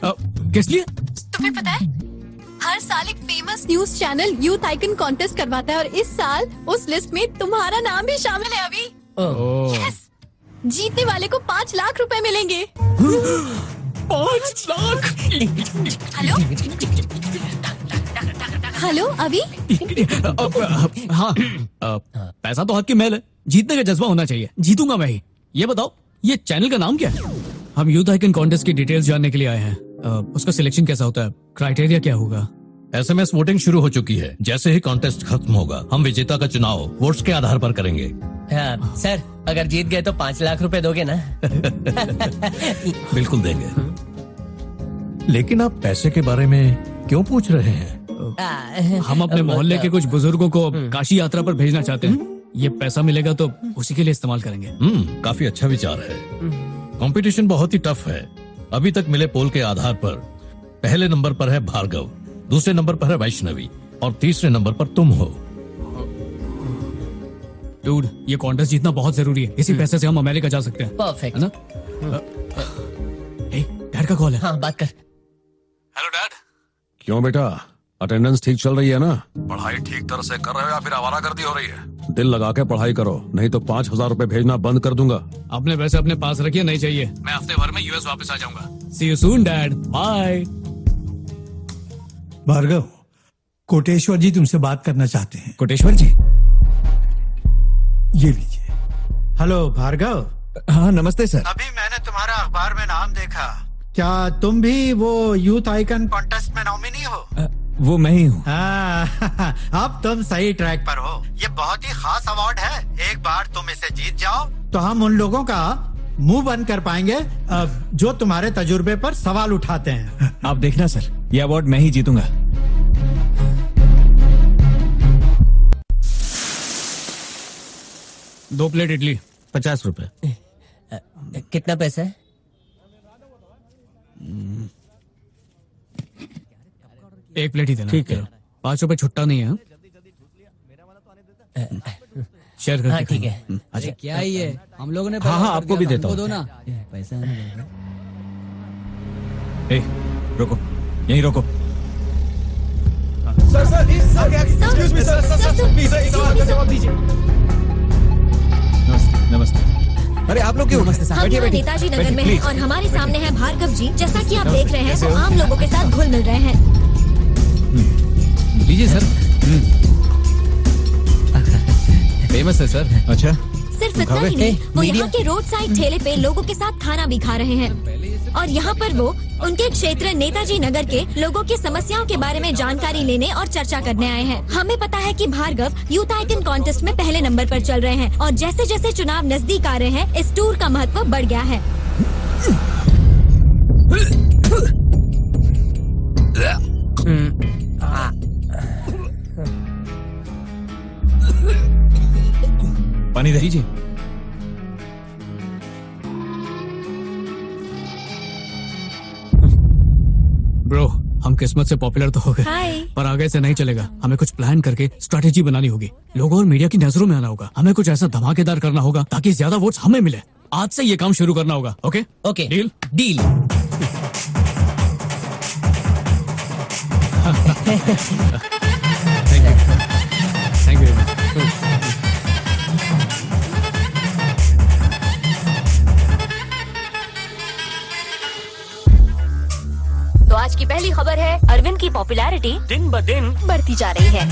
हाँ, किस लिए? तुम्हें पता है? हर साल एक famous news channel youth icon contest करवाता है और इस साल उस लिस्ट में तुम्हारा नाम भी शामिल है अभी। Yes! जीतने वाले को पाँच लाख रुपए मिलेंगे। पाँच लाख? हेलो? हेलो अभी? हाँ पैसा तो हाथ की मैल है। जीतने का जज्बा होना चाहिए। जीतूँगा मैं ही। ये बताओ ये चैनल का नाम क्या है? हम यूथ आइकन कॉन्टेस्ट की डिटेल्स जानने के लिए आए हैं। उसका सिलेक्शन कैसा होता है? क्राइटेरिया क्या होगा? एसएमएस वोटिंग शुरू हो चुकी है। जैसे ही कॉन्टेस्ट खत्म होगा हम विजेता का चुनाव वोट्स के आधार पर करेंगे। हाँ, सर अगर जीत गए तो पाँच लाख रुपए दोगे ना? बिल्कुल देंगे। लेकिन आप पैसे के बारे में क्यों पूछ रहे हैं? हम अपने मोहल्ले के कुछ बुज़ुर्गों को काशी यात्रा पर भेजना चाहते हैं। ये पैसा मिलेगा तो उसी के लिए इस्तेमाल करेंगे। हम्म काफ़ी अच्छा विचार है। कंपटीशन बहुत ही टफ है। अभी तक मिले पोल के आधार पर पहले नंबर पर है भार्गव दूसरे नंबर पर है वैष्णवी और तीसरे नंबर पर तुम हो। डूड ये कॉन्टेस्ट जीतना बहुत ज़रूरी है। इसी पैसे से हम अमेरिका जा सकते हैं। परफेक्ट है ना? डैड का कॉल है। हाँ बात कर। हेलो डैड क्यों बेटा? अटेंडेंस ठीक चल रही है ना? पढ़ाई ठीक तरह से कर रहे हो या फिर आवारा गर्दी हो रही है? दिल लगा के पढ़ाई करो नहीं तो पाँच हज़ार रूपए भेजना बंद कर दूँगा। अपने पैसे अपने पास रखिए नहीं चाहिए। मैं हफ़्ते भर में यूएस वापस आ जाऊँगा। See you soon dad bye Bhargav Koteshwar ji तुमसे बात करना चाहते हैं। कोटेश्वर जी? ये लीजिए। हेलो भार्गव। हाँ नमस्ते सर। अभी मैंने तुम्हारा अखबार में नाम देखा। क्या तुम भी वो यूथ आइकन कॉन्टेस्ट में नॉमिनी हो? वो मैं ही हूँ। हाँ, अब तुम सही ट्रैक पर हो। ये बहुत ही खास अवार्ड है। एक बार तुम इसे जीत जाओ। तो हम उन लोगों का मुँह बंद कर पाएँगे जो तुम्हारे तजुर्बे पर सवाल उठाते हैं। आप देखना सर ये अवार्ड मैं ही जीतूँगा। दो प्लेट इडली पचास रुपए। कितना पैसा है? एक प्लेट ही देना। ठीक है। पाँच रुपए छुट्टा नहीं है। हाँ? शेयर करके हाँ, ठीक है। अच्छा। क्या ही है? हम लोगों ने हाँ, हाँ, आपको भी देता हूँ। दो ना। पैसा ए, रोको। यहीं रोको। Sir sir excuse me sir sir sir please एक का जवाब दीजिए। नमस्ते नमस्ते। अरे आप लोग क्यों? हम यहाँ नेताजी नगर में हैं। और हमारे सामने है भार्गव जी। जैसा कि आप देख रहे हैं वो हो? आम लोगों के साथ घुल मिल रहे हैं। लीजिए सर। फ़ेमस है सर। अच्छा। सिर्फ़ इतना ही नहीं वो यहाँ के रोड साइड ठेले पे लोगों के साथ खाना भी खा रहे हैं। और यहाँ पर वो उनके क्षेत्र नेताजी नगर के लोगों की समस्याओं के बारे में जानकारी लेने और चर्चा करने आए हैं। हमें पता है कि भार्गव यूथ आइकन कॉन्टेस्ट में पहले नंबर पर चल रहे हैं और जैसे जैसे चुनाव नज़दीक आ रहे हैं इस टूर का महत्व बढ़ गया है। पानी दे दीजिए। ब्रो हम किस्मत से पॉपुलर तो हो गए पर आगे से नहीं चलेगा। हमें कुछ प्लान करके स्ट्रेटेजी बनानी होगी। लोगों और मीडिया की नज़रों में आना होगा। हमें कुछ ऐसा धमाकेदार करना होगा ताकि ज़्यादा वोट्स हमें मिले। आज से ये काम शुरू करना होगा okay okay deal deal thank you तो आज की पहली खबर है अरविंद की पॉपुलैरिटी दिन ब दिन बढ़ती जा रही है।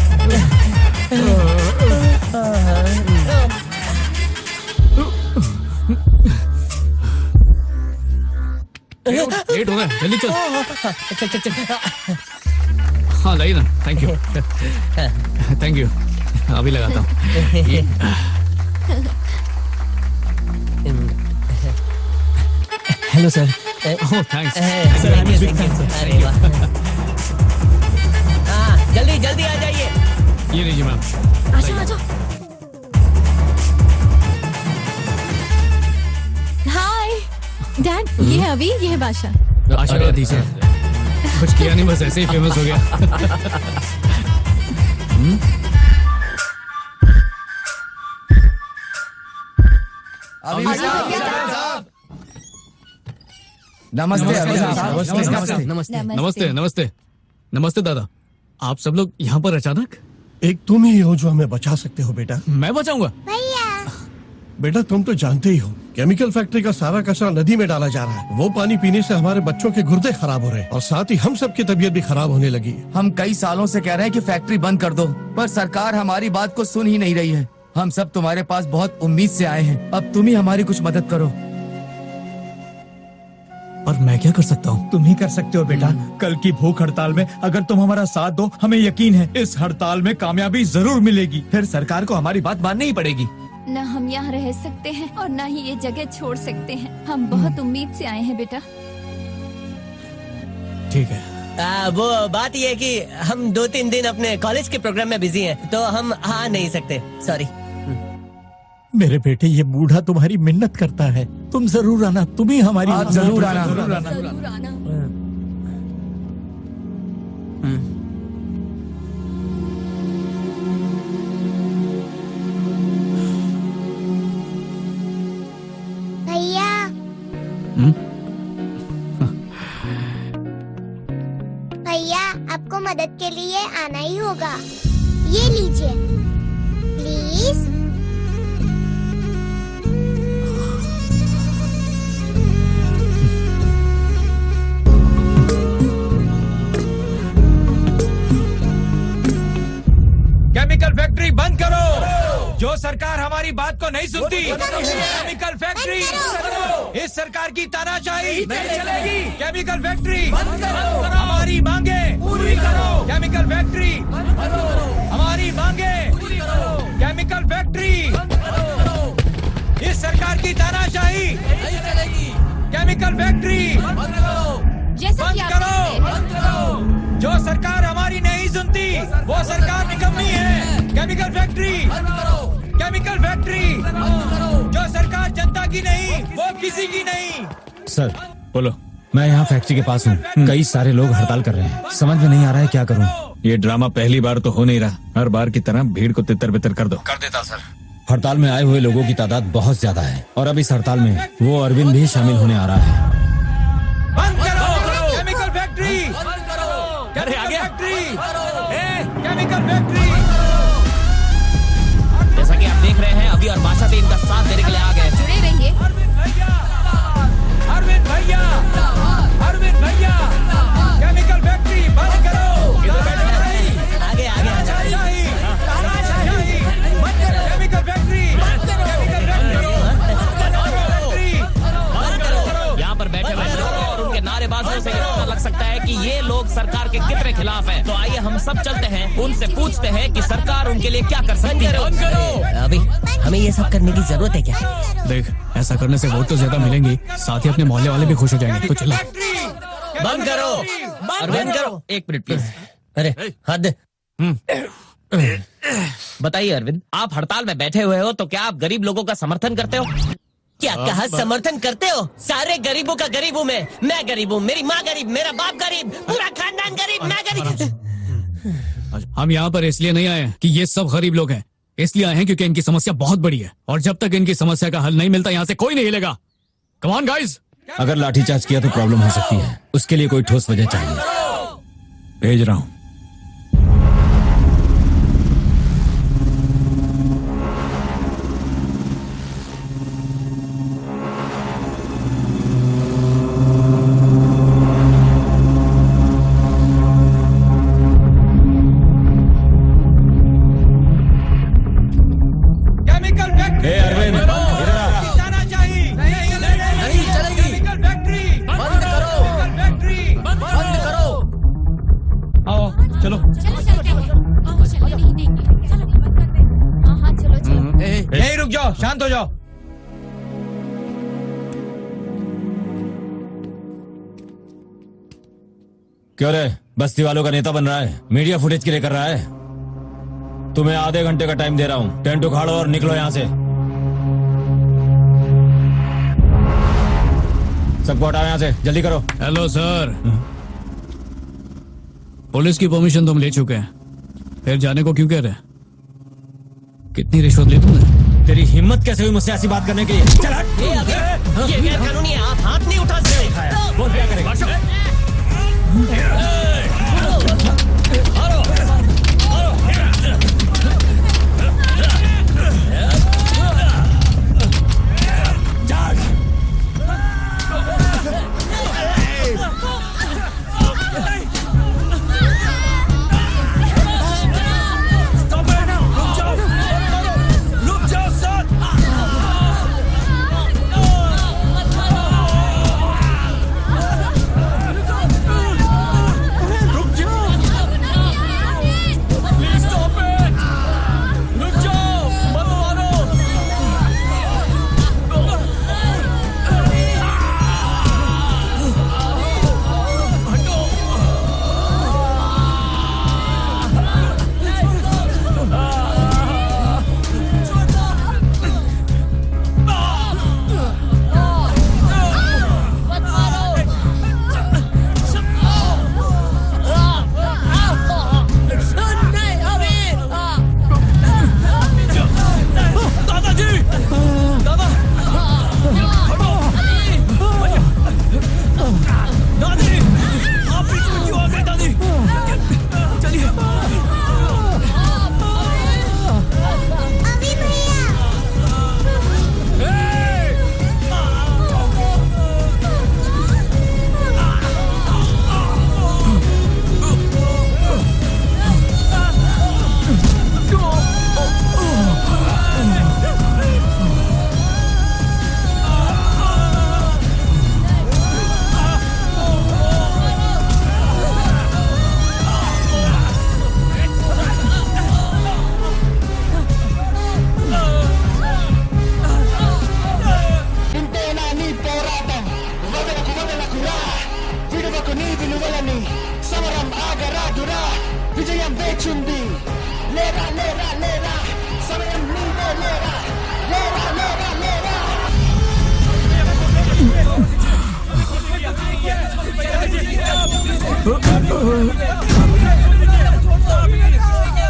लेट हो गया। जल्दी चल। चल चल चल हाँ लाइए ना। थैंक यू थैंक यू अभी लगाता हूँ। हेलो सर ओह थैंक्स अरे वाह हाँ जल्दी जल्दी आ जाइए। ये लीजिए मैम आजा आजा। हाय डैड ये है अभी ये है बादशाह। आशीर्वाद दीजिए कुछ किया नहीं बस ऐसे ही फ़ेमस हो गया। हम्म? नमस्ते नमस्ते नमस्ते नमस्ते नमस्ते नमस्ते नमस्ते। नमस्ते। दादा। आप सब लोग यहाँ पर अचानक? एक तुम ही हो जो हमें बचा सकते हो बेटा। मैं बचाऊँगा? बेटा तुम तो जानते ही हो केमिकल फैक्ट्री का सारा कचरा नदी में डाला जा रहा है। वो पानी पीने से हमारे बच्चों के गुर्दे खराब हो रहे हैं। और साथ ही हम सब की तबीयत भी खराब होने लगी है। हम कई सालों से कह रहे हैं कि फैक्ट्री बंद कर दो पर सरकार हमारी बात को सुन ही नहीं रही है। हम सब तुम्हारे पास बहुत उम्मीद से आए हैं। अब तुम ही हमारी कुछ मदद करो। और मैं क्या कर सकता हूँ? तुम ही कर सकते हो बेटा। कल की भूख हड़ताल में अगर तुम हमारा साथ दो हमें यकीन है इस हड़ताल में कामयाबी ज़रूर मिलेगी। फिर सरकार को हमारी बात माननी ही पड़ेगी। न हम यहाँ रह सकते हैं और न ही ये जगह छोड़ सकते हैं। हम बहुत उम्मीद से आए हैं बेटा। ठीक है। आ, वो बात ये है कि हम दो तीन दिन अपने कॉलेज के प्रोग्राम में बिज़ी हैं तो हम आ नहीं सकते। सॉरी मेरे बेटे ये बूढ़ा तुम्हारी मिन्नत करता है। तुम ज़रूर आना तुम ही हमारी ज़रूर आना। ज़रूर आना। ज़रूर आना। भैया। भैया आपको मदद के लिए आना ही होगा। ये लीजिए। प्लीज़। केमिकल फैक्ट्री बंद करो जो सरकार हमारी बात को नहीं सुनती केमिकल फैक्ट्री इस सरकार की तानाशाही नहीं चलेगी केमिकल फैक्ट्री हमारी मांगे पूरी करो केमिकल फैक्ट्री हमारी मांगे केमिकल फैक्ट्री इस सरकार की तानाशाही नहीं चलेगी केमिकल फैक्ट्री बंद करो जानते हैं जो सरकार हमारी नहीं सुनती वो सरकार निकम्मी है। केमिकल फैक्ट्री केमिकल फैक्ट्री जो सरकार जनता की नहीं वो किसी की नहीं। सर बोलो। मैं यहाँ फैक्ट्री के पास हूँ। कई सारे लोग हड़ताल कर रहे हैं। समझ में नहीं आ रहा है क्या करूँ? ये ड्रामा पहली बार तो हो नहीं रहा। हर बार की तरह भीड़ को तितर बितर कर दो। कर देता सर। हड़ताल में आए हुए लोगों की तादाद बहुत ज़्यादा है। और अब इस हड़ताल में वो अरविंद भी शामिल होने आ रहा है। करने की ज़रूरत है क्या? देख ऐसा करने से वोट तो ज़्यादा मिलेंगे साथ ही अपने मोहल्ले वाले भी खुश हो जाएँगे। तो चलो। बंद करो। बंद करो। एक मिनट प्लीज़ अरे हद। बताइए अरविंद आप हड़ताल में बैठे हुए हो तो क्या आप गरीब लोगों का समर्थन करते हो? क्या कहा समर्थन करते हो? सारे गरीबों का गरीब हूँ मैं। मैं गरीब हूँ मेरी माँ गरीब मेरा बाप गरीब पूरा खानदान गरीब मैं गरीब। हम यहाँ पर इसलिए नहीं आए कि ये सब गरीब लोग हैं। इसलिए आए हैं क्योंकि इनकी समस्या बहुत बड़ी है। और जब तक इनकी समस्या का हल नहीं मिलता यहाँ से कोई नहीं हिलेगा। कमान गाइस अगर लाठीचार्ज किया तो प्रॉब्लम हो सकती है। उसके लिए कोई ठोस वजह चाहिए। भेज रहा हूँ। बस्ती वालों का नेता बन रहा है। मीडिया फुटेज के लिए कर रहा है। तुम्हें आधे घंटे का टाइम दे रहा हूँ। टेंट उखाड़ो और निकलो यहाँ से। सबको हटाओ यहाँ से। जल्दी करो। हेलो सर पुलिस की परमिशन तुम ले चुके हैं। फिर जाने को क्यों कह रहे हैं? कितनी रिश्वत ली तुमने? तेरी हिम्मत कैसे हुई मुझसे ऐसी बात करने की चल हट। ये अभी ये गैर कानूनी है आप हाथ नहीं उठा सकते। बोल क्या करेगा?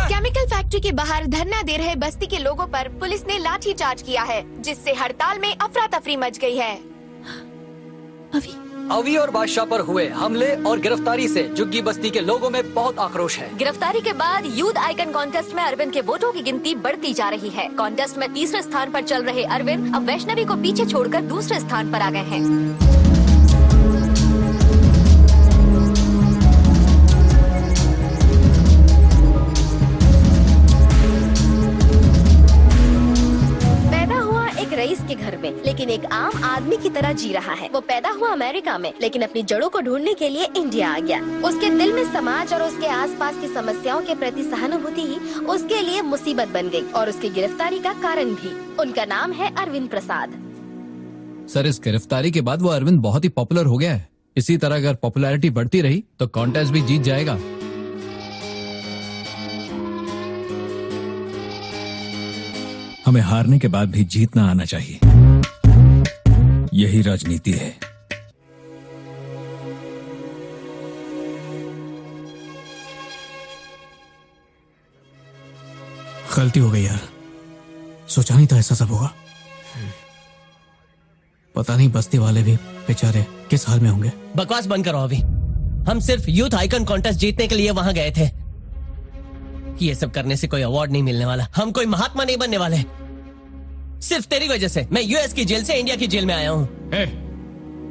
केमिकल फैक्ट्री के बाहर धरना दे रहे बस्ती के लोगों पर पुलिस ने लाठी चार्ज किया है जिससे हड़ताल में अफरा तफरी मच गई है। अभी अवी और बादशाह पर हुए हमले और गिरफ्तारी से जुग्गी बस्ती के लोगों में बहुत आक्रोश है। गिरफ्तारी के बाद यूथ आइकन कॉन्टेस्ट में अरविंद के वोटों की गिनती बढ़ती जा रही है। कॉन्टेस्ट में तीसरे स्थान पर चल रहे अरविंद अब वैष्णवी को पीछे छोड़कर दूसरे स्थान पर आ गए हैं। आम आदमी की तरह जी रहा है। वो पैदा हुआ अमेरिका में, लेकिन अपनी जड़ों को ढूँढने के लिए इंडिया आ गया। उसके दिल में समाज और उसके आसपास की समस्याओं के प्रति सहानुभूति ही उसके लिए मुसीबत बन गई और उसकी गिरफ्तारी का कारण भी। उनका नाम है अरविंद प्रसाद। सर, इस गिरफ्तारी के बाद वो अरविंद बहुत ही पॉपुलर हो गया है। इसी तरह अगर पॉपुलैरिटी बढ़ती रही तो कॉन्टेस्ट भी जीत जाएगा। हमें हारने के बाद भी जीतना आना चाहिए। यही राजनीति है। गलती हो गई यार। सोचा नहीं था ऐसा सब होगा। पता नहीं बस्ती वाले भी बेचारे किस हाल में होंगे। बकवास बंद करो अभी। हम सिर्फ़ यूथ आइकन कॉन्टेस्ट जीतने के लिए वहाँ गए थे। ये सब करने से कोई अवार्ड नहीं मिलने वाला। हम कोई महात्मा नहीं बनने वाले। सिर्फ़ तेरी वजह से। मैं यूएस की जेल से इंडिया की जेल में आया हूँ।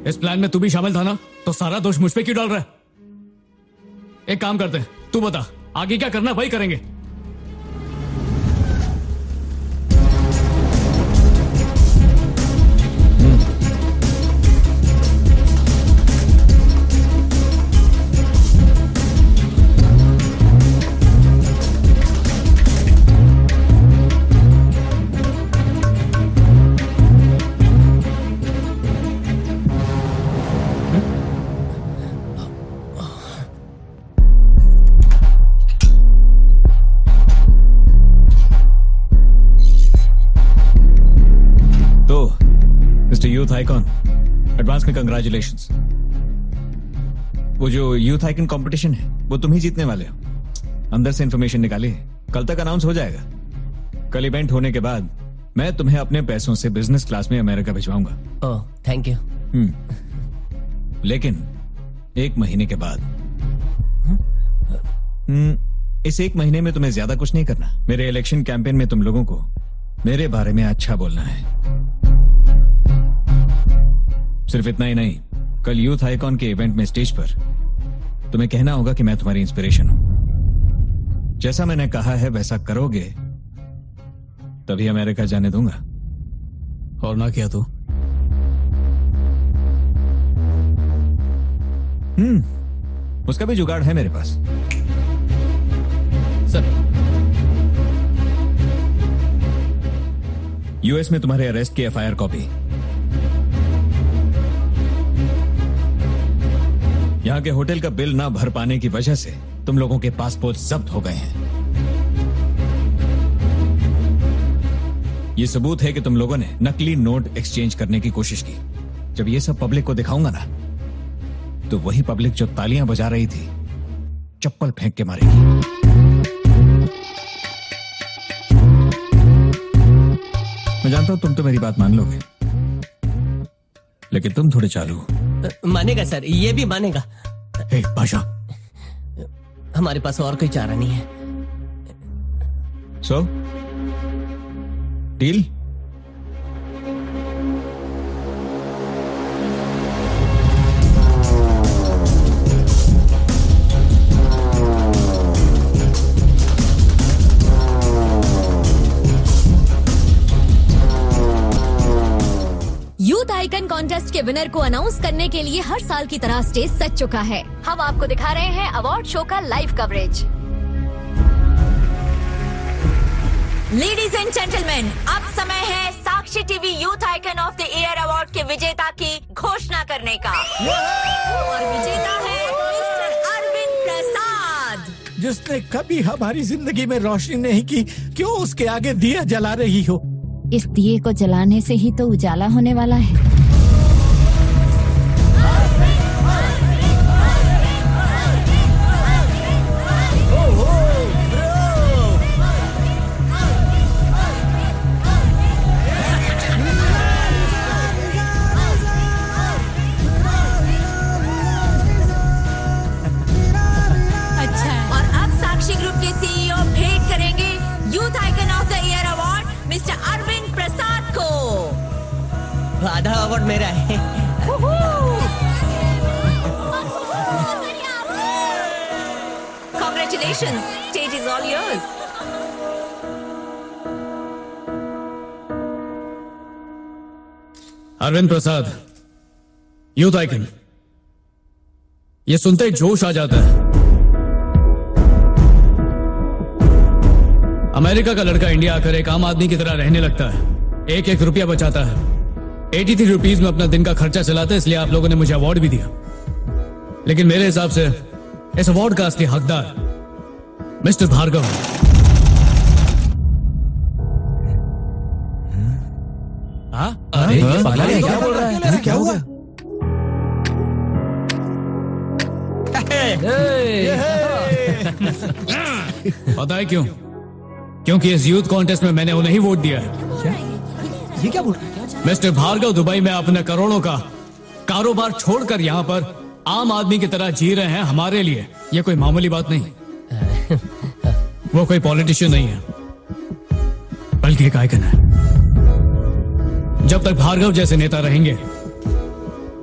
इस प्लान में तू भी शामिल था ना? तो सारा दोष मुझ पर क्यों डाल रहा है? एक काम करते हैं, तू बता, आगे क्या करना भाई करेंगे। आइकॉन एडवांस में कंग्रेचुलेशंस वो जो यूथ आइकन कंपटीशन है वो तुम ही जीतने वाले हो। अंदर से इंफॉर्मेशन निकाली है कल तक अनाउंस हो जाएगा। कल इवेंट होने के बाद मैं तुम्हें अपने पैसों से बिज़नेस क्लास में अमेरिका भिजवाऊँगा। ओह थैंक यू हम्म। लेकिन एक महीने के बाद हम्म, इस एक महीने में तुम्हें ज़्यादा कुछ नहीं करना। मेरे इलेक्शन कैंपेन में तुम लोगों को मेरे बारे में अच्छा बोलना है। सिर्फ़ इतना ही नहीं कल यूथ आइकॉन के इवेंट में स्टेज पर तुम्हें कहना होगा कि मैं तुम्हारी इंस्पिरेशन हूँ। जैसा मैंने कहा है वैसा करोगे तभी अमेरिका जाने दूँगा। और ना किया तू? हम्म उसका भी जुगाड़ है मेरे पास। सर। यूएस में तुम्हारे अरेस्ट की एफआईआर कॉपी यहाँ के होटल का बिल ना भर पाने की वजह से तुम लोगों के पासपोर्ट जब्त हो गए हैं। ये सबूत है कि तुम लोगों ने नकली नोट एक्सचेंज करने की कोशिश की। जब ये सब पब्लिक को दिखाऊँगा ना तो वही पब्लिक जो तालियाँ बजा रही थी, चप्पल फेंक के मारेगी। मैं जानता हूँ तुम तो मेरी बात मान लोगे, लेकिन तुम थोड़े चालू मानेगा सर ये भी मानेगा। पाशा। हमारे पास और कोई चारा नहीं है। सो so, डील कॉन्टेस्ट के विनर को अनाउंस करने के लिए हर साल की तरह स्टेज सज चुका है। हम आपको दिखा रहे हैं अवार्ड शो का live coverage ladies and gentleman अब समय है Sakshi TV youth icon of the year award के विजेता की घोषणा करने का। और विजेता है मिस्टर अरविंद प्रसाद जिसने कभी हमारी ज़िंदगी में रोशनी नहीं की क्यों उसके आगे दिया जला रही हो? इस दिए को जलाने से ही तो उजाला होने वाला है। अरविंद प्रसाद यूथ आइकन ये सुनते ही जोश आ जाता है। अमेरिका का लड़का इंडिया आकर एक आम आदमी की तरह रहने लगता है। एक एक रुपया बचाता है। 83 थ्री रुपीज़ में अपना दिन का खर्चा चलाता है, इसलिए आप लोगों ने मुझे अवार्ड भी दिया। लेकिन मेरे हिसाब से, इस अवार्ड का असली हकदार मिस्टर भार्गव अरे हाँ? ये पागल है, क्या क्या? बोल रहा है? क्या हुआ? पता है क्यों? क्योंकि इस यूथ कॉन्टेस्ट में मैंने उन्हें ही वोट दिया है। ये क्या बोल रहा है? मिस्टर भार्गव दुबई में अपने करोड़ों का कारोबार छोड़कर यहाँ पर आम आदमी की तरह जी रहे हैं हमारे लिए। ये कोई मामूली बात नहीं। वो कोई पॉलिटिशियन नहीं है बल्कि एक आइकन है। जब तक भार्गव जैसे नेता रहेंगे,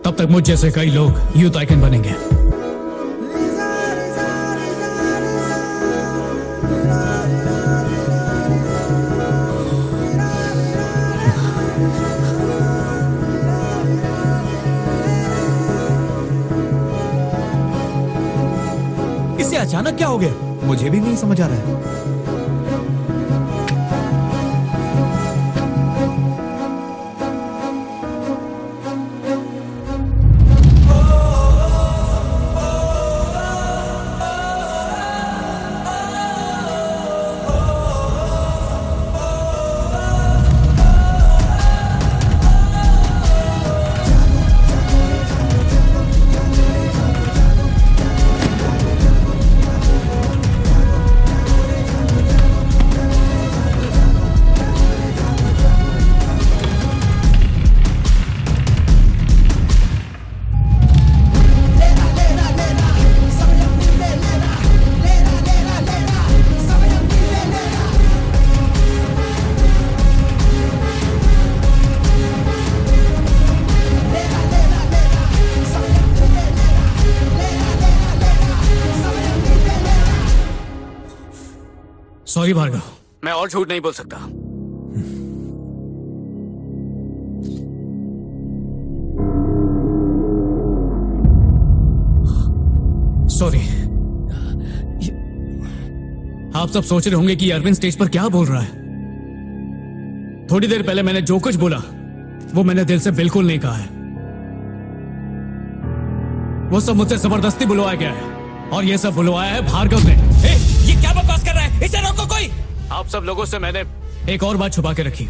तब तक मुझ जैसे कई लोग यूथ आइकन बनेंगे अचानक क्या हो गया? मुझे भी नहीं समझ आ रहा है। और झूठ नहीं बोल सकता। सॉरी आप सब सोच रहे होंगे कि अरविंद स्टेज पर क्या बोल रहा है। थोड़ी देर पहले मैंने जो कुछ बोला, वो मैंने दिल से बिल्कुल नहीं कहा है। वो सब मुझसे ज़बरदस्ती बुलवाया गया है और ये सब बुलवाया है भार्गव ने। सब लोगों से मैंने एक और बात छुपा के रखी।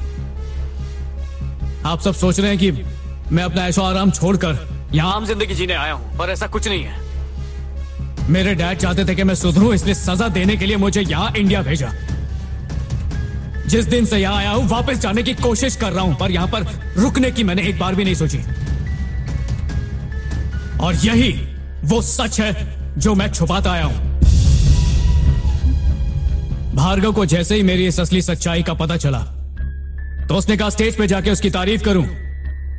आप सब सोच रहे हैं कि मैं अपना ऐशो आराम छोड़कर यहाँ आम ज़िंदगी जीने आया हूँ पर ऐसा कुछ नहीं है। मेरे डैड चाहते थे कि मैं सुधरूं इसलिए सजा देने के लिए मुझे यहाँ इंडिया भेजा। जिस दिन से यहाँ आया हूँ वापस जाने की कोशिश कर रहा हूँ पर यहाँ पर रुकने की मैंने एक बार भी नहीं सोची। और यही वो सच है जो मैं छुपाता आया हूँ। भार्गव को जैसे ही मेरी इस असली सच्चाई का पता चला तो उसने कहा स्टेज पे जाके उसकी तारीफ़ करूँ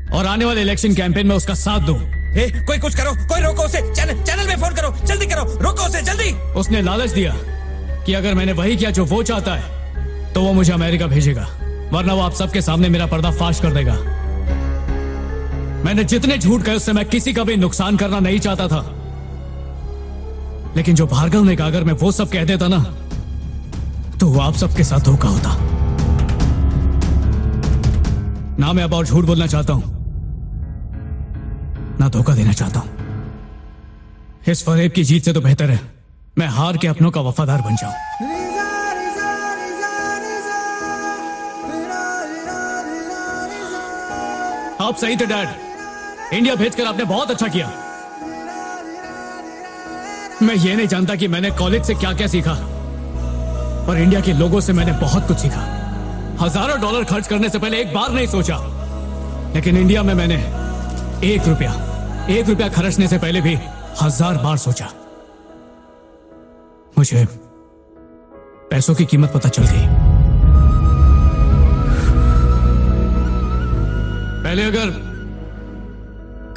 और आने वाले इलेक्शन कैंपेन में उसका साथ दूँ। ए, कोई कुछ करो कोई रोको उसे। चैनल चैनल में फ़ोन करो जल्दी करो रोको उसे जल्दी। उसने लालच दिया कि अगर मैंने वही किया जो वो चाहता है तो वो मुझे अमेरिका भेजेगा वरना वो आप सबके सामने मेरा पर्दा फाश कर देगा। मैंने जितने झूठ कहे उससे मैं किसी का भी नुकसान करना नहीं चाहता था। लेकिन जो भार्गव ने कहा अगर मैं वो सब कह देता ना तो वो आप सबके साथ धोखा होता। ना मैं अब और झूठ बोलना चाहता हूँ। ना धोखा देना चाहता हूँ। इस फरेब की जीत से तो बेहतर है। मैं हार के अपनों का वफादार बन जाऊँ। आप सही थे, डैड। इंडिया भेजकर आपने बहुत अच्छा किया। मैं ये नहीं जानता कि मैंने कॉलेज से क्या क्या सीखा। पर इंडिया के लोगों से मैंने बहुत कुछ सीखा। हज़ारों डॉलर खर्च करने से पहले एक बार नहीं सोचा। लेकिन इंडिया में मैंने एक रुपया एक रुपया खर्चने से पहले भी हज़ार बार सोचा। मुझे पैसों की कीमत पता चल गई। पहले अगर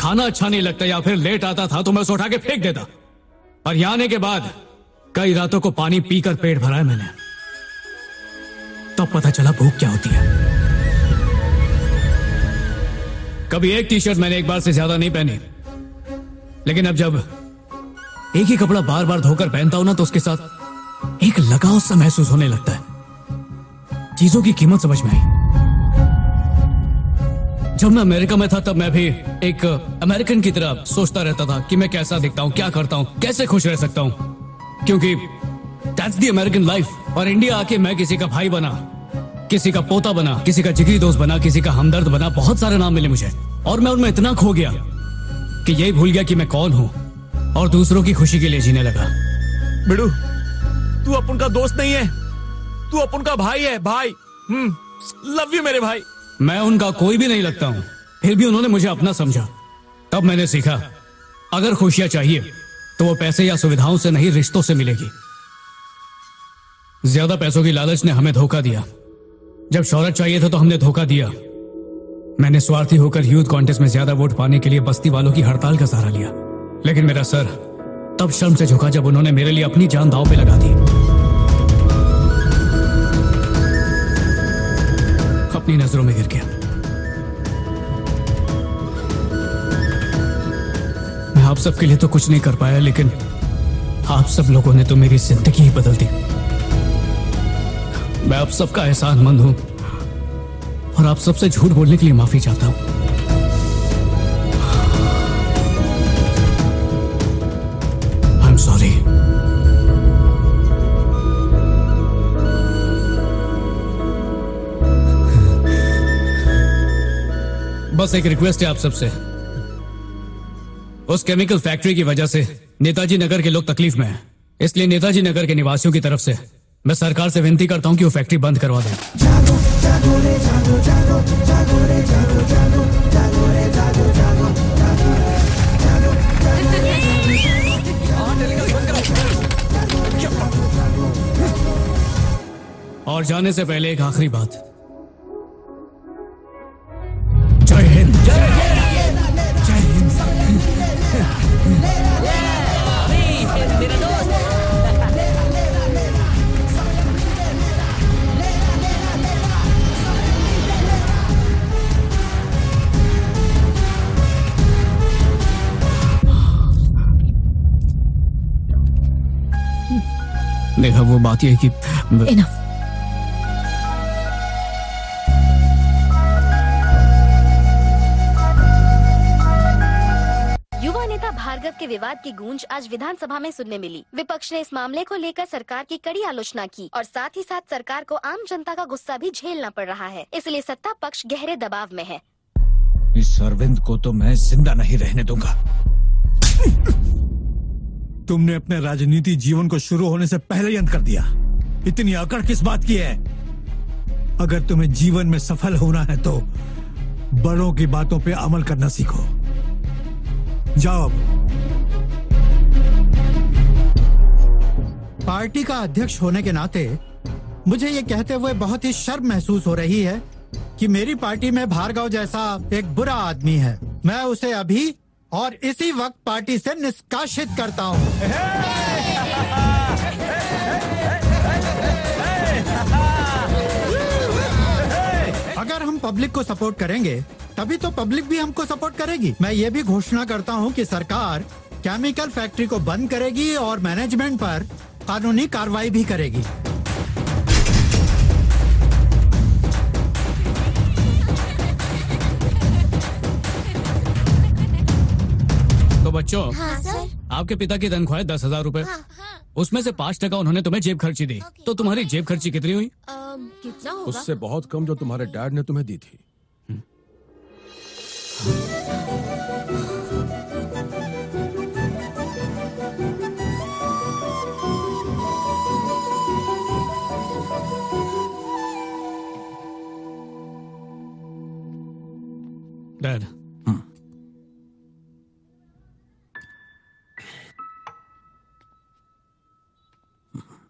खाना अच्छा नहीं लगता या फिर लेट आता था तो मैं उसे उठा के फेंक देता। और यहाँ आने के बाद कई रातों को पानी पीकर पेट भरा है मैंने। तब पता चला भूख क्या होती है। कभी एक टी शर्ट मैंने एक बार से ज़्यादा नहीं पहनी। लेकिन अब जब एक ही कपड़ा बार बार धोकर पहनता हूँ ना तो उसके साथ एक लगाव सा महसूस होने लगता है। चीज़ों की कीमत समझ में आई। जब मैं अमेरिका में था, तब मैं भी एक अमेरिकन की तरह सोचता रहता था कि मैं कैसा दिखता हूँ, क्या करता हूँ, कैसे खुश रह सकता हूँ। क्योंकि दैट्स दी अमेरिकन लाइफ और इंडिया आके मैं किसी का भाई बना किसी का पोता बना किसी का जिगरी दोस्त बना किसी का हमदर्द बना बहुत सारे नाम मिले मुझे। और मैं उनमें इतना खो गया कि यही भूल गया कि मैं कौन हूँ और दूसरों की खुशी के लिए जीने लगा। बिड़ू तू अपन का दोस्त नहीं है। तू अपन का भाई है भाई। हम्म लव यू मेरे भाई। मैं उनका कोई भी नहीं लगता हूँ। फिर भी उन्होंने मुझे अपना समझा। तब मैंने सीखा अगर खुशियाँ चाहिए तो वो पैसे या सुविधाओं से नहीं रिश्तों से मिलेगी। ज़्यादा पैसों की लालच ने हमें धोखा दिया। जब शौहरत चाहिए था तो हमने धोखा दिया। मैंने स्वार्थी होकर यूथ कॉन्टेस्ट में ज़्यादा वोट पाने के लिए बस्ती वालों की हड़ताल का सहारा लिया। लेकिन मेरा सर तब शर्म से झुका जब उन्होंने मेरे लिए अपनी जान दाव पे लगा दी। अपनी नज़रों में गिर गया। मैं आप सबके लिए तो कुछ नहीं कर पाया, लेकिन आप सब लोगों ने तो मेरी ज़िंदगी ही बदल दी। मैं आप सबका एहसानमंद हूँ। और आप सबसे झूठ बोलने के लिए माफ़ी चाहता हूँ। आई एम सॉरी बस एक रिक्वेस्ट है आप सबसे। उस केमिकल फैक्ट्री की वजह से नेताजी नगर के लोग तकलीफ़ में हैं। इसलिए नेताजी नगर के निवासियों की तरफ़ से मैं सरकार से विनती करता हूँ कि वो फैक्ट्री बंद करवा दें। और जाने से पहले एक आखिरी बात। देखा वो बात यह है कि Enough. युवा नेता भार्गव के विवाद की गूंज आज विधानसभा में सुनने मिली। विपक्ष ने इस मामले को लेकर सरकार की कड़ी आलोचना की और साथ ही साथ सरकार को आम जनता का गुस्सा भी झेलना पड़ रहा है इसलिए सत्ता पक्ष गहरे दबाव में है। इस अरविंद को तो मैं ज़िंदा नहीं रहने दूँगा। तुमने अपने राजनीति जीवन को शुरू होने से पहले अंत कर दिया। इतनी अकड़ किस बात की है? अगर तुम्हें जीवन में सफल होना है तो बड़ों की बातों पे अमल करना सीखो। जाओ पार्टी का अध्यक्ष होने के नाते मुझे ये कहते हुए बहुत ही शर्म महसूस हो रही है कि मेरी पार्टी में भार्गव जैसा एक बुरा आदमी है। मैं उसे अभी और इसी वक्त पार्टी से निष्कासित करता हूँ। अगर हम पब्लिक को सपोर्ट करेंगे, तभी तो पब्लिक भी हमको सपोर्ट करेगी। मैं ये भी घोषणा करता हूँ कि सरकार केमिकल फैक्ट्री को बंद करेगी और मैनेजमेंट पर कानूनी कार्रवाई भी करेगी। तो बच्चों। हाँ सर। आपके पिता की तनख्वाह है दस हज़ार रूपए। हाँ, हाँ. उसमें से पाँच टका उन्होंने तुम्हें जेब खर्ची दी। तो तुम्हारी जेब खर्ची कितनी हुई? कितना उससे बहुत कम जो तुम्हारे डैड ने तुम्हें दी थी। डैड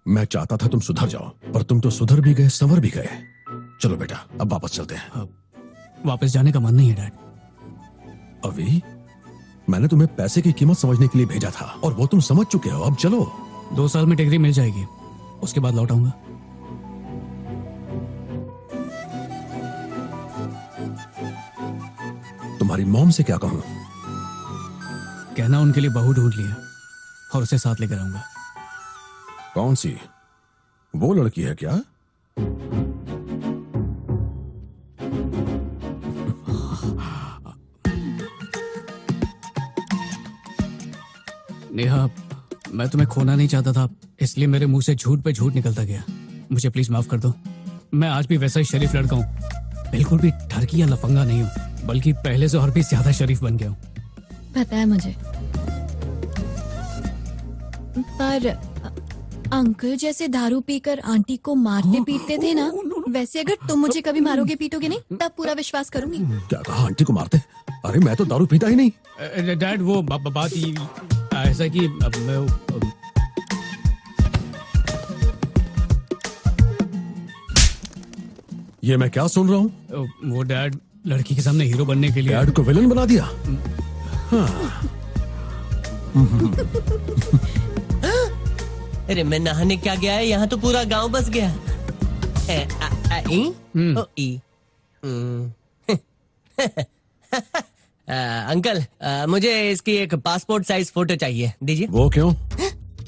मैं चाहता था तुम सुधर जाओ पर तुम तो सुधर भी गए संवर भी गए। चलो बेटा अब वापस चलते हैं। वापस जाने का मन नहीं है डैड। अभी? मैंने तुम्हें पैसे की कीमत समझने के लिए भेजा था और वो तुम समझ चुके हो। अब चलो। दो साल में डिग्री मिल जाएगी। उसके बाद लौट आऊँगा। तुम्हारी मॉम से क्या कहूँ? कहना उनके लिए बहू ढूंढ लिया और उसे साथ लेकर आऊँगा। कौन सी? वो लड़की है क्या? नेहा मैं तुम्हें खोना नहीं चाहता था इसलिए मेरे मुँह से झूठ पे झूठ निकलता गया। मुझे प्लीज़ माफ़ कर दो। मैं आज भी वैसा ही शरीफ लड़का हूँ। बिल्कुल भी ठरकी या लफंगा नहीं हूँ बल्कि पहले से और भी ज़्यादा शरीफ बन गया हूँ। पता है मुझे। पर अंकल जैसे दारू पीकर आंटी को मारते पीटते थे ना वैसे अगर तुम मुझे कभी मारोगे पीटोगे नहीं तब पूरा विश्वास करूँगी। क्या कहा आंटी को मारते? अरे मैं तो दारू पीता ही नहीं। डैड वो बा, बा, बात ये ऐसा कि अब मैं अब, ये मैं क्या सुन रहा हूँ? वो डैड लड़की के सामने हीरो बनने के लिए। डैड को विलन बना दिया। हाँ। अरे मैं नहाने क्या गया है यहाँ तो पूरा गाँव बस गया ए, आ, आ, ई? ओ, ई। हम्म। आ, अंकल आ, मुझे इसकी एक पासपोर्ट साइज़ फ़ोटो चाहिए दीजिए वो क्यों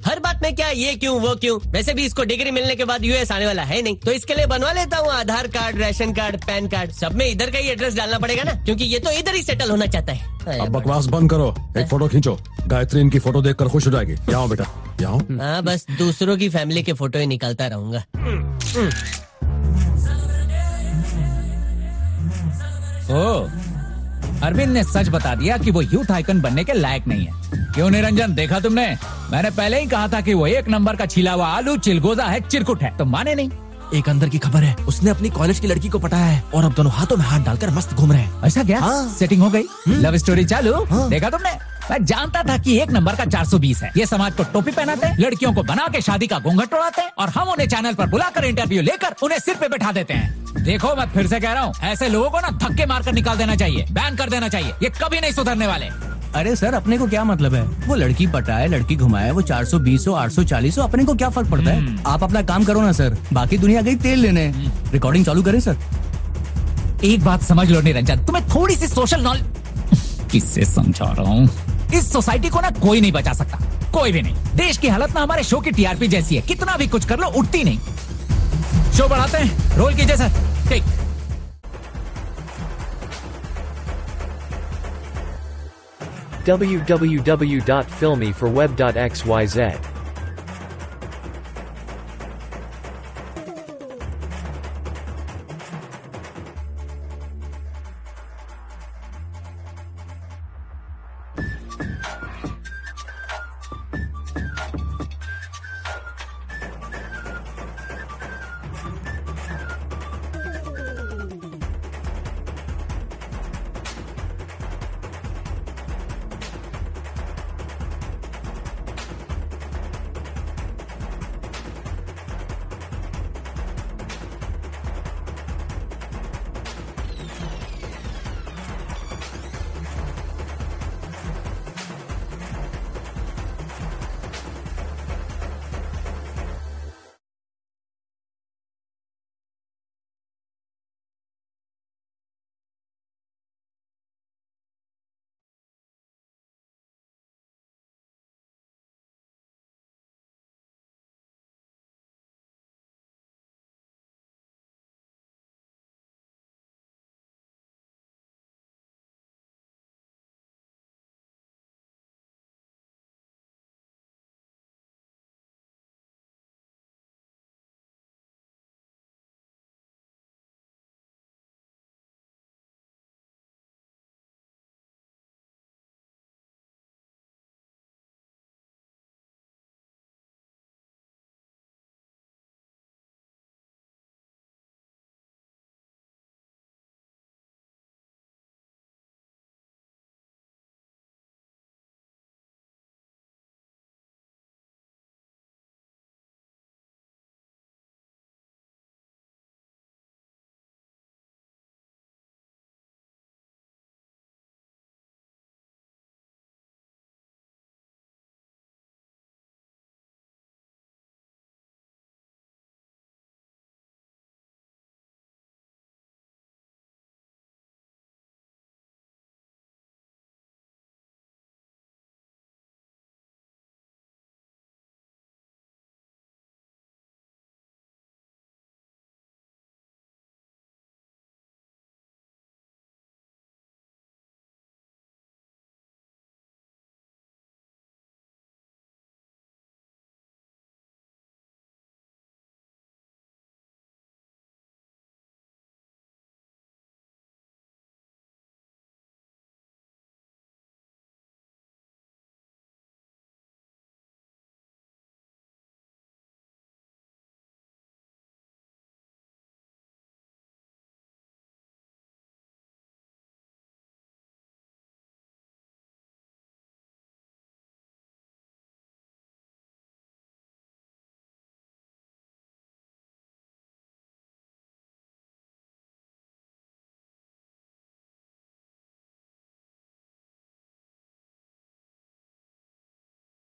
हर बात में क्या ये क्यों वो क्यों? वैसे भी इसको डिग्री मिलने के बाद यूएस आने वाला है नहीं। तो इसके लिए बनवा लेता हूँ Aadhaar card ration card PAN card. सब में इधर का ही एड्रेस डालना पड़ेगा ना क्योंकि ये तो इधर ही सेटल होना चाहता है। अब बकवास बंद करो। एक फ़ोटो खींचो। गायत्री इनकी फ़ोटो देखकर खुश हो जाएगी। यहाँ बेटा। यहाँ हाँ बस दूसरों की फैमिली के फ़ोटो ही निकालता रहूँगा। ओ अरविंद ने सच बता दिया कि वो यूथ आइकन बनने के लायक नहीं है। क्यों निरंजन देखा तुमने? मैंने पहले ही कहा था कि वो एक नंबर का छिला हुआ आलू चिलगोजा है चिरकुट है। तो माने नहीं। एक अंदर की खबर है। उसने अपनी कॉलेज की लड़की को पटाया है और अब दोनों हाथों में हाथ डालकर मस्त घूम रहे हैं। ऐसा क्या? हाँ। सेटिंग हो गई। लव स्टोरी चालू। हाँ। देखा तुमने? मैं जानता था कि एक नंबर का 420 है। ये समाज को टोपी पहनाते हैं लड़कियों को बना के शादी का घूंघट उड़ाते हैं और हम उन्हें चैनल पर बुलाकर इंटरव्यू लेकर उन्हें सिर पे बैठा देते हैं। देखो मैं फिर से कह रहा हूँ ऐसे लोगों को ना धक्के मारकर निकाल देना चाहिए बैन कर देना चाहिए ये कभी नहीं सुधरने वाले। अरे सर अपने को क्या मतलब है? वो लड़की पटाए लड़की घुमाए वो 420 हो 840 हो अपने को क्या फ़र्क पड़ता है? आप अपना काम करो ना सर। बाकी दुनिया गई तेल लेने। रिकॉर्डिंग चालू करें सर। एक बात समझ लो निरंजन तुम्हें थोड़ी सी सोशल नॉलेज किससे समझा रहा हूँ? इस सोसाइटी को ना कोई नहीं बचा सकता कोई भी नहीं। देश की हालत ना हमारे शो की टीआरपी जैसी है कितना भी कुछ कर लो उठती नहीं। शो बढ़ाते हैं रोल कीजिए सर ठीक www.filmyforweb.xyz